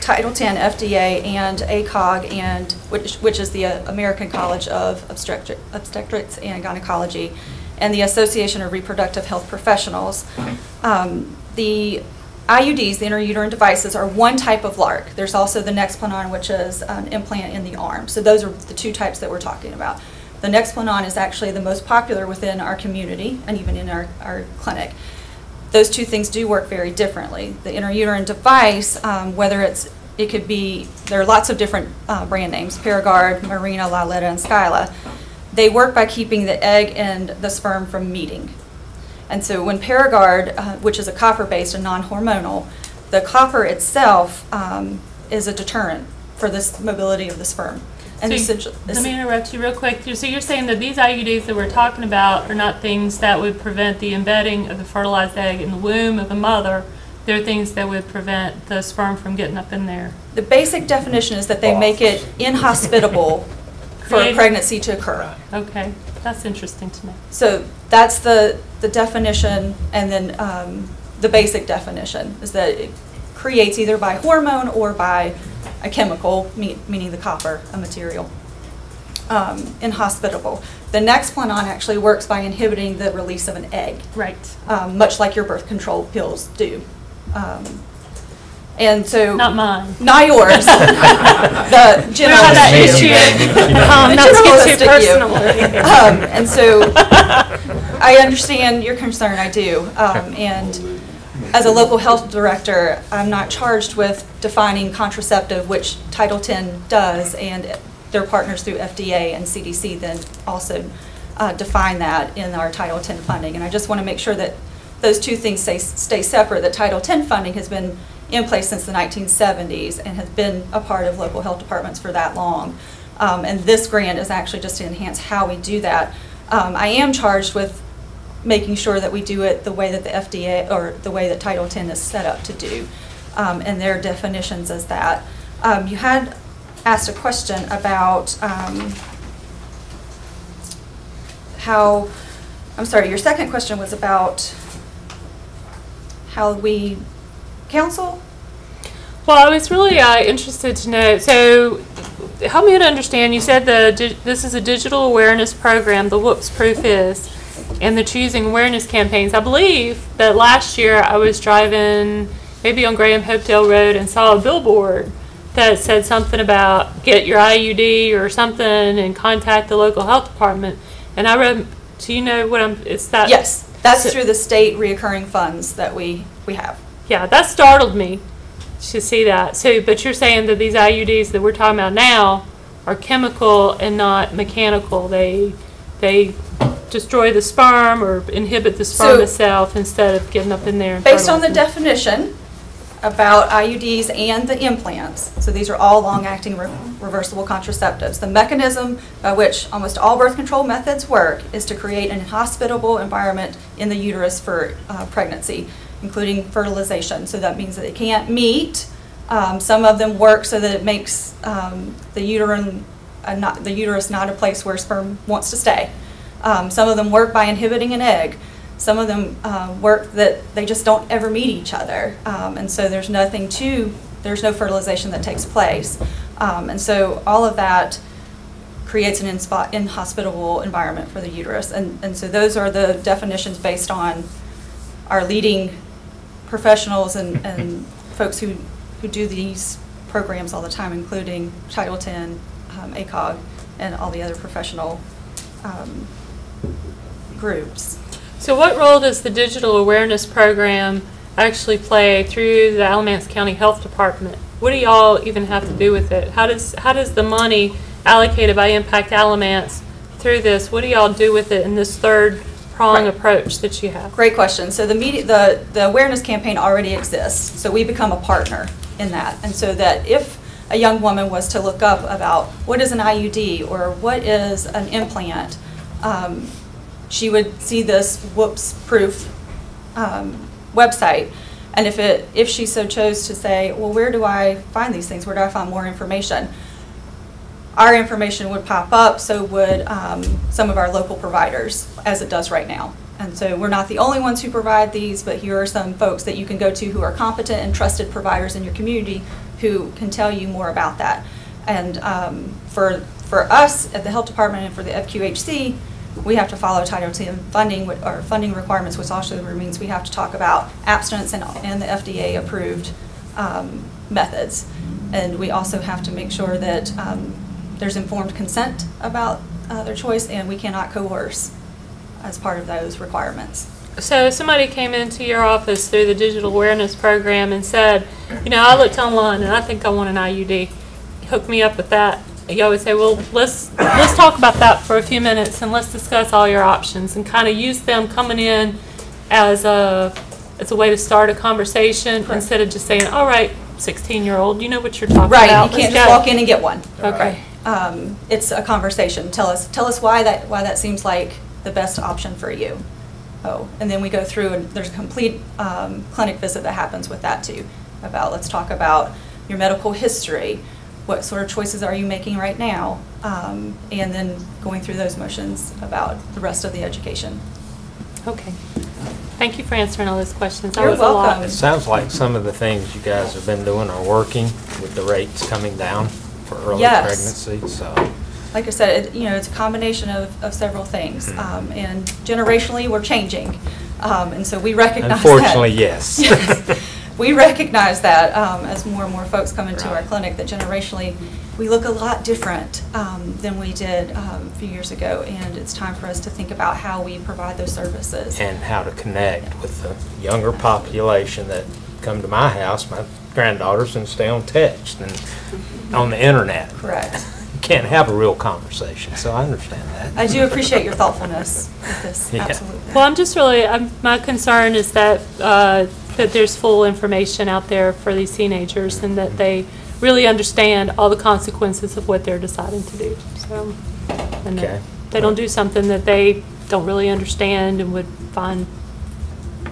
Title 10 FDA and ACOG, and which, which is the uh, American College of Obstetric- Obstetrics and Gynecology, and the Association of Reproductive Health Professionals, um, the IUDs, the intrauterine devices, are one type of LARC. There's also the Nexplanon, which is an implant in the arm. So those are the two types that we're talking about. The Nexplanon is actually the most popular within our community and even in our, our clinic those two things do work very differently. The intrauterine device, um, whether it's, it could be, there are lots of different uh, brand names, Paragard, Mirena, Liletta, and Skyla. They work by keeping the egg and the sperm from meeting. And so when Paragard, uh, which is a copper-based and non-hormonal, the copper itself um, is a deterrent for this mobility of the sperm. And So you- Let me interrupt you real quick. So you're saying that these IUDs that we're talking about are not things that would prevent the embedding of the fertilized egg in the womb of the mother. They're things that would prevent the sperm from getting up in there. the basic definition is that they make it inhospitable for a pregnancy to occur. Okay, that's interesting to know. So that's the, the definition, and then um, the basic definition is that it creates either by hormone or by a chemical, me- meaning the copper, a material, um, inhospitable. The Nexplanon actually works by inhibiting the release of an egg. Right. Um, much like your birth control pills do. Um, and so. Not mine. Not yours. the We don't have that issue. you. Um, The not to get too personal. Um, and so I understand your concern, I do. Um, and as a local health director, I'm not charged with defining contraceptive, which Title X does, and their partners through FDA and CDC then also uh, define that in our Title X funding. And I just want to make sure that those two things stay, stay separate, that Title X funding has been in place since the 1970s and has been a part of local health departments for that long. Um, And this grant is actually just to enhance how we do that. Um, I am charged with making sure that we do it the way that the FDA, or the way that Title X is set up to do, um, and their definitions as that. Um, You had asked a question about um, how, I'm sorry, your second question was about how we counsel? Well, I was really uh, interested to know, so help me to understand, you said the, this is a digital awareness program, the Whoops Proof is, and the Choosing Awareness campaigns. I believe that last year I was driving maybe on Graham Hopedale Road and saw a billboard that said something about get your IUD or something and contact the local health department. And I read, do you know what I'm, it's that? Yes, that's So- through the state reoccurring funds that we, we have. Yeah, that startled me to see that. So, but you're saying that these IUDs that we're talking about now are chemical and not mechanical. They they destroy the sperm or inhibit the sperm So- itself instead of getting up in there. And Based on the definition about IUDs and the implants, so these are all long-acting re- reversible contraceptives. The mechanism by which almost all birth control methods work is to create an hospitable environment in the uterus for uh, pregnancy, including fertilization. So that means that they can't meet. Um, Some of them work so that it makes um, the uterine, uh, not, the uterus not a place where sperm wants to stay. Um, Some of them work by inhibiting an egg. Some of them uh, work that they just don't ever meet each other. Um, And so there's nothing to, there's no fertilization that takes place. Um, And so all of that creates an inhospitable environment for the uterus. And, and so those are the definitions based on our leading professionals and, and folks who, who do these programs all the time, including Title X, um, ACOG, and all the other professional um, groups. So, what role does the digital awareness program actually play through the Alamance County Health Department? What do y'all even have to do with it? How does how does the money allocated by Impact Alamance through this? What do y'all do with it in this third prong Right. approach that you have? Great question. So the media, the, the awareness campaign already exists, so we become a partner in that. And so that if a young woman was to look up about what is an IUD or what is an implant, um, she would see this whoops proof um, website. And if it, if she so chose to say, well, where do I find these things? Where do I find more information? our information would pop up, so would um, some of our local providers, as it does right now. And so we're not the only ones who provide these, but here are some folks that you can go to who are competent and trusted providers in your community who can tell you more about that. And um, for, for us at the Health Department and for the FQHC, we have to follow Title X funding, or funding requirements, which also means we have to talk about abstinence and, and the FDA-approved um, methods. And we also have to make sure that um, there's informed consent about uh, their choice, and we cannot coerce as part of those requirements. So if somebody came into your office through the digital awareness program and said, you know, I looked online and I think I want an IUD, hook me up with that. You always say, well, let's let's talk about that for a few minutes and let's discuss all your options and kind of use them coming in as a as a way to start a conversation instead of just saying, all right, 16 year old, you know what you're talking Right, about. Right, you can't just go." walk in and get one. Okay. Um, It's a conversation. Tell us, tell us why that, why that seems like the best option for you. Oh, and then we go through, and there's a complete um, clinic visit that happens with that too, about, let's talk about your medical history, what sort of choices are you making right now? Um, And then going through those motions about the rest of the education. Okay. Thank you for answering all those questions. That You're was a lot. welcome. It sounds like some of the things you guys have been doing are working with the rates coming down for early Yes. pregnancy, so. like I said, it, you know, it's a combination of, of several things. Um, and generationally, we're changing. Um, and so we recognize that. Unfortunately, yes. Yes. We recognize that um, as more and more folks come into our clinic, that generationally, we look a lot different um, than we did um, a few years ago. And it's time for us to think about how we provide those services. And how to connect with the younger population that come to my house, my granddaughters, and stay on text and on the internet. Correct. Can't have a real conversation, so I understand that. I do appreciate your thoughtfulness with this, Yeah. absolutely. Well, I'm just really, I'm, my concern is that uh, that there's full information out there for these teenagers and that they really understand all the consequences of what they're deciding to do, so. And Okay. they don't do something that they don't really understand and would find,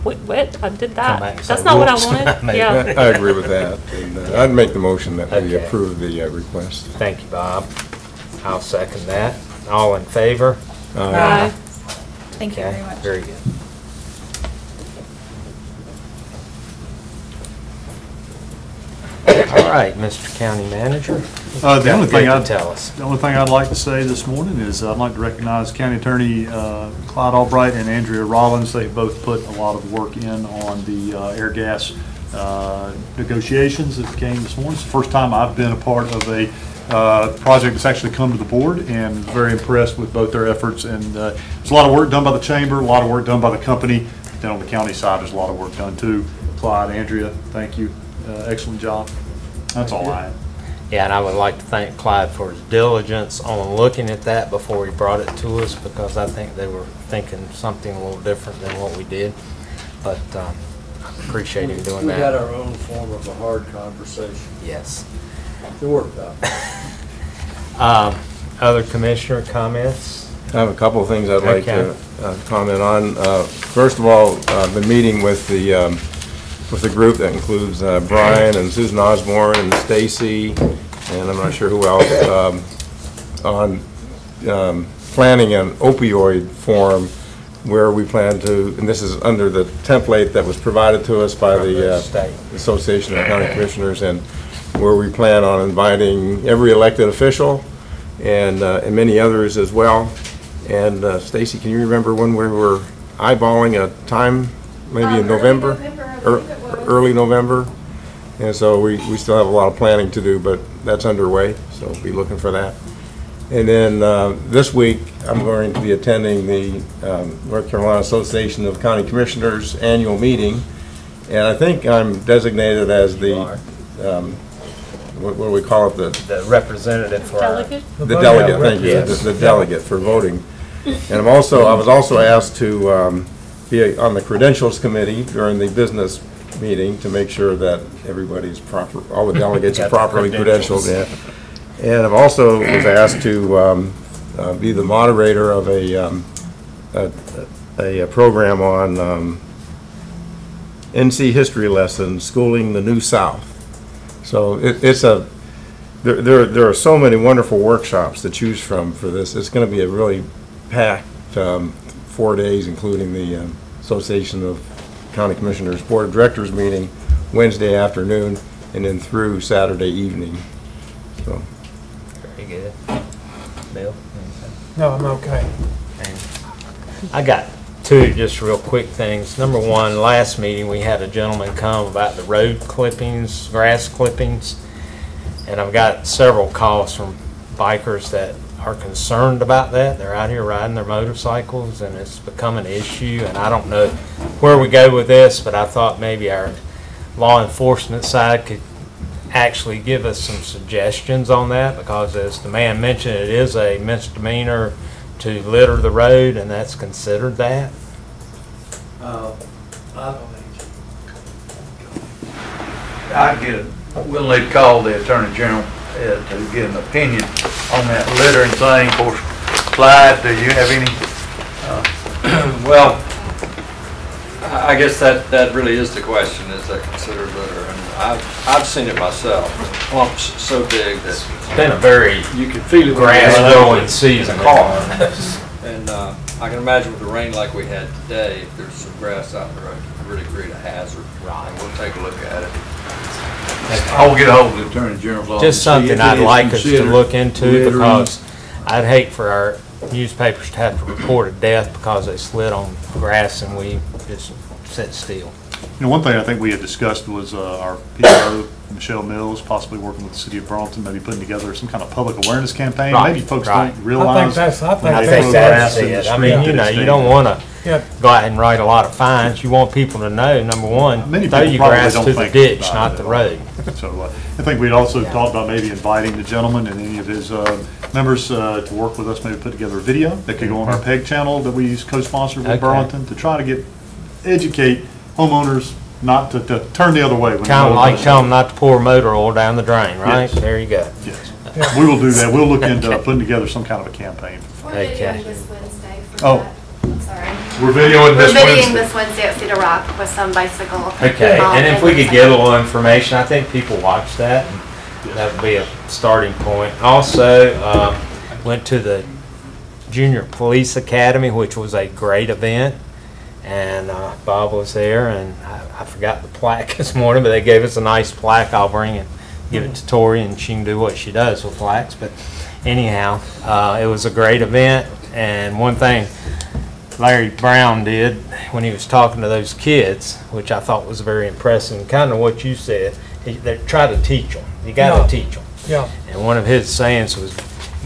what, what, I did that. That's not what I wanted, yeah. I agree with that. and uh, I'd make the motion that we Okay. approve the uh, request. Thank you, Bob. I'll second that. All in favor? Aye. Thank you Okay, very much. Very good. All right, Mr. County Manager. Uh, The only thing I'd, Tell us. the only thing I'd like to say this morning is I'd like to recognize County Attorney uh, Clyde Albright and Andrea Rollins. They've both put a lot of work in on the uh, Airgas uh, negotiations that came this morning. It's the first time I've been a part of a uh, project that's actually come to the board and very impressed with both their efforts. And uh, there's a lot of work done by the chamber, a lot of work done by the company. Then on the county side, there's a lot of work done too. Clyde, Andrea, thank you. Uh, Excellent job. That's all I have. Yeah, and I would like to thank Clyde for his diligence on looking at that before he brought it to us, because I think they were thinking something a little different than what we did. But um, I appreciate him doing that. We had our own form of a hard conversation. Yes. It worked out. Um, Other commissioner comments? I have a couple of things I'd like to uh, comment on. Uh, First of all, I've been meeting with the, um, with a group that includes uh, Brian and Susan Osborne and Stacy, and I'm not sure who else, um, on um, planning an opioid forum where we plan to, and this is under the template that was provided to us by the uh, State. Association of County Commissioners, and where we plan on inviting every elected official and, uh, and many others as well. And uh, Stacy, can you remember when we were eyeballing a time, maybe in November? Ear- Early November? And so we, we still have a lot of planning to do, but that's underway, so be looking for that. And then uh, this week, I'm going to be attending the um, North Carolina Association of County Commissioners Annual Meeting. And I think I'm designated as the, um, what what do we call it, the The representative for our... Delegate? the delegate, thank you, Yes. the the delegate for voting. And I'm also, I was also asked to um, be on the credentials committee during the business meeting to make sure that everybody's proper, all the delegates are properly credentialed, yeah. And I've also was asked to um, uh, be the moderator of a, um, a, a a program on um, NC history lessons, schooling the new South. So it, it's a, there, there, there are so many wonderful workshops to choose from for this. It's going to be a really packed um, four days, including the um, Association of County Commissioners Board of Directors meeting Wednesday afternoon, and then through Saturday evening. So, Very good. Bill? No, I'm okay. I got two just real quick things. Number one, last meeting, we had a gentleman come about the road clippings, grass clippings. And I've got several calls from bikers that are concerned about that. They're out here riding their motorcycles and it's become an issue. And I don't know where we go with this, but I thought maybe our law enforcement side could actually give us some suggestions on that because as the man mentioned, it is a misdemeanor to litter the road and that's considered that. Uh, I- I'd get, a- we'll need to call the Attorney General uh, to get an opinion on that littering thing. Of course, Clyde, do you have any? Well, I I guess that, that really is the question, is that considered litter? And I've, I've seen it myself, clumps so big that. It's been a very You can feel it. grass driving growing in season. the car. And uh, I can imagine with the rain like we had today, if there's some grass out in the road, it could really create a hazard. Right. And we'll take a look at it. I'll get ahold of the Attorney General's office. Just see if something it I'd is like us to considered look into littering. because I'd hate for our newspapers to have to report a death because they slid on grass and we just sit still. You know, one thing I think we had discussed was uh, our PO, Michelle Mills, possibly working with the city of Burlington, maybe putting together some kind of public awareness campaign. Right, Maybe folks right. don't realize. that's- I think when they I that's- think throw that's grass in the it. I mean, you know, you don't dangerous. want Yeah. to go out and write a lot of fines. You want people to know, number one, Many throw people your probably grass don't to the think ditch, about not it the road. So uh, I think we'd also talked about maybe inviting the gentleman and any of his uh, members uh, to work with us, maybe put together a video that could go on our PEG channel that we co-sponsored Okay. with Burlington to try to get, educate homeowners, not to, to turn the other way. when the Kind of like tell them not to pour motor oil down the drain, right? Yes. There you go. Yes. We will do that. We'll look into putting together some kind of a campaign. We're Okay. videoing this Wednesday for Oh. that. I'm sorry. We're videoing this We're videoing Wednesday. this Wednesday at Cedar Rock with some bicycle. Okay, um, and if we could get a little information, I think people watch that, and that would be a starting point. Also, um, went to the Junior Police Academy, which was a great event, and uh, Bob was there, and I I forgot the plaque this morning, but they gave us a nice plaque. I'll bring it, give it to Tori, and she can do what she does with plaques, but anyhow, uh, it was a great event, and one thing Larry Brown did when he was talking to those kids, which I thought was very impressive, and kind of what you said. He, they try to teach them. You got to Yeah. teach them. Yeah. And one of his sayings was,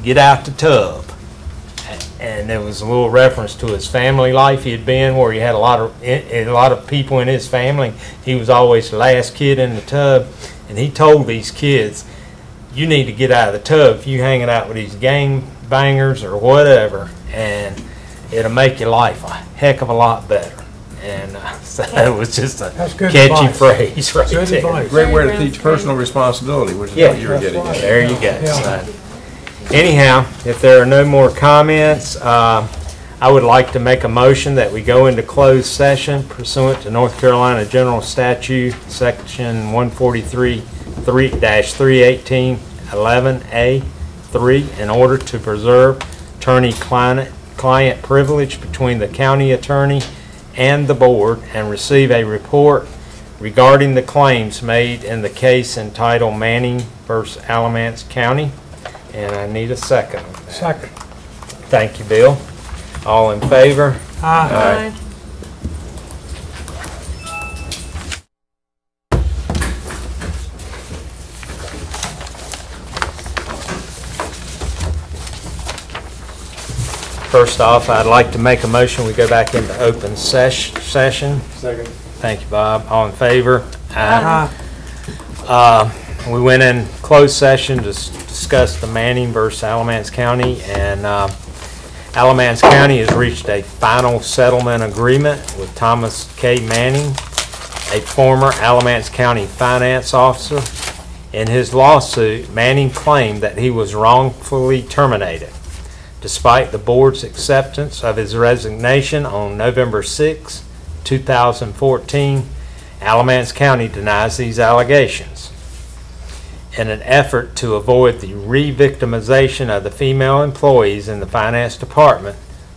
"Get out the tub." A- And there was a little reference to his family life he had been, where he had a lot of a lot of people in his family. He was always the last kid in the tub, and he told these kids, "You need to get out of the tub if you hanging out with these gang bangers or whatever, and it'll make your life a heck of a lot better." And uh, so it was just a That's good catchy advice. phrase right Good there. advice. Great way to teach personal responsibility, which is Yeah, what you were getting at. there you go. Yeah. So, Anyhow, if there are no more comments, uh, I would like to make a motion that we go into closed session pursuant to North Carolina General Statute, Section 143-318, 11A, 3, in order to preserve attorney-client client privilege between the county attorney and the board, and receive a report regarding the claims made in the case entitled Manning versus Alamance County. And I need a second. on that. Second. Thank you, Bill. All in favor? Aye. Aye. First off, I'd like to make a motion, we go back into open sesh- session. Second. Thank you, Bob. All in favor? Aye. Uh, We went in closed session to discuss the Manning versus Alamance County, and uh, Alamance County has reached a final settlement agreement with Thomas K. Manning, a former Alamance County finance officer. In his lawsuit, Manning claimed that he was wrongfully terminated. Despite the board's acceptance of his resignation on November 6, 2014, Alamance County denies these allegations. In an effort to avoid the re-victimization of the female employees in the finance department,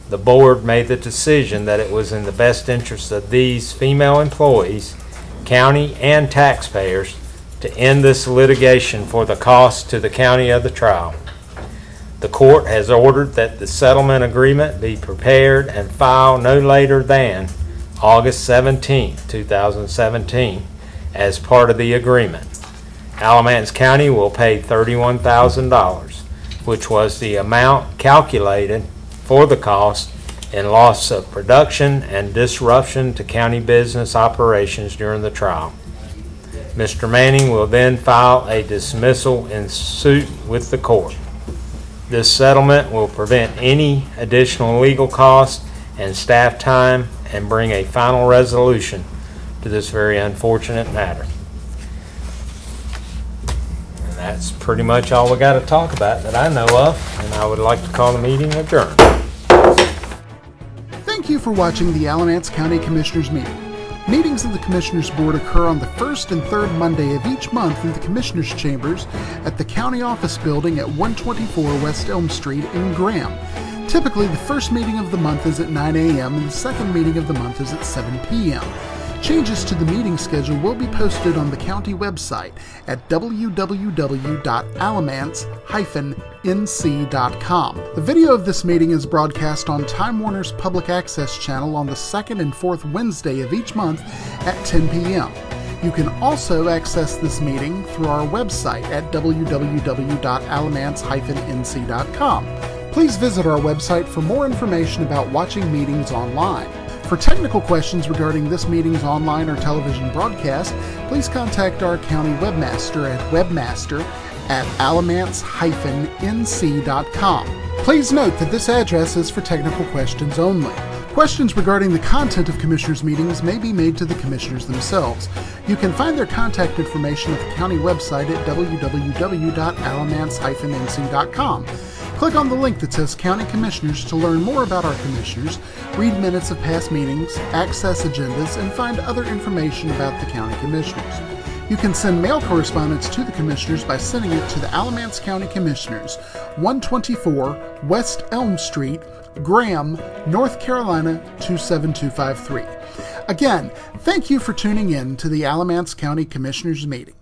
the board made the decision that it was in the best interest of these female employees, county and taxpayers, to end this litigation for the cost to the county of the trial. The court has ordered that the settlement agreement be prepared and filed no later than August 17, 2017, as part of the agreement. Alamance County will pay $31,000, which was the amount calculated for the cost and loss of production and disruption to county business operations during the trial. Mr. Manning will then file a dismissal in suit with the court. This settlement will prevent any additional legal costs and staff time and bring a final resolution to this very unfortunate matter. That's pretty much all we got to talk about that I know of, and I would like to call the meeting adjourned. Thank you for watching the Alamance County Commissioners meeting. Meetings of the Commissioners Board occur on the first and third Monday of each month in the Commissioners Chambers at the County Office Building at 124 West Elm Street in Graham. Typically, the first meeting of the month is at 9 a.m. and the second meeting of the month is at 7 p.m. Changes to the meeting schedule will be posted on the county website at www.alamance-nc.com. The video of this meeting is broadcast on Time Warner's public access channel on the second and fourth Wednesday of each month at 10 p.m. You can also access this meeting through our website at www.alamance-nc.com. Please visit our website for more information about watching meetings online. For technical questions regarding this meeting's online or television broadcast, please contact our county webmaster at webmaster at alamance-nc.com. Please note that this address is for technical questions only. Questions regarding the content of commissioners' meetings may be made to the commissioners themselves. You can find their contact information at the county website at www.alamance-nc.com. Click on the link that says County Commissioners to learn more about our commissioners, read minutes of past meetings, access agendas, and find other information about the county commissioners. You can send mail correspondence to the Commissioners by sending it to the Alamance County Commissioners, 124 West Elm Street, Graham, North Carolina 27253. Again, thank you for tuning in to the Alamance County Commissioners meeting.